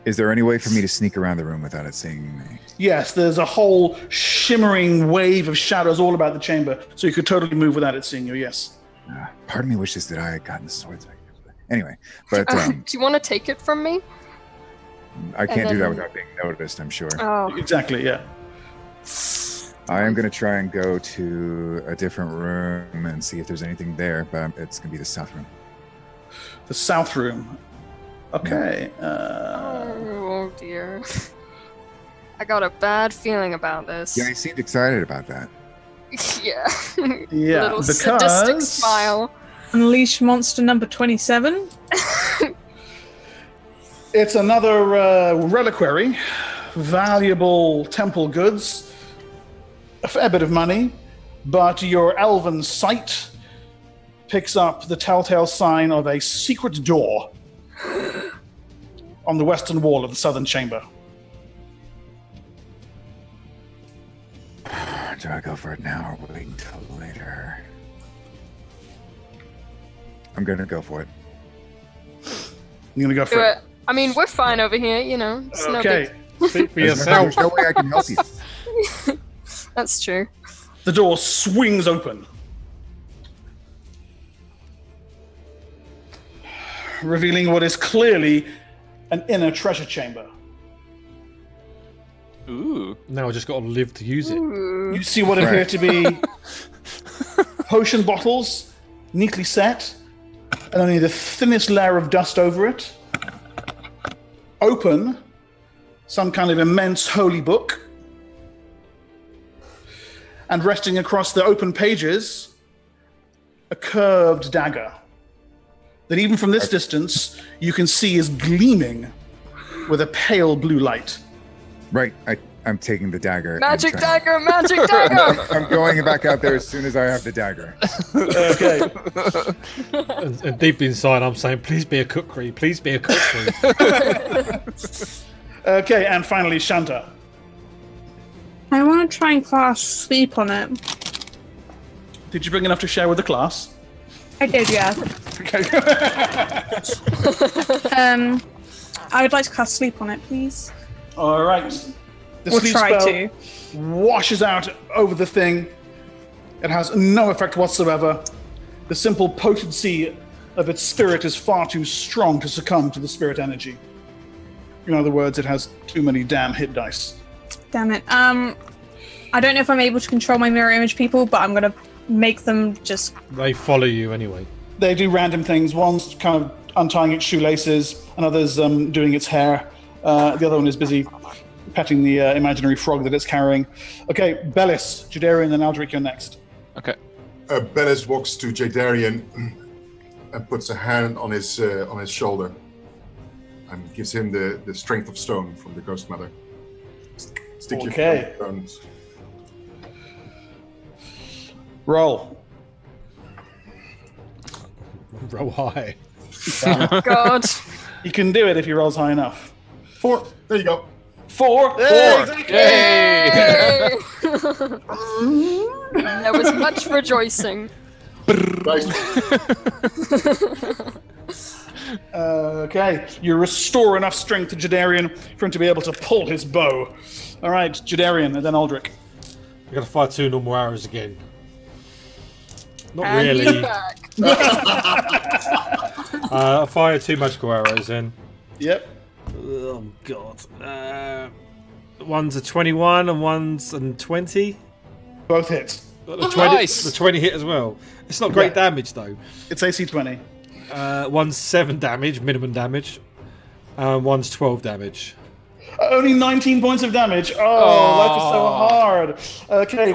Is there any way for me to sneak around the room without it seeing me? Yes, there's a whole shimmering wave of shadows all about the chamber, so you could totally move without it seeing you. Yes. Uh, part of me wishes that I had gotten the swords. Anyway, but Uh, um, [laughs] do you want to take it from me? I can't do that without being noticed. I'm sure. Oh, Exactly. Yeah. I am going to try and go to a different room and see if there's anything there, but it's going to be the south room. The south room. Okay. Uh, oh dear. [laughs] I got a bad feeling about this. Yeah, he seemed excited about that. [laughs] yeah. [laughs] Yeah, Little sadistic because- smile. Unleash monster number 27. it's another uh, reliquary, valuable temple goods, a fair bit of money, but your elven sight picks up the telltale sign of a secret door [laughs] on the western wall of the southern chamber. [sighs] Do I go for it now or wait until later? I'm going to go for it. You're gonna go for Do it. it. I mean, we're fine over here, you know. It's no Okay. big. [laughs] Speak for There's no, there's no way I can help you. [laughs] That's true. The door swings open. Revealing what is clearly an inner treasure chamber. Ooh. Now I just got to live to use it. You see what appear Right. to be [laughs] potion bottles, neatly set, and only the thinnest layer of dust over it. Open, some kind of immense holy book. And resting across the open pages, a curved dagger that even from this distance you can see is gleaming with a pale blue light. Right, I, I'm taking the dagger. Magic dagger, magic [laughs] dagger! I'm going back out there as soon as I have the dagger. Okay. [laughs] And, and deep inside, I'm saying, please be a kukri. Please be a kukri. [laughs] Okay, and finally, Shanta. I want to try and class sleep on it. Did you bring enough to share with the class? I did, yeah. Okay. [laughs] Um, I would like to cast sleep on it, please. All right. The We'll sleep try spell to. washes out over the thing. It has no effect whatsoever. The simple potency of its spirit is far too strong to succumb to the spirit energy. In other words, it has too many damn hit dice. Damn it. Um, I don't know if I'm able to control my mirror image people, but I'm gonna make them just. they follow you anyway. They do random things. One's kind of untying its shoelaces, another's um, doing its hair. Uh, the other one is busy petting the uh, imaginary frog that it's carrying. Okay, Bellis, Jadarian, and Aldrich, you're next. Okay. Uh, Bellis walks to Jadarian and puts a hand on his uh, on his shoulder and gives him the, the strength of stone from the Ghost Mother. Stick your Okay. Stones. Roll. Roll high. [laughs] God. You can do it if he rolls high enough. Four. There you go. Four. Four. Exactly. Yay! there was much rejoicing. Nice. [laughs] Okay, you restore enough strength to Jadarian for him to be able to pull his bow. All right, Jadarian, and then Aldrich. I got to fire two normal arrows again. Not and really. back. [laughs] [laughs] Uh, I fire two magical arrows in. Yep. Oh god. Uh, one's a 21 and one's a 20. Both hits. The 20, Nice. the 20 hit as well. It's not great Yeah. damage though. It's AC 20. Uh, one's 7 damage, minimum damage. And one's 12 damage. Only 19 points of damage. Oh, life is so hard. Okay.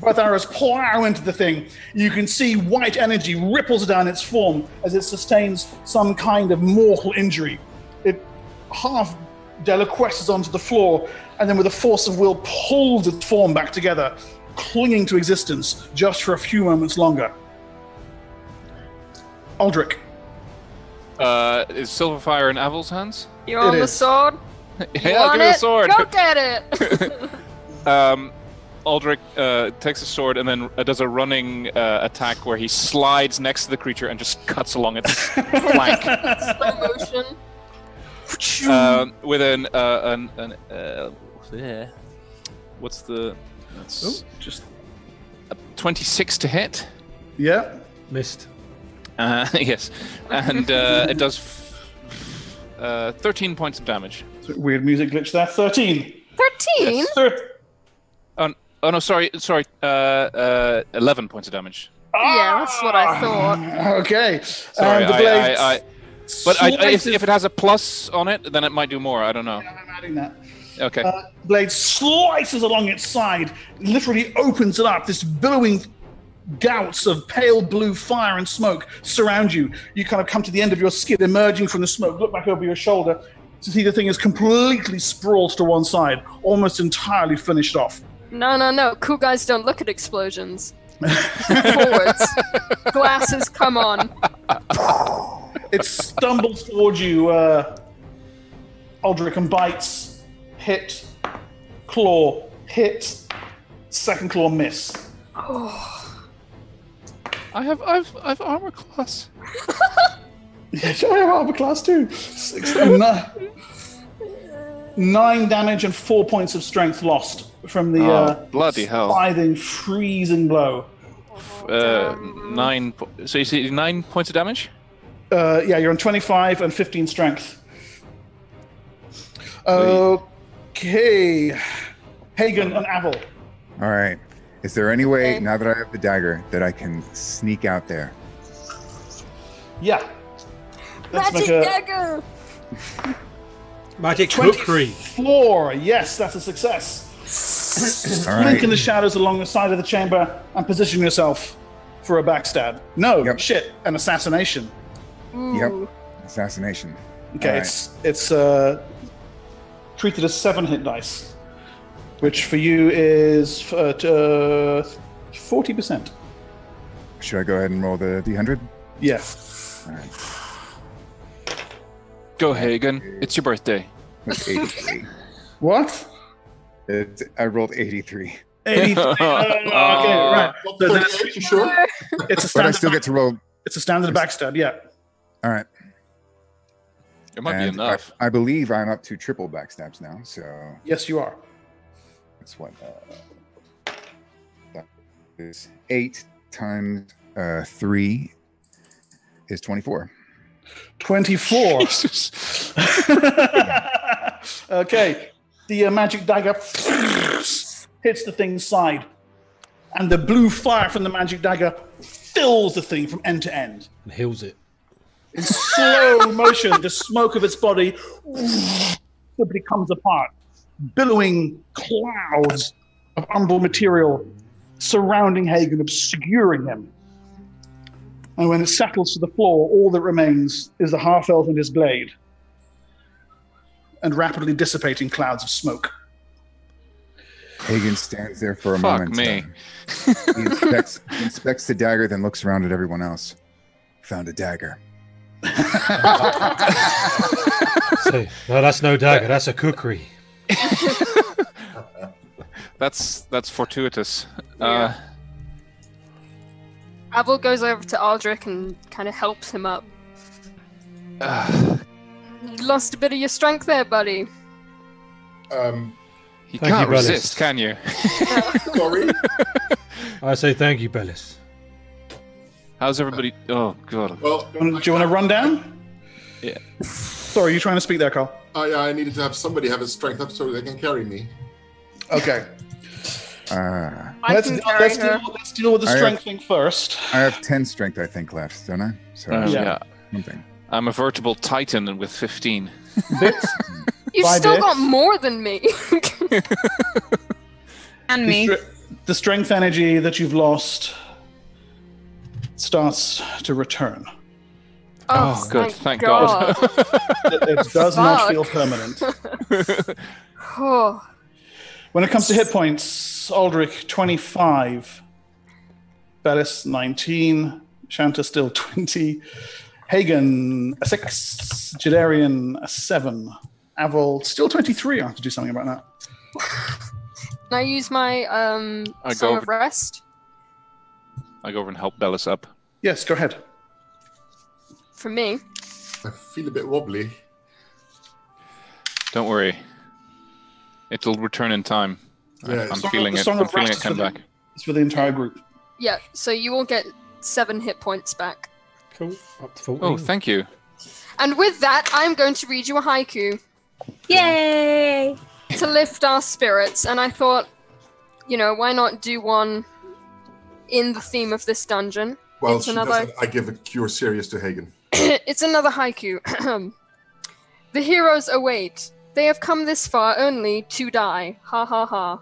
Both arrows plow into the thing. You can see white energy ripples down its form as it sustains some kind of mortal injury. It half deliquesces onto the floor and then, with a force of will, pulls its form back together, clinging to existence just for a few moments longer. Aldrich. Uh, is Silverfire in Avil's hands? You're on the is. sword? [laughs] You yeah, want give me the it? sword. Go get it. [laughs] um, Aldrich uh, takes a sword and then uh, does a running uh, attack where he slides next to the creature and just cuts along its [laughs] flank Slow motion. um, with an uh, an, an uh, yeah. what's the that's Oh, just. a 26 to hit. Yeah. Missed. Uh, [laughs] yes, and uh, it does f- uh, 13 points of damage. Weird music glitch there. 13. Thirteen. Thir- Oh, no, sorry, sorry. Uh, uh, 11 points of damage. Yeah, that's what I thought. Okay. Sorry, and the I, blade I, I, but I, I- if, if it has a plus on it, then it might do more. I don't know. Yeah, I'm adding that. Okay. Uh, blade slices along its side, literally opens it up. This billowing gouts of pale blue fire and smoke surround you. You kind of come to the end of your skid, emerging from the smoke. Look back over your shoulder to see the thing is completely sprawled to one side, almost entirely finished off. No, no, no. Cool guys don't look at explosions. [laughs] Forwards. Glasses come on. It stumbles towards you, uh, Aldrich, and bites. Hit, claw, hit, second claw miss. I have, I've, I've armor class. [laughs] Yeah, I have armor class too. Six, nine, nine damage and four points of strength lost from the Oh, uh, bloody hell. sliding, freezing blow. Uh, nine. po- So you see nine points of damage. Uh, yeah, you're on 25 and 15 strength. Okay. Hagen and Avil. All right. Is there any way, Okay. now that I have the dagger, that I can sneak out there? Yeah. Let's Magic make a dagger. [laughs] Magic kukri. 24. Yes, that's a success. All [clears throat] Blink right. in the shadows along the side of the chamber and position yourself for a backstab. No, Yep. shit, an assassination. Yep. Assassination. Okay, All right. it's it's uh, treated as seven hit dice, which for you is uh, forty percent. Should I go ahead and roll the d100? Yeah. All right. Go Hagen. It's your birthday. That's 83. [laughs] What? It's, I rolled 83. 83. Oh, [laughs] okay, right. Not So then 48, you sure? it's a But I standard. still get to roll. It's a standard backstab. Yeah. All right. It might And be enough. I, I believe I'm up to triple backstabs now. So Yes, you are. that's what. Uh, that is eight times uh, three is Twenty-four. Jesus. [laughs] okay. The uh, magic dagger hits the thing's side, and the blue fire from the magic dagger fills the thing from end to end. And heals it. In slow [laughs] motion, the smoke of its body simply comes apart, billowing clouds of umbral material surrounding Hagen, obscuring him. And when it settles to the floor, all that remains is the half elf and his blade, and rapidly dissipating clouds of smoke. Hagen stands there for a Fuck moment. me. uh, he, inspects, he inspects the dagger, then looks around at everyone else. Found a dagger. [laughs] So, no, that's no dagger. That's a kukri. [laughs] That's that's fortuitous. Uh, Avil goes over to Aldrich and kind of helps him up. You lost a bit of your strength there, buddy. Um, You Thank can't you, Bellis. resist, can you? [laughs] Sorry. [laughs] I say thank you, Bellis. How's everybody? Oh god. Well, Do you want- do you to run down? Yeah. Sorry, are you trying to speak there, Carl? I, I needed to have somebody have a strength up so they can carry me. Okay. [laughs] Uh, I let's, deal, let's, deal, let's deal with the I have- strength thing first. I have 10 strength, I think, left, don't I? So, Um, Yeah. yeah. something. I'm a veritable titan with 15. Bits. [laughs] You've Bye, still Bix. got more than me. [laughs] And The, me. stre- the strength energy that you've lost starts to return. Oh, good. Thank God. It, it does not feel permanent. [laughs] oh, When it comes to hit points, Aldrich 25, Bellis 19, Shanta still [laughs] 20, Hagen a 6, Jadarian a 7, Avil still 23. I have to do something about that. can I use my um I song go of rest I go over and help Bellis up. Yes, go ahead. for me? I feel a bit wobbly. Don't worry. It'll return in time. I- Yeah, I'm Song of- feeling it. I'm feeling it come for the- back. It's for the entire group. Yeah. So you will get seven hit points back. Cool. Up to 14. Oh, thank you. And with that, I'm going to read you a haiku Yay! to lift our spirits. And I thought, you know, why not do one in the theme of this dungeon? Well, It's she another- I give a cure serious to Hagen. [coughs] it's another haiku. [clears throat] the heroes await. They have come this far only to die. Ha ha ha.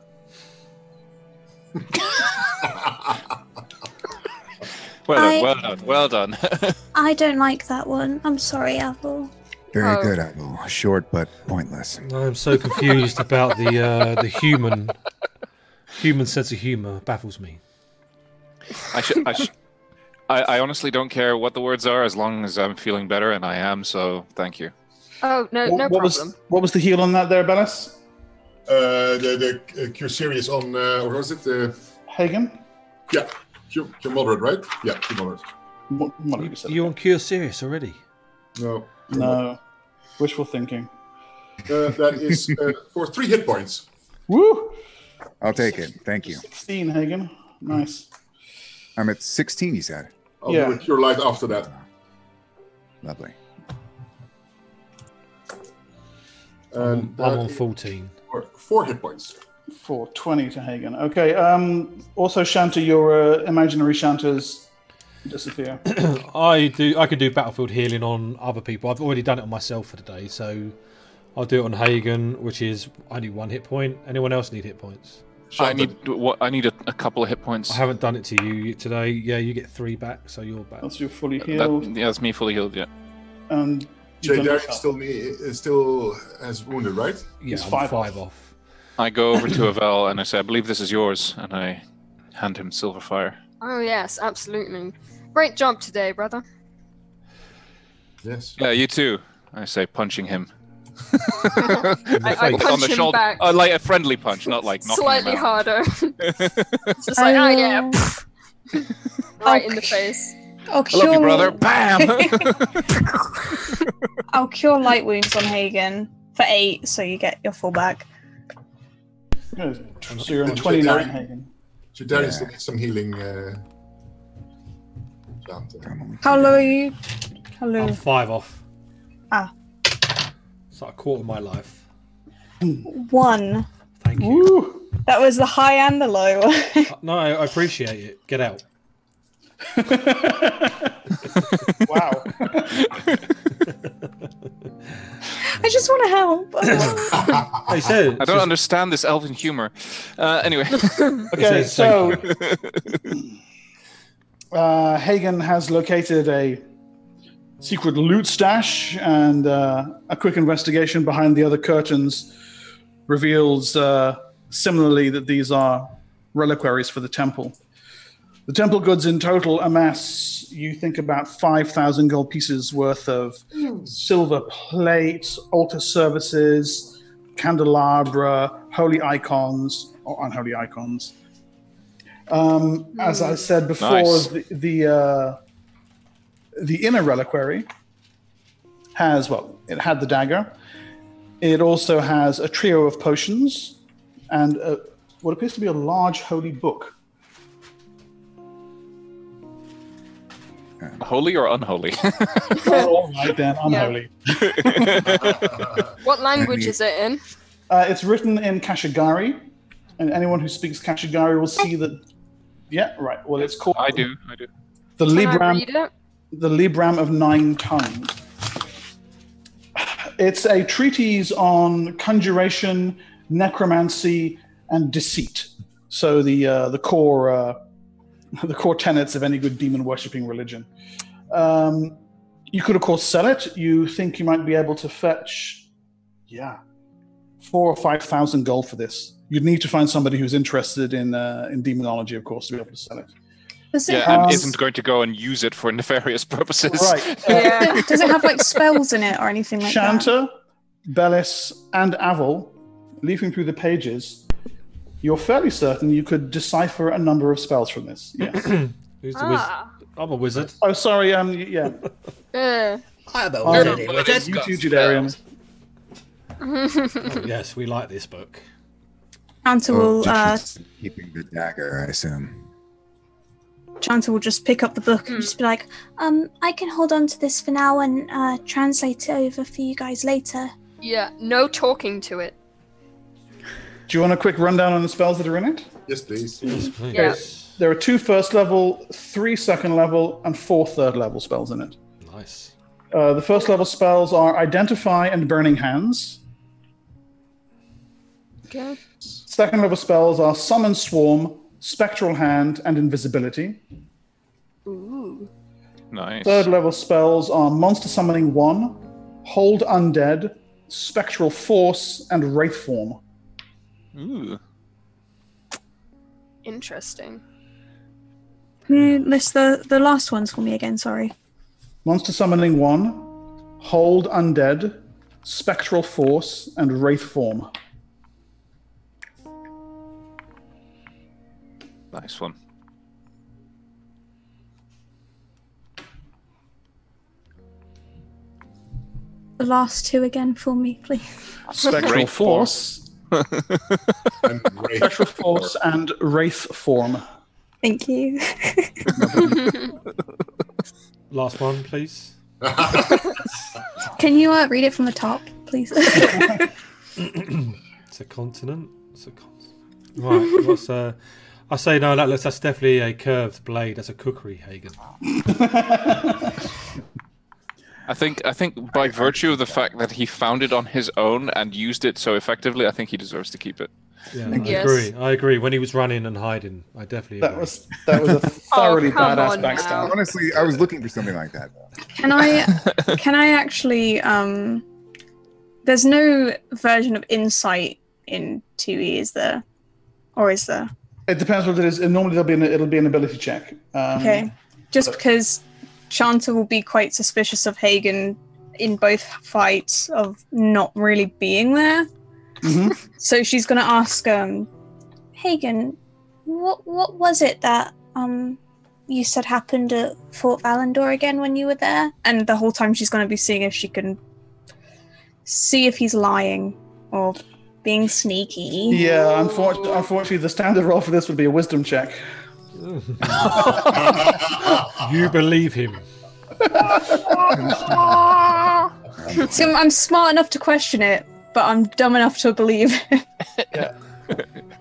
[laughs] Well I- done, well done, well done. [laughs] I don't like that one. I'm sorry, Apple. Very Oh. good, Apple. Short but pointless. I'm so confused about the uh, the human human sense of humor. Baffles me. I should. I, sh- I, I honestly don't care what the words are as long as I'm feeling better, and I am. So thank you. Oh no, What, no what problem. was what was the heal on that there, Bellis? Uh, the the uh, cure serious on uh, what was it? The Hagen? yeah, cure, cure moderate, right? Yeah, cure moderate. What, what you say? You on Cure Serious already? No, No. Wishful thinking. Uh, that is uh, for three hit points. Woo! I'll take it. Thank you. 16, Hagen. Nice. I'm at 16, you said. I'll Yeah. do a cure light after that. Lovely. And I'm that on 14. for four hit points. For 20 to Hagen. Okay. Um, also, Shanta, your uh, imaginary Shantas disappear. [clears throat] I do. I could do battlefield healing on other people. I've already done it on myself for today, so I'll do it on Hagen, which is only one hit point. Anyone else need hit points? I need what? I need a, a couple of hit points. I haven't done it to you today. Yeah, you get three back, so you're back. That's you fully That, healed. yeah, that's me fully healed. Yeah. And Jay you've Derrick still me is still has wounded, right? Yeah, He's five five, off. off. I go over to [laughs] Avil and I say, "I believe this is yours," and I hand him Silverfire. Oh yes, absolutely. Great job today, brother. Yes. Yeah, you too. I say, punching him [laughs] I, I punch on the him shoulder, back uh, like a friendly punch, not like knocking slightly him out. harder. It's [laughs] just like, oh yeah, right in the face. I'll I cure, love you, brother. Bam. [laughs] [laughs] I'll cure light wounds on Hagen for eight, so you get your full back. Good. So you're in 29, Derrick- Hagen. Jay Derrick Yeah. still needs some healing. Uh, Shanta. How low are you? How low? I'm five off. Ah. It's like a quarter of my life. One. Thank you. Woo! That was the high and the low. [laughs] Uh, No, I I appreciate it. Get out. Wow. I just want to help. [laughs] I said. I don't understand this elven humor. Uh, anyway, [laughs] Okay, says so uh, Hagen has located a secret loot stash, and uh, a quick investigation behind the other curtains reveals uh, similarly that these are reliquaries for the temple. The temple goods in total amass, you think, about 5,000 gold pieces worth of silver plate, altar services, candelabra, holy icons, or unholy icons. Um, as I said before, Nice. the the, uh, the inner reliquary has well, it had the dagger. It also has a trio of potions, and uh, what appears to be a large holy book. Holy or unholy? [laughs] All right then, unholy. [laughs] What language is it in? Uh, it's written in Kashigari, and anyone who speaks Kashigari will see that. Yeah, right. Well, it's called I do. I do. the Can I Libram. read it? the Libram of Nine Tongues. It's a treatise on conjuration, necromancy, and deceit. So the uh, the core uh, [laughs] the core tenets of any good demon worshipping religion. Um, you could of course sell it. You think you might be able to fetch, yeah, four or five thousand gold for this. You'd need to find somebody who's interested in uh, in demonology, of course, to be able to sell it. Does it, Yeah, and Um, isn't going to go and use it for [laughs] nefarious purposes. Right. [laughs] Yeah. does it have like spells in it or anything like that? Shanta, Bellis, and Avil, leafing through the pages, you're fairly certain you could decipher a number of spells from this. Yes. [clears throat] Who's the wizard? Ah. I'm a wizard. oh, sorry. Um. Yeah. [laughs] Uh. I'm a wizard, wizard. you two, Jadarian. Oh, [laughs] yes, we like this book. Shanta Oh, will uh, keeping the dagger, I assume. Shanta will just pick up the book and just be like, Um, I can hold on to this for now and uh, translate it over for you guys later. Yeah, no talking to it. Do you want a quick rundown on the spells that are in it? Yes, please. Yes, please. Yeah. There are two first level, three second level, and four third level spells in it. Nice. Uh, the first level spells are Identify and Burning Hands. Okay. Second level spells are Summon Swarm, Spectral Hand, and Invisibility. Ooh. Nice. Third level spells are Monster Summoning 1, Hold Undead, Spectral Force, and Wraith Form. Ooh. Interesting. Can you list the, the last ones for me again? Sorry. Monster Summoning 1, Hold Undead, Spectral Force, and Wraith Form. Nice one. The last two again for me, please. Spectral Force, And [laughs] great. Spectral Force, and Wraith Form. Thank you. [laughs] Last one, please. [laughs] Can you uh, read it from the top, please? It's a continent. It's a continent. Right. What's uh? I say no. That, looks. that's definitely a curved blade. That's a kukri, Hagen. I think I think by virtue of the fact that he found it on his own and used it so effectively, I think he deserves to keep it. Yeah, I Yes. agree. I agree. When he was running and hiding, I definitely That agree. was that was a [laughs] thoroughly Oh, badass on backstab. Honestly, I was looking for something like that. Can I [laughs] can I actually um there's no version of insight in 2e is there? Or is there? It depends what it is. Normally there'll be an, it'll be an ability check. Um, Okay. Just because Shanta will be quite suspicious of Hagen in both fights of not really being there. mhm. [laughs] So she's gonna ask um Hagen, what what was it that um you said happened at Fort Valendor again when you were there? and the whole time she's gonna be seeing if she can see if he's lying or being sneaky. Yeah, unfortunately, unfortunately, the standard roll for this would be a wisdom check. [laughs] You believe him. See, I'm, I'm smart enough to question it, but I'm dumb enough to believe it. [laughs]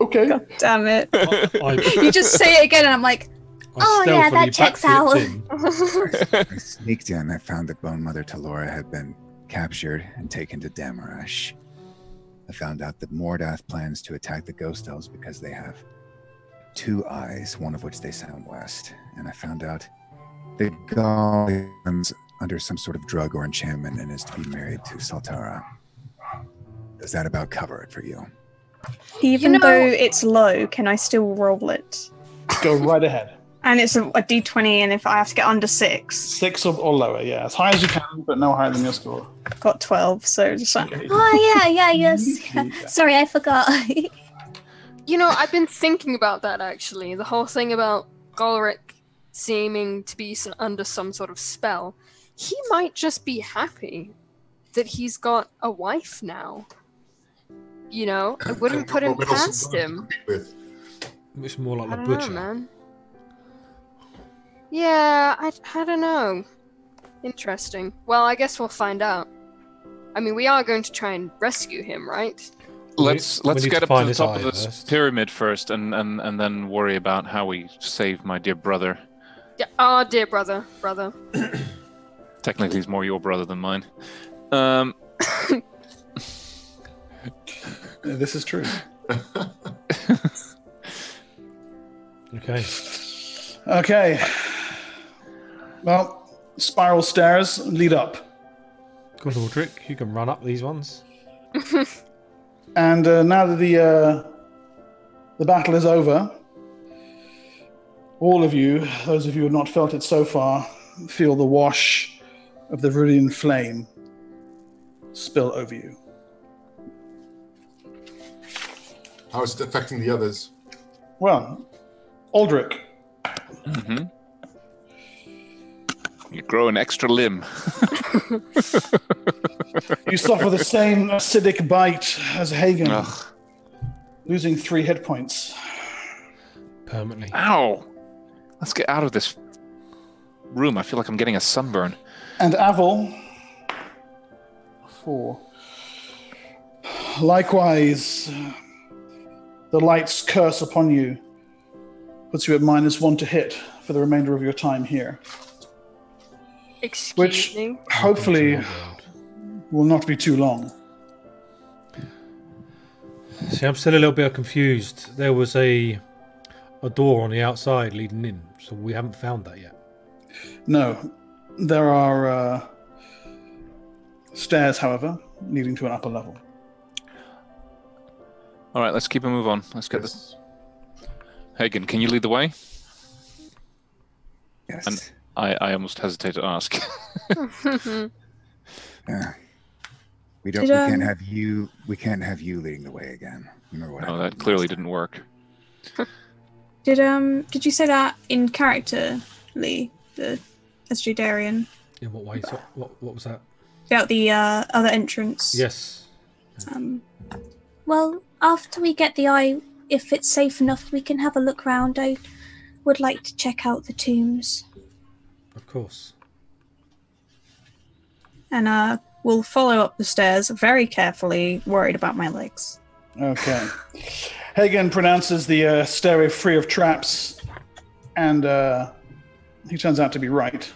Okay. God damn it. I, You just say it again and I'm like, I Oh, yeah, that checks out. [laughs] I sneaked in. I found that Bone Mother Talora had been captured and taken to Damarash. I found out that Mordath plans to attack the Ghost Elves because they have two eyes, one of which they sound west. And I found out that Gaul is under some sort of drug or enchantment and is to be married to Saltara. Does that about cover it for you? even You know- though it's low, can I still roll it? Go right ahead. And it's a, a d20, and if I have to get under six, Six or, or lower, yeah. As high as you can, but no higher than your score. got 12. So just like, Oh yeah, yeah, yes. [laughs] Yeah. [laughs] Sorry, I forgot. [laughs] You know, I've been thinking about that actually. The whole thing about Golric seeming to be under some sort of spell. He might just be happy that he's got a wife now. You know, I wouldn't put him past him. It's more like I the don't know, butcher. man. Yeah, I, I don't know. Interesting. Well, I guess we'll find out. I mean, we are going to try and rescue him, right? We- Let's we let's need get to up to the top of this first. pyramid first, and, and and then worry about how we save my dear brother. Yeah. Oh, dear brother, brother. [coughs] Technically, he's more your brother than mine. Um, This is true. [laughs] Okay. Okay. Well, spiral stairs lead up. Good Aldrich, you can run up these ones. [laughs] And uh, now that the uh, the battle is over, all of you, those of you who have not felt it so far, feel the wash of the Viridian flame spill over you. How is it affecting the others? Well, Aldrich, mhm. You grow an extra limb. [laughs] you suffer the same acidic bite as Hagen, Ugh. losing three hit points. Permanently. Ow! Let's get out of this room. I feel like I'm getting a sunburn. And Avil, four. Likewise, the light's curse upon you puts you at minus one to hit for the remainder of your time here. Excuse Which- me. Hopefully, Welcome to my world. will not be too long. See, I'm still a little bit confused. There was a a door on the outside leading in, so we haven't found that yet. No, there are uh, stairs, however, leading to an upper level. All right, let's keep a move on. Let's get this. Hagen, can you lead the way? Yes. And- I, I almost hesitate to ask. [laughs] [laughs] Yeah. We don't. Did, we can't um, have you. We can't have you leading the way again. Remember what? no, that clearly last didn't work. Did um did you say that in character, Lee, the SG Darian? In what way? So, what what was that? About the uh, other entrance. Yes. Um, Well, after we get the eye, if it's safe enough, we can have a look round. I would like to check out the tombs. Of course. and uh, we'll follow up the stairs very carefully, worried about my legs. Okay. Hagen pronounces the uh, stairway free of traps, and uh, he turns out to be right.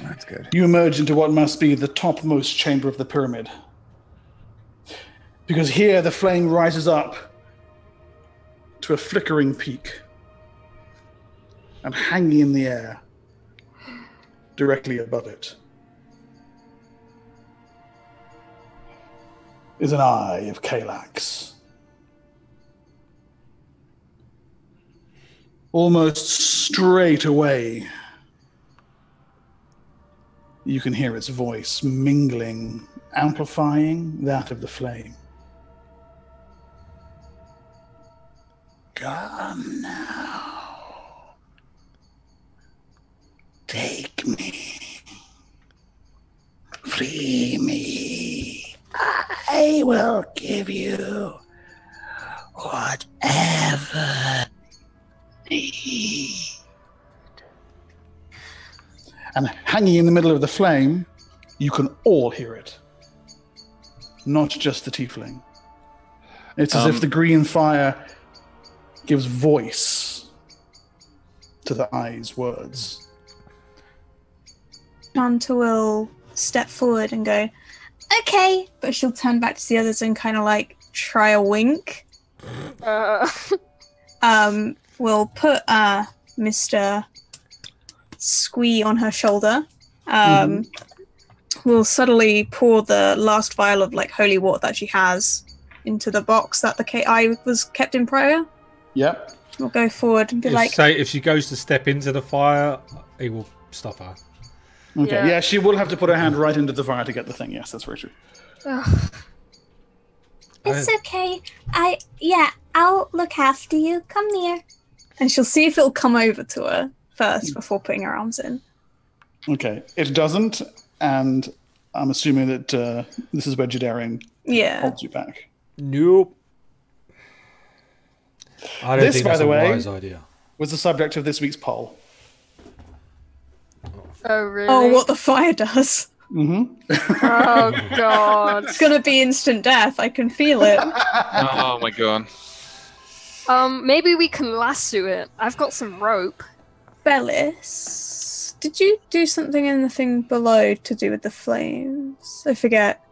That's good. You emerge into what must be the topmost chamber of the pyramid. Because here the flame rises up to a flickering peak and hanging in the air directly above it is an eye of Caelax. Almost straight away, you can hear its voice mingling, amplifying that of the flame. Come now. Take me. Free me. I will give you whatever need. And hanging in the middle of the flame, you can all hear it. Not just the tiefling. It's as Um, if the green fire gives voice to the eye's words. Shanta will step forward and go, okay, but she'll turn back to the others and kind of like try a wink. Uh, [laughs] Um, we'll put uh, Mr. Squee on her shoulder. Um, We'll subtly pour the last vial of like holy water that she has into the box that the KI was kept in prior. Yep. We'll go forward and be If, like, say if she goes to step into the fire, he will stop her. Okay. Yeah. Yeah. she will have to put her hand right into the fire to get the thing. Yes, that's very true. ugh. It's okay. I yeah, I'll look after you. Come near. and she'll see if it'll come over to her first before putting her arms in. Okay. It doesn't, and I'm assuming that uh, this is where Jadarian Yeah. holds you back. Nope. I don't This, think by the a way- wise idea. Was the subject of this week's poll. Oh really? Oh, what the fire does. Mm-hmm. Oh god. It's gonna be instant death. I can feel it. [laughs] oh my god. Um, maybe we can lasso it. I've got some rope. Bellis, did you do something in the thing below to do with the flames? I forget.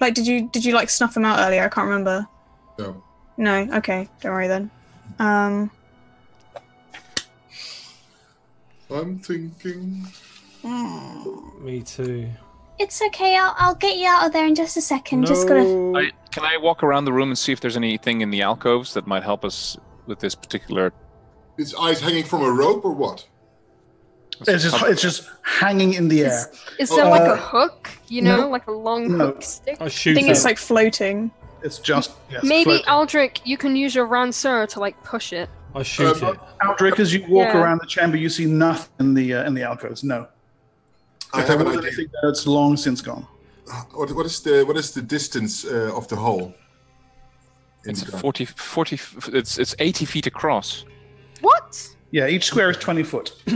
Like, did you did you like snuff them out earlier? I can't remember. No. No. Okay, don't worry then. Um. I'm thinking. Me too. It's okay. I'll, I'll get you out of there in just a second. Just gotta. I, can I walk around the room and see if there's anything in the alcoves that might help us with this particular? Is eyes hanging from a rope or what? It's just it's just hanging in the air. Is there like Uh, a hook? You know, no. like a long No. hook stick? I I shoot think it. it's like floating. It's just yes, Maybe floating. Aldrich, you can use your Ranseur to like push it. I shoot Uh, it. Aldrich, as you walk Yeah. around the chamber, you see nothing in the uh, in the alcoves. No, I have an More than idea. anything, It's long since gone. What, what is the what is the distance uh, of the hole? It's the- 40, 40 It's it's eighty feet across. What? Yeah, each square is twenty foot. [clears throat]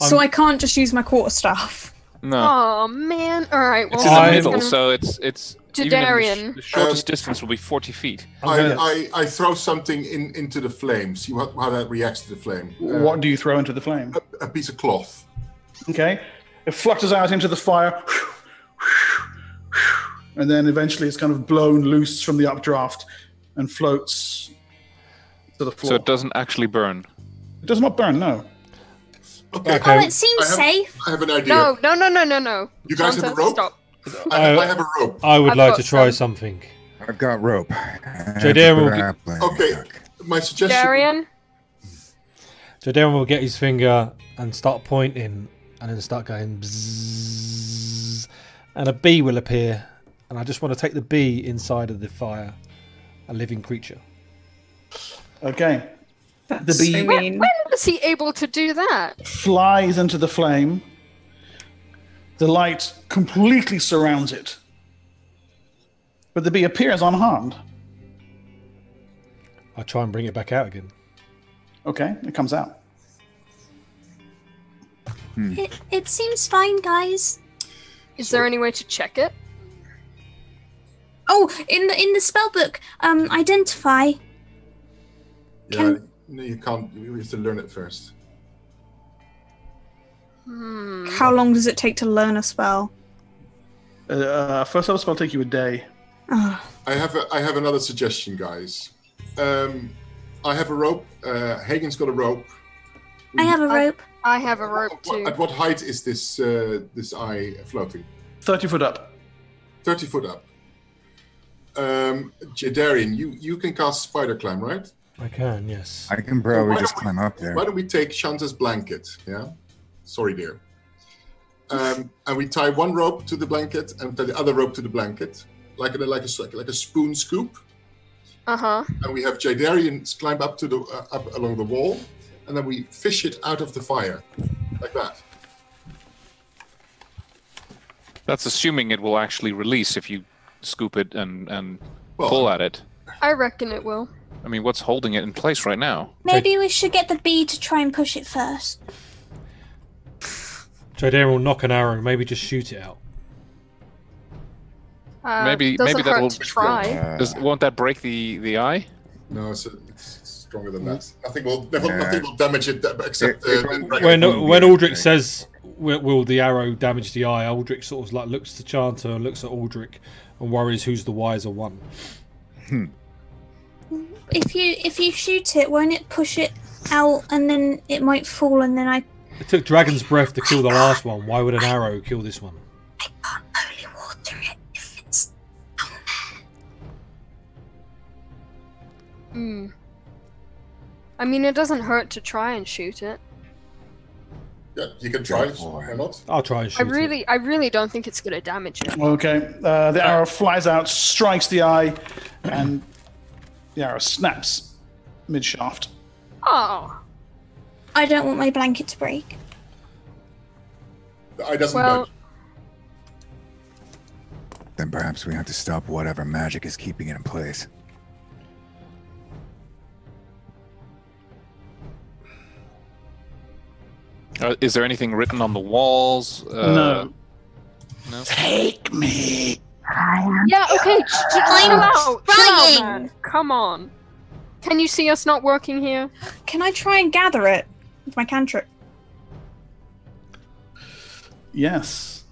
so I'm- I can't just use my quarterstaff. No, Oh man! All right. Well, it's in the I'm middle, gonna- so it's it's even in the sh- The shortest Um, distance will be forty feet. I'm I, I, I throw something in into the flame. See what, how that reacts to the flame. Uh, what do you throw into the flame? A, a piece of cloth. Okay, it flutters out into the fire, and then eventually it's kind of blown loose from the updraft and floats to the floor. So it doesn't actually burn. It does not burn. No. Okay. Okay. Oh, it seems I have- safe. I have an idea. No, no, no, no, no, no. You guys have a rope? Stop. I, have, I- I have a rope. I would I've like to try some. something. I've got rope. Jadarian will get- Okay. My suggestion. Darian, So will get his finger and start pointing, and then start going bzzz, and a bee will appear, and I just want to take the bee inside of the fire, a living creature. Okay. That's bee- so mean. when was he able to do that? Flies into the flame. The light completely surrounds it, but the bee appears unharmed. I try and bring it back out again. Okay, it comes out. It, it seems fine, guys. Is there any way to check it? Oh, in the in the spell book, um, identify. Yeah, no, you can't. You have to learn it first. Hmm. How long does it take to learn a spell? Uh, first level spell take you a day. Oh, I have a, I have another suggestion, guys. Um, I have a rope. Uh, Hagen's got a rope. I have a I- rope. I have a rope What- too. At what height is this uh, this eye floating? Thirty foot up. Thirty foot up. Um, Jadarian, you you can cast spider climb, right? I can, yes. I can probably Why just don't we- climb up there. Why don't we take Shanta's blanket? Yeah. Sorry, dear. Um, and we tie one rope to the blanket and tie the other rope to the blanket, like a like a like a spoon scoop. Uh huh. And we have Jadarian climb up to the uh, up along the wall, and then we fish it out of the fire, like that. That's assuming it will actually release if you scoop it and and Well, pull at it. I reckon it will. I mean, what's holding it in place right now? Maybe we should get the bee to try and push it first. So will nock an arrow, maybe just shoot it out. Uh, Maybe- maybe that'll try. Does, won't that break the the eye? No, it's, it's stronger than that. Nothing will never, Yeah. nothing will damage it except It- it uh, will- the dragon. When wouldn't when Aldrich anything. says, will, "Will the arrow damage the eye?" Aldrich sort of like looks to Shanta, looks at Aldrich, and worries who's the wiser one. If you if you shoot it, won't it push it out and then it might fall and then I It took Dragon's breath to kill the last one. Why would an arrow kill this one? I can't holy water it if it's Hmm. I mean, it doesn't hurt to try and shoot it. Yeah, you can try. Go for Why not? I'll try and shoot I really, I really don't think it's gonna damage it. Okay, uh, the arrow flies out, strikes the eye, and the arrow snaps mid shaft. Oh, I don't want my blanket to break. The eye doesn't Well, budge. Then perhaps we have to stop whatever magic is keeping it in place. Uh, is there anything written on the walls? Uh, no. No. Take me. Yeah, okay, ch- ch- chill I'm out. Chill out, trying. Come on. Can you see us not working here? Can I try and gather it with my cantrip? Yes.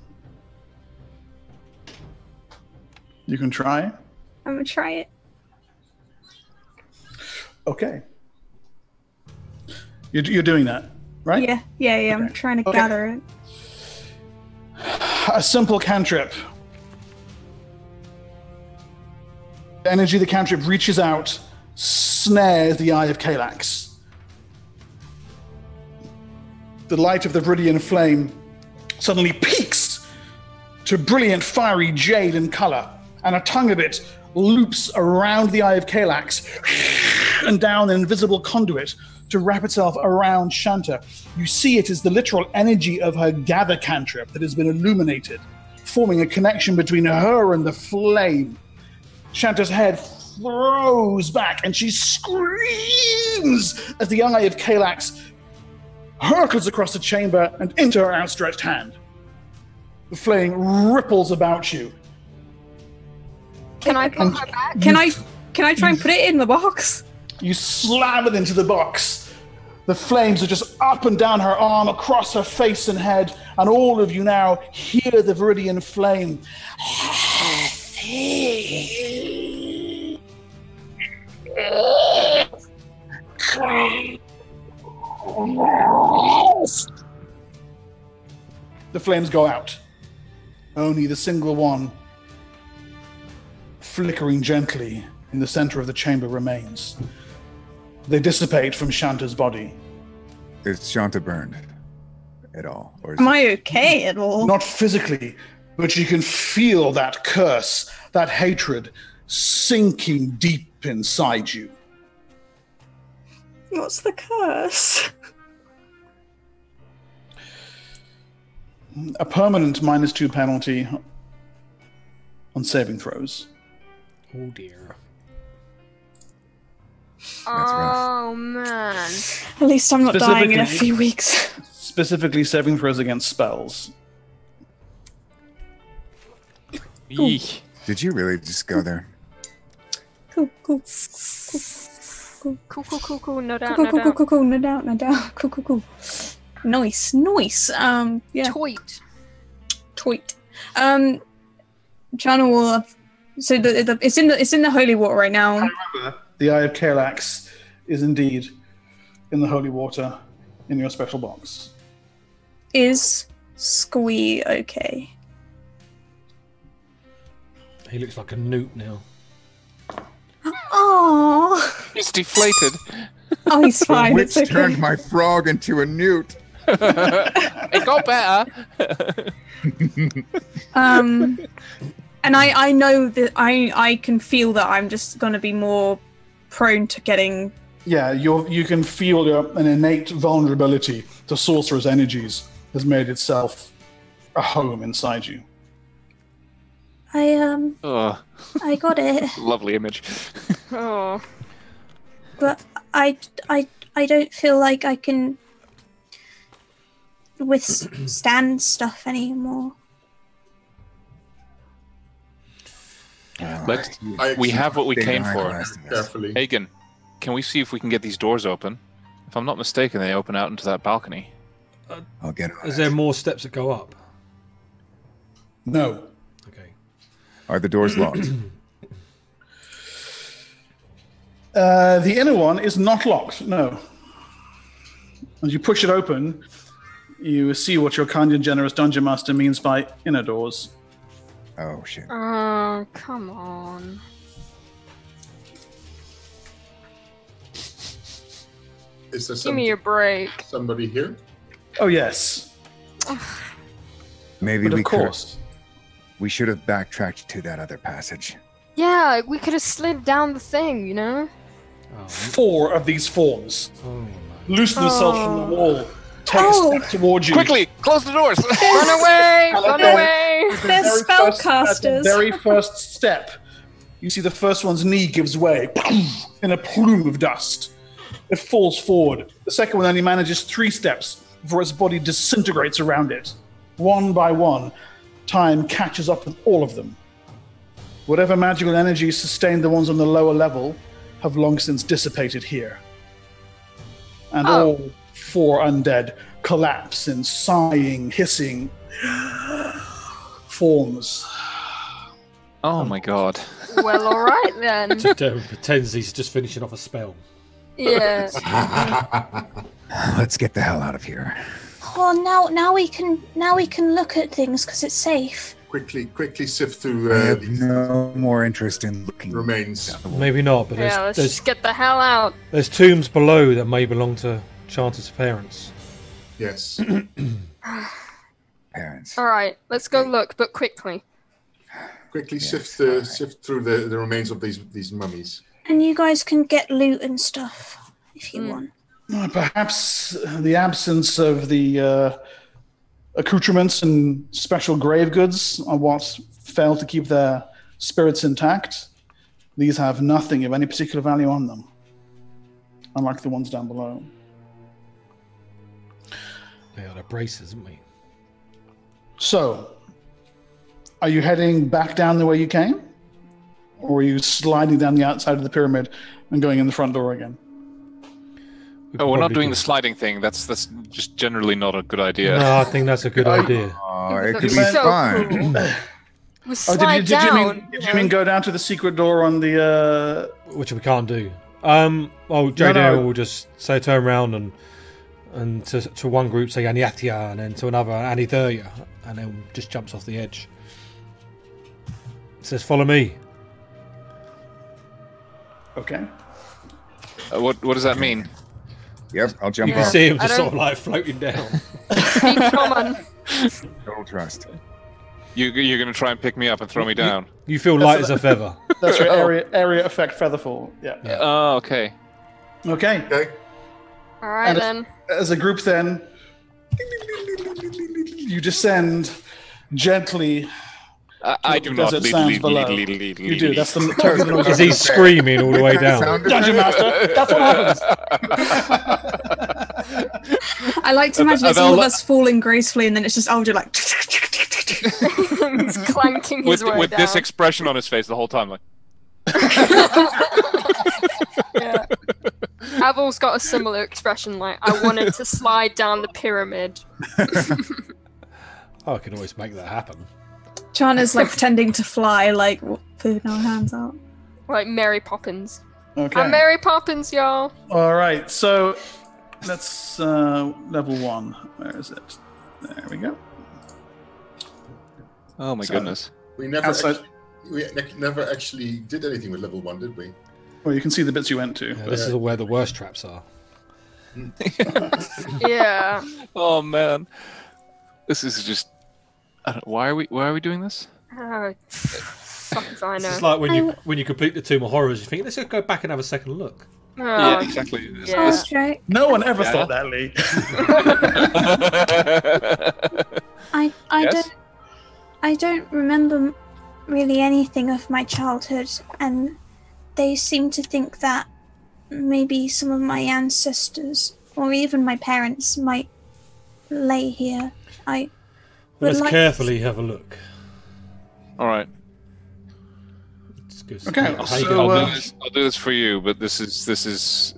You can try. I'm gonna try it. Okay. You're, you're doing that, right? Yeah, yeah, yeah. I'm trying to Okay. gather it. A simple cantrip. The energy of the cantrip reaches out, snares the eye of Caelax. The light of the Viridian flame suddenly peaks to brilliant fiery jade in color, and a tongue of it loops around the eye of Caelax and down an invisible conduit to wrap itself around Shanta. You see it as the literal energy of her gather cantrip that has been illuminated, forming a connection between her and the flame. Shanta's head throws back and she screams as the young eye of Caelax hurtles across the chamber and into her outstretched hand. The flame ripples about you. Can I pull her back? Can I can I try and put it in the box? You slam it into the box. The flames are just up and down her arm, across her face and head, and all of you now hear the Viridian flame. The flames go out. Only the single one, flickering gently in the center of the chamber, remains. They dissipate from Shanta's body. Is Shanta burned at all? Or is Am I okay at all? Not physically, but you can feel that curse, that hatred sinking deep inside you. What's the curse? A permanent minus two penalty on saving throws. Oh dear. Oh man. At least I'm not dying in a few weeks. Specifically, saving throws against spells. Eek. Did you really just go there? Cool, cool, Cool, cool, cool, cool. No doubt, cool, no cool, cool, doubt. cool, cool. No doubt, no doubt. [laughs] Cool, cool, cool. Nice, nice. Um, yeah. Toit. tweet. Um, China will. So the, the it's in the it's in the holy water right now. The Eye of Caelax is indeed in the holy water in your special box. Is Squee okay? He looks like a newt now. Oh, He's deflated. [laughs] oh, he's The fine. witch It's okay. turned my frog into a newt. [laughs] it got better. [laughs] Um, and I I know that I I can feel that I'm just gonna be more prone to getting. Yeah, you you can feel your, an innate vulnerability to sorcerer's energies has made itself a home inside you. I um oh, I got it, [laughs] lovely image. Oh. but I I I don't feel like I can withstand stuff anymore. Let's. We have what we came for. rest carefully. Hagen, can we see if we can get these doors open? If I'm not mistaken, they open out into that balcony. I'll get on Is there more steps that go up? No. Okay. Are the doors locked? [clears throat] Uh, the inner one is not locked, no. As you push it open, you see what your kind and generous dungeon master means by inner doors. oh shit. Oh, come on. Is there Give some, me a break. somebody here? Oh, yes. Maybe But we of could. course. We should have backtracked to that other passage. Yeah, we could have slid down the thing, you know? Oh. Four of these forms oh loosen themselves from the Oh. wall take Oh. a step towards you. Quickly, close the doors. [laughs] Run away! Run away! The They're very spellcasters. the very first step, you see the first one's knee gives way in a plume of dust. It falls forward. The second one only manages three steps before its body disintegrates around it. One by one, time catches up with all of them. Whatever magical energy sustained the ones on the lower level have long since dissipated here. And Oh. all four undead collapse in sighing, hissing forms. Oh my god. Well, alright then. Darren uh, pretends he's just finishing off a spell. Yeah. [laughs] Let's get the hell out of here. Well, now now we can now we can look at things because it's safe. quickly, quickly sift through I uh, have these no more interest in looking. remains. Maybe not, but there's, Yeah, let's there's, just get the hell out. there's tombs below that may belong to Shanta's parents. Yes. [clears throat] Parents. Alright, let's go look, but quickly. quickly Yes, sift uh, alright. sift through the, the remains of these these mummies. And you guys can get loot and stuff if you Mm. want. Uh, Perhaps the absence of the uh, accoutrements and special grave goods are what failed to keep their spirits intact. These have nothing of any particular value on them, unlike the ones down below. They are the braces, isn't we? So, are you heading back down the way you came? Or are you sliding down the outside of the pyramid and going in the front door again? We Oh, we're not doing could- the sliding thing. That's that's just generally not a good idea. No, I think that's a good [laughs] idea. Oh, It it could be be so fun. cool. We [clears throat] Oh, slide did you, did you mean did you mean go down to the secret door on the uh, Which we can't do. Um, well, No, no. Will just say turn around and and to, to one group say Aniatia and then to another Anithurya and then just jumps off the edge. Says follow me. Okay. Uh, what what does that mean? Yep, I'll jump You can off. see him I just sort don't- of like floating down. Be common. Total trust. You you're gonna try and pick me up and throw me down? You feel light as a feather. [laughs] That's your Oh. area area effect featherfall. Yeah. Yeah. Oh, okay. Okay. Okay. Alright And- then. As a group, then you descend gently. I, I do not. it sounds below? You do. That's the totally the noise. Is he screaming all the way down? Dungeon? Master. That's what happens. I like to imagine they- it's all of us falling gracefully, and then it's just Alder like. He's clanking his with way with down. this expression on his face the whole time, like [laughs] yeah. Avil's got a similar expression like, I wanted to slide down the pyramid. [laughs] Oh, I can always make that happen. Chana's like [laughs] pretending to fly, like putting our hands out. Like Mary Poppins. Okay. I'm Mary Poppins, y'all. All right. So that's uh, level one. Where is it? There we go. oh my So- goodness. We never Outside- actually, we never actually did anything with level one, did we? Well, you can see the bits you went to. Yeah, this is where the worst traps are. [laughs] Yeah. [laughs] Oh man, this is just. I don't, why are we why are we doing this? Uh, oh, fuck I It's know. just like when you when you complete the Tomb of Horrors, you think let's just go back and have a second look. Oh, yeah, exactly. yeah. No one ever Yeah. thought that, Lee. [laughs] I I Yes? don't I don't remember really anything of my childhood, and they seem to think that maybe some of my ancestors or even my parents might lay here. I But Would let's like- carefully have a look. All right, It's good. Okay, How you so, gonna I'll uh, do this. I'll do this for you, but this is this is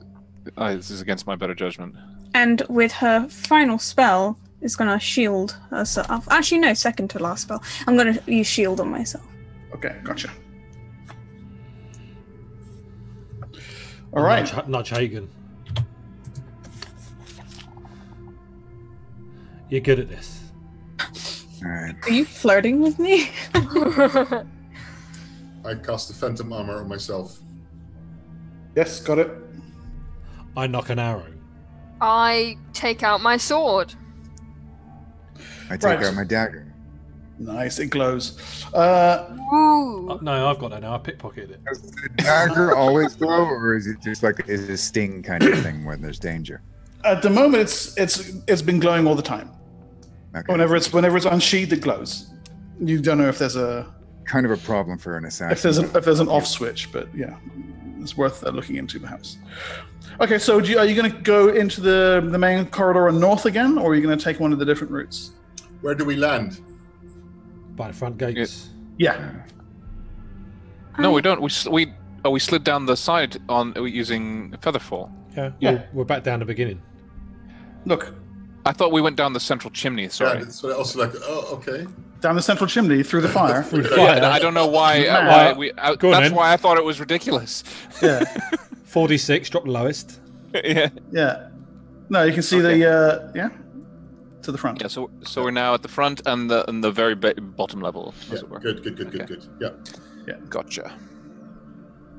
uh, this is against my better judgment. And with her final spell, is gonna shield herself. Actually, no, second to last spell. I'm gonna use shield on myself. Okay, gotcha. All right. Nudge, nudge Hagen. You're good at this. All right. Are you flirting with me? [laughs] I cast the Phantom Armor on myself. Yes, got it. I nock an arrow. I take out my sword. I take Right. out my dagger. Nice, it glows. Uh, Ooh. Oh, no, I've got that now. I pickpocketed it. Does the dagger [laughs] always glow, or is it just like is it a sting kind of thing when there's danger? At the moment, it's it's it's been glowing all the time. Okay. Whenever it's whenever it's unsheathed, it glows. You don't know if there's a kind of a problem for an assassin. if there's an if there's an off switch, but yeah, it's worth uh, looking into perhaps. Okay, so do you, are you going to go into the the main corridor and north again, or are you going to take one of the different routes? Where do we land? By the front gates. Yeah. No, we don't. We we oh we slid down the side on using Featherfall. Yeah. Yeah. We're, we're back down the beginning. Look I thought we went down the central chimney. Sorry. Yeah, that's what I also like. Oh, okay. down the central chimney through the [laughs] fire. Through the Yeah. I don't know why. Uh, why we. Uh, Go on that's why I thought it was ridiculous. yeah, [laughs] 46, drop the lowest. yeah. yeah. No, you can see Okay. the uh, yeah to the front. Yeah. So so we're now at the front and the and the very ba- bottom level, as Yeah, it were. good, good, good, good, Okay. good. Yeah. Gotcha.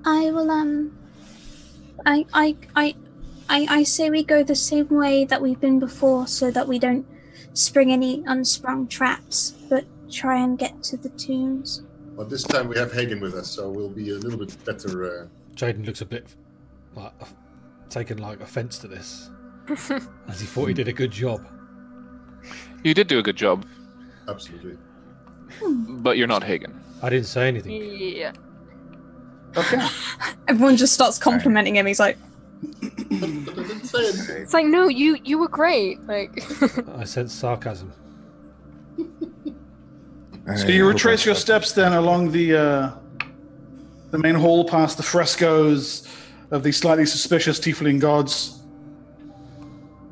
I will um I I I I I say we go the same way that we've been before so that we don't spring any unsprung traps, but try and get to the tombs. Well, this time we have Hagen with us, so we'll be a little bit better. Uh, Jaden looks a bit like taken like offence to this, [laughs] as he thought he did a good job. You did do a good job, absolutely. but you're not Hagen. I didn't say anything. Yeah. Okay. [laughs] Everyone just starts complimenting him. He's like, But, but I didn't say anything. It's like no, you you were great. Like [laughs] I sense sarcasm. So you retrace your steps then along the uh, the main hall, past the frescoes of the slightly suspicious tiefling gods,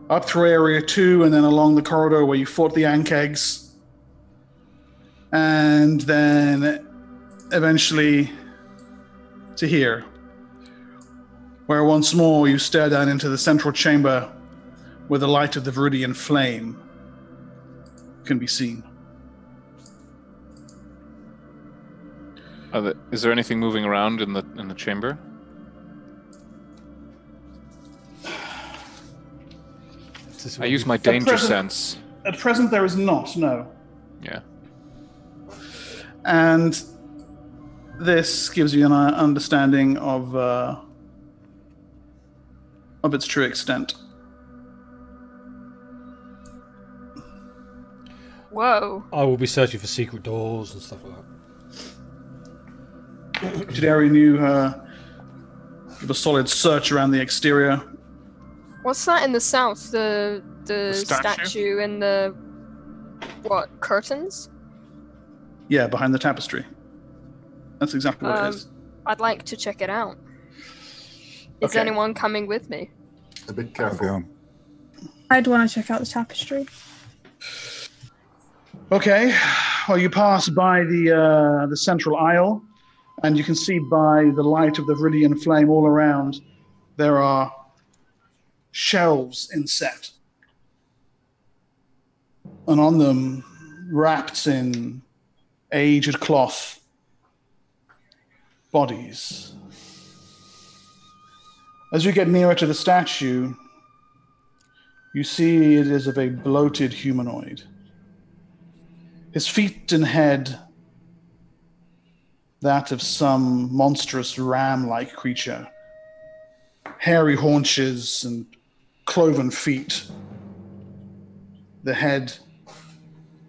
up through area two, and then along the corridor where you fought the Ankhegs, and then eventually to here, where once more you stare down into the central chamber, where the light of the Viridian flame can be seen. Are the, is there anything moving around in the in the chamber? I use my danger present- sense. At present, there is not, no. Yeah. And this gives you an uh, understanding of uh, of its true extent. whoa. I will be searching for secret doors and stuff like that. Jadari knew uh, give a solid search around the exterior. What's that in the south? The the, The statue? statue? and the what curtains? Yeah, behind the tapestry. That's exactly what Um, it is. I'd like to check it out. Is Okay. anyone coming with me? A bit I'll careful. I'd want to check out the tapestry. Okay. Well, you pass by the uh, the central aisle, and you can see by the light of the Viridian flame all around, there are shelves inset, and on them, wrapped in aged cloth, bodies. As you get nearer to the statue, you see it is of a bloated humanoid. His feet and head, that of some monstrous ram like creature. Hairy haunches and cloven feet. The head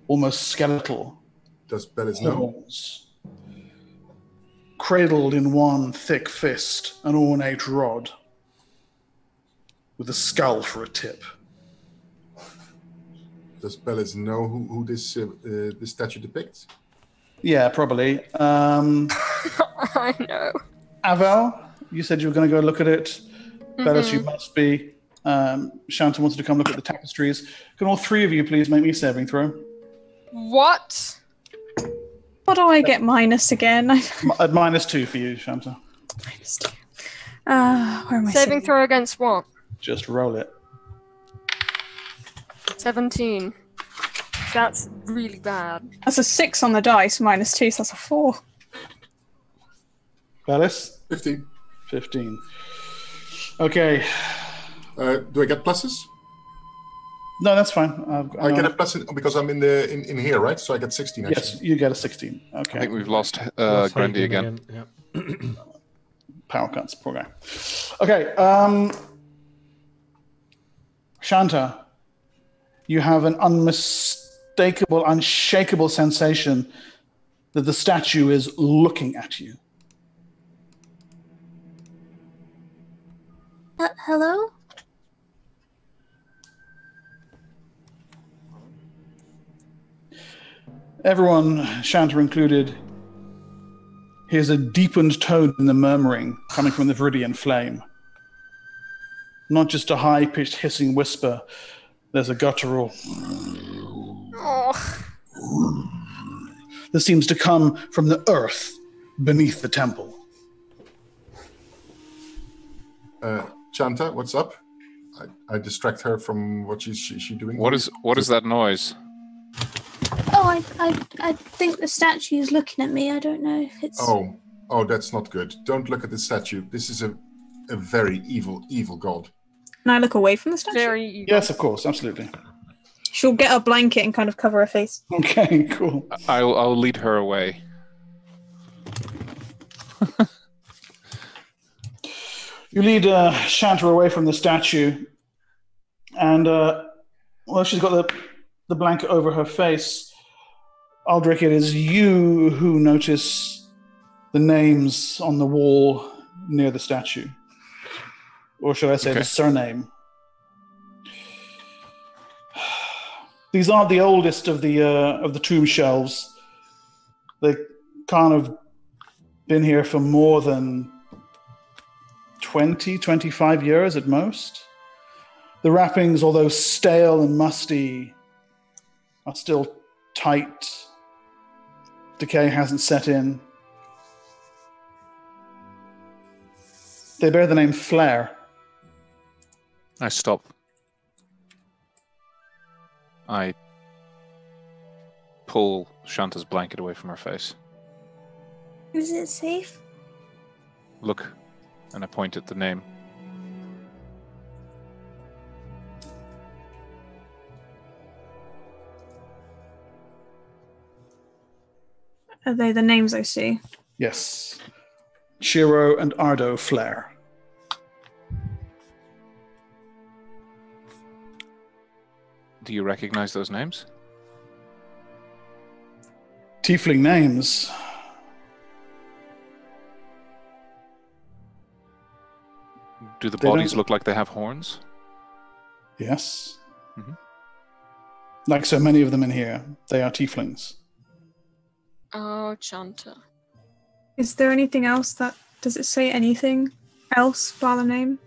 almost skeletal. Does Bellis know? Cradled in one thick fist, an ornate rod, with a skull for a tip. Does Bellis know who, who this uh, uh, this statue depicts? Yeah, probably. Um, [laughs] I know. Avil, you said you were going to go look at it. Bellis, you must be. Um, Shanta wanted to come look at the tapestries. Can all three of you please make me a saving throw? What? What do I get minus again? [laughs] At minus two for you, Shanta. minus two. Uh, where am I? Saving throw against what? Just roll it. 17. That's really bad. That's a six on the dice, minus two, so that's a four. Bellis? 15. 15. Okay. Uh, do I get pluses? No, that's fine. I've, I get uh, a plus in, because I'm in the in, in here, right? So I get 16 actually. Yes, you get a 16. Okay. I think we've lost uh, Grandy Hagen again. Yeah. [clears throat] power cuts. Poor guy. Okay. Um, Shanta, you have an unmistakable, unshakable sensation that the statue is looking at you. Uh, hello? Everyone, Shanta included, hears a deepened tone in the murmuring coming from the Viridian flame. Not just a high pitched hissing whisper, there's a guttural Oh, that seems to come from the earth beneath the temple. Uh, Shanta, what's up? I, I distract her from what she's she, she doing. What is what is that noise? Oh, I, I, I think the statue is looking at me. I don't know if it's. Oh, oh, that's not good. Don't look at the statue. This is a, a very evil, evil god. Can I look away from the statue? very. Yes, of course, absolutely. She'll get a blanket and kind of cover her face. Okay, [laughs] cool. I'll I'll lead her away. [laughs] You lead uh, Shanta away from the statue, and uh, well, she's got the, the blanket over her face. Aldrich, it is you who notice the names on the wall near the statue, or should I say Okay. the surname? These are the oldest of the uh, of the tomb shelves. They kind of been here for more than 20, 25 years at most. The wrappings, although stale and musty, are still tight. Decay hasn't set in. They bear the name Flare. I stop. I pull Shanta's blanket away from her face. Is it safe? Look, and I point at the name. Are they the names I see? Yes. Shiro and Ardo Flare. Do you recognize those names? Tiefling names. Do the They bodies don't- look like they have horns? Yes. Mhm. Like so many of them in here, they are tieflings. Oh, Shanta. Is there anything else that does it say anything else by the name?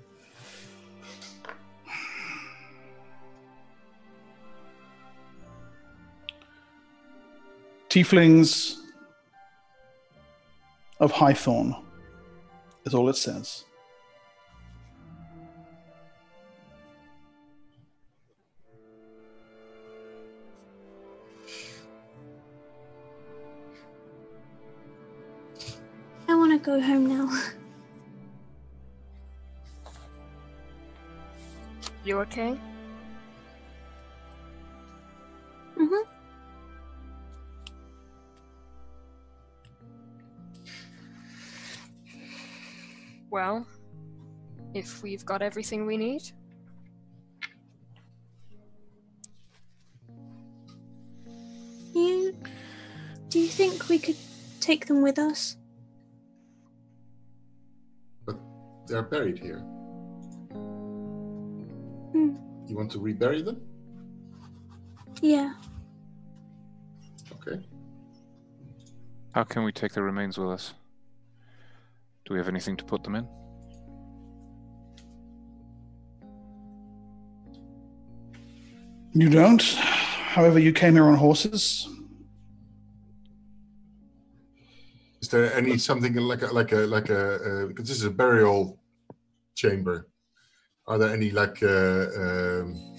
Tieflings of Highthorn is all it says. I want to go home now. You okay? hmm Well, if we've got everything we need, You. Do you think we could take them with us? But they're buried here. Hmm. You want to rebury them? Yeah. Okay. How can we take the remains with us? Do we have anything to put them in? You don't. However, you came here on horses. Is there any something like a like a like a because this is a burial chamber? Are there any like uh, um,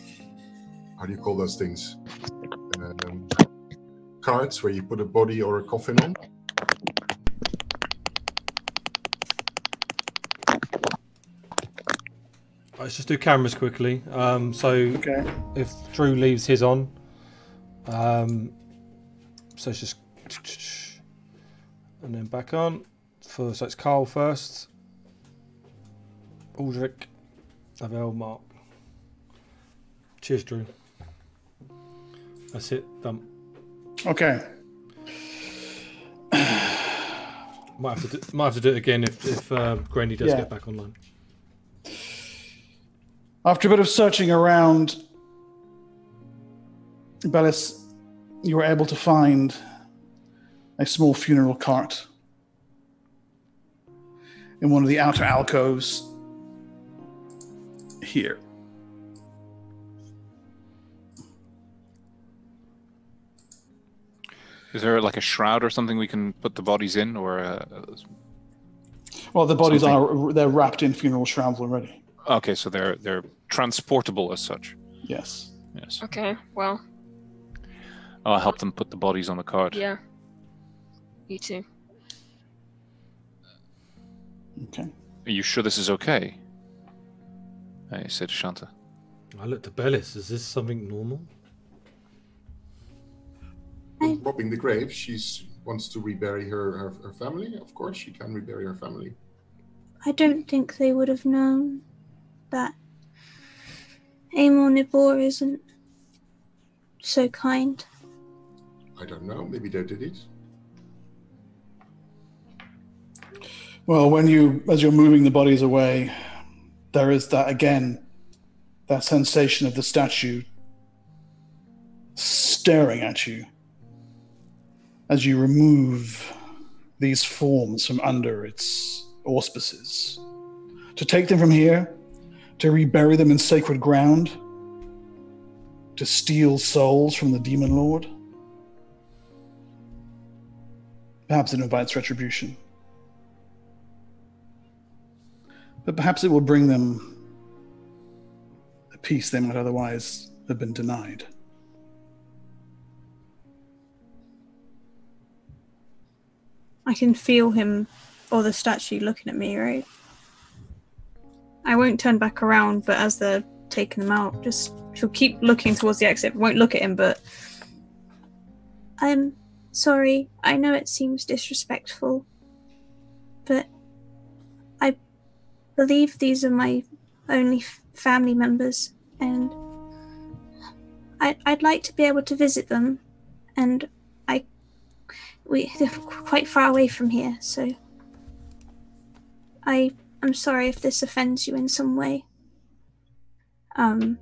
how do you call those things? Um, carts where you put a body or a coffin on? Let's just do cameras quickly. Um, so Okay. if Drew leaves his on, um, so it's just and then back on. For so it's Carl first. Aldrich, Avil, Mark. Cheers, Drew. That's it. Done. Okay. Might have to do, might have to do it again if if uh, Granny does Yeah. get back online. After a bit of searching around, Bellis, you were able to find a small funeral cart in one of the outer alcoves here. Is there like a shroud or something we can put the bodies in, or uh, Well, the bodies Something- are they're wrapped in funeral shrouds already. Okay, so they're they're transportable as such. Yes. Yes, Okay, well, I'll help them put the bodies on the cart. yeah. You too. Okay. Are you sure this is okay? I said to Shanta. I looked at Bellis. Is this something normal? robbing the grave. She wants to rebury her, her her family. Of course, she can rebury her family. I don't think they would have known that Amor Nibor isn't so kind. I don't know. Maybe they did it. Well, when you, as you're moving the bodies away, there is that again, that sensation of the statue staring at you as you remove these forms from under its auspices. To take them from here, to rebury them in sacred ground, to steal souls from the demon lord. Perhaps it invites retribution. But perhaps it will bring them a peace they might otherwise have been denied. I can feel him or the statue looking at me, right? I won't turn back around, but as they're taking them out, just she'll keep looking towards the exit. Won't look at him, but I'm sorry. I know it seems disrespectful, but I believe these are my only f- family members, and I- I'd like to be able to visit them. And I, we [laughs] they're quite far away from here, so I am sorry if this offends you in some way. um,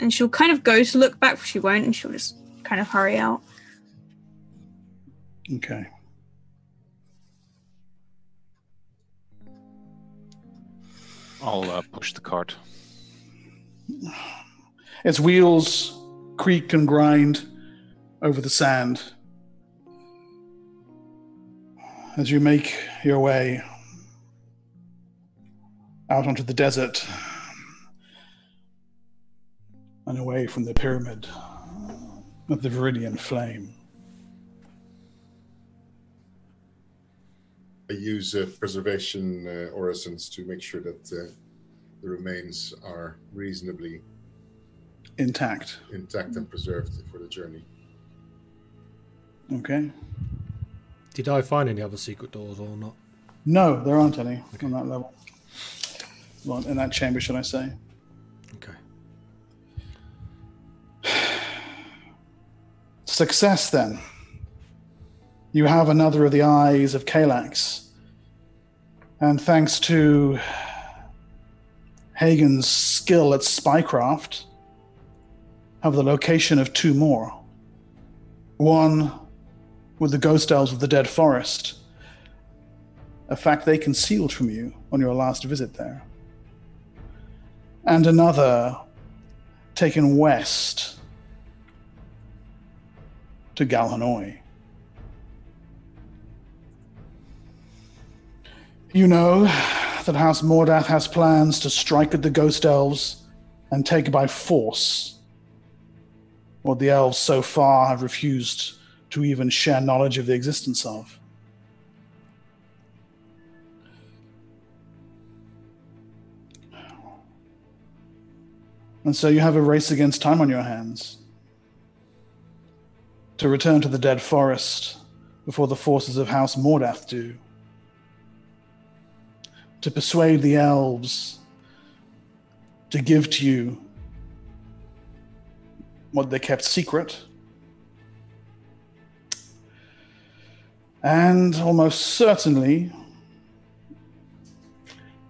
and she'll kind of go to look back, but she won't, and she'll just kind of hurry out. Okay. I'll uh, push the cart. Its wheels creak and grind over the sand as you make your way out onto the desert and away from the pyramid of the Viridian Flame. I use uh, preservation uh, orisons to make sure that uh, the remains are reasonably Intact. intact and preserved for the journey. Okay. Did I find any other secret doors or not? No, there aren't any on that level. Well, in that chamber, should I say? Okay. [sighs] Success, then. You have another of the eyes of Caelax. And thanks to Hagen's skill at spycraft, have the location of two more. One with the ghost elves of the dead forest, a fact they concealed from you on your last visit there. And another taken west to Galhanoi. You know that House Mordath has plans to strike at the Ghost Elves and take by force what the elves so far have refused to even share knowledge of the existence of. And so you have a race against time on your hands to return to the dead forest before the forces of House Mordath do. To persuade the elves to give to you what they kept secret. And almost certainly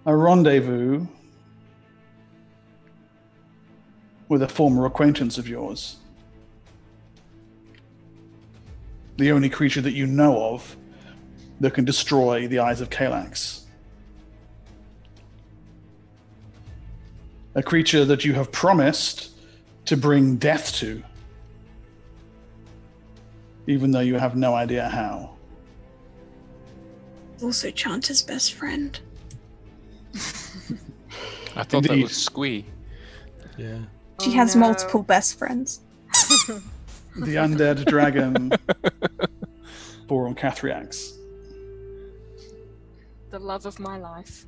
a rendezvous with a former acquaintance of yours. The only creature that you know of that can destroy the eyes of Caelax. A creature that you have promised to bring death to, even though you have no idea how. Also, Shanta's best friend. [laughs] I thought that Indeed. was Squee. Yeah. She Oh, has no. multiple best friends. [laughs] The undead dragon, Boron Cathriax. The love of my life.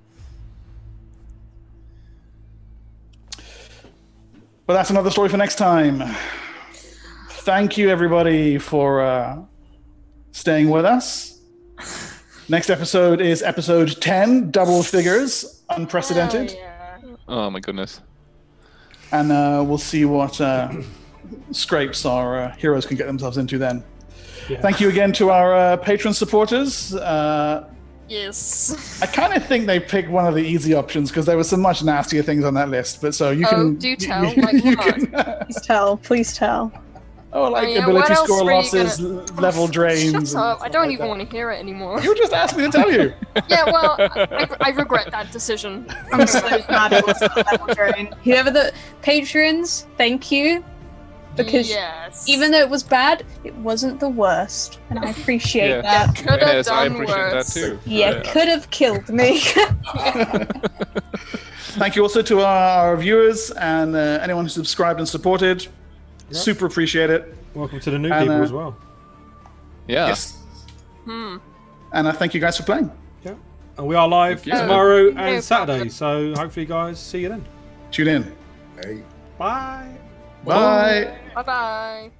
But that's another story for next time. Thank you, everybody, for uh, staying with us. Next episode is episode 10, Double Figures, Unprecedented. Oh, yeah. Oh my goodness. And uh, we'll see what uh, scrapes our uh, heroes can get themselves into then. Yeah. Thank you again to our uh, patron supporters. Uh, Yes. I kind of think they picked one of the easy options because there were some much nastier things on that list. But so you Oh, can do tell, [laughs] you- like you what? can- [laughs] Please tell. Please tell. Oh, like Oh, yeah, ability what score losses, gonna- l- level [laughs] drains. Shut up! I don't like even that. want to hear it anymore. You just asked me to tell you. [laughs] yeah, well, I, I regret that decision. [laughs] I'm so glad it was level drain. Whoever the patrons, thank you. Because yes. even though it was bad, it wasn't the worst. And I appreciate Yeah. that. could have yes, I done appreciate worse. that too. You could have killed me. Thank you also to our viewers and uh, anyone who subscribed and supported. Super appreciate it. Welcome to the new And, people uh, as well. Yeah. Yes. Hmm. And I thank you guys for playing. Yeah. And we are live Thank you. tomorrow No and Saturday. So hopefully, guys, see you then. Tune in. Hey. Bye. Bye. Bye bye.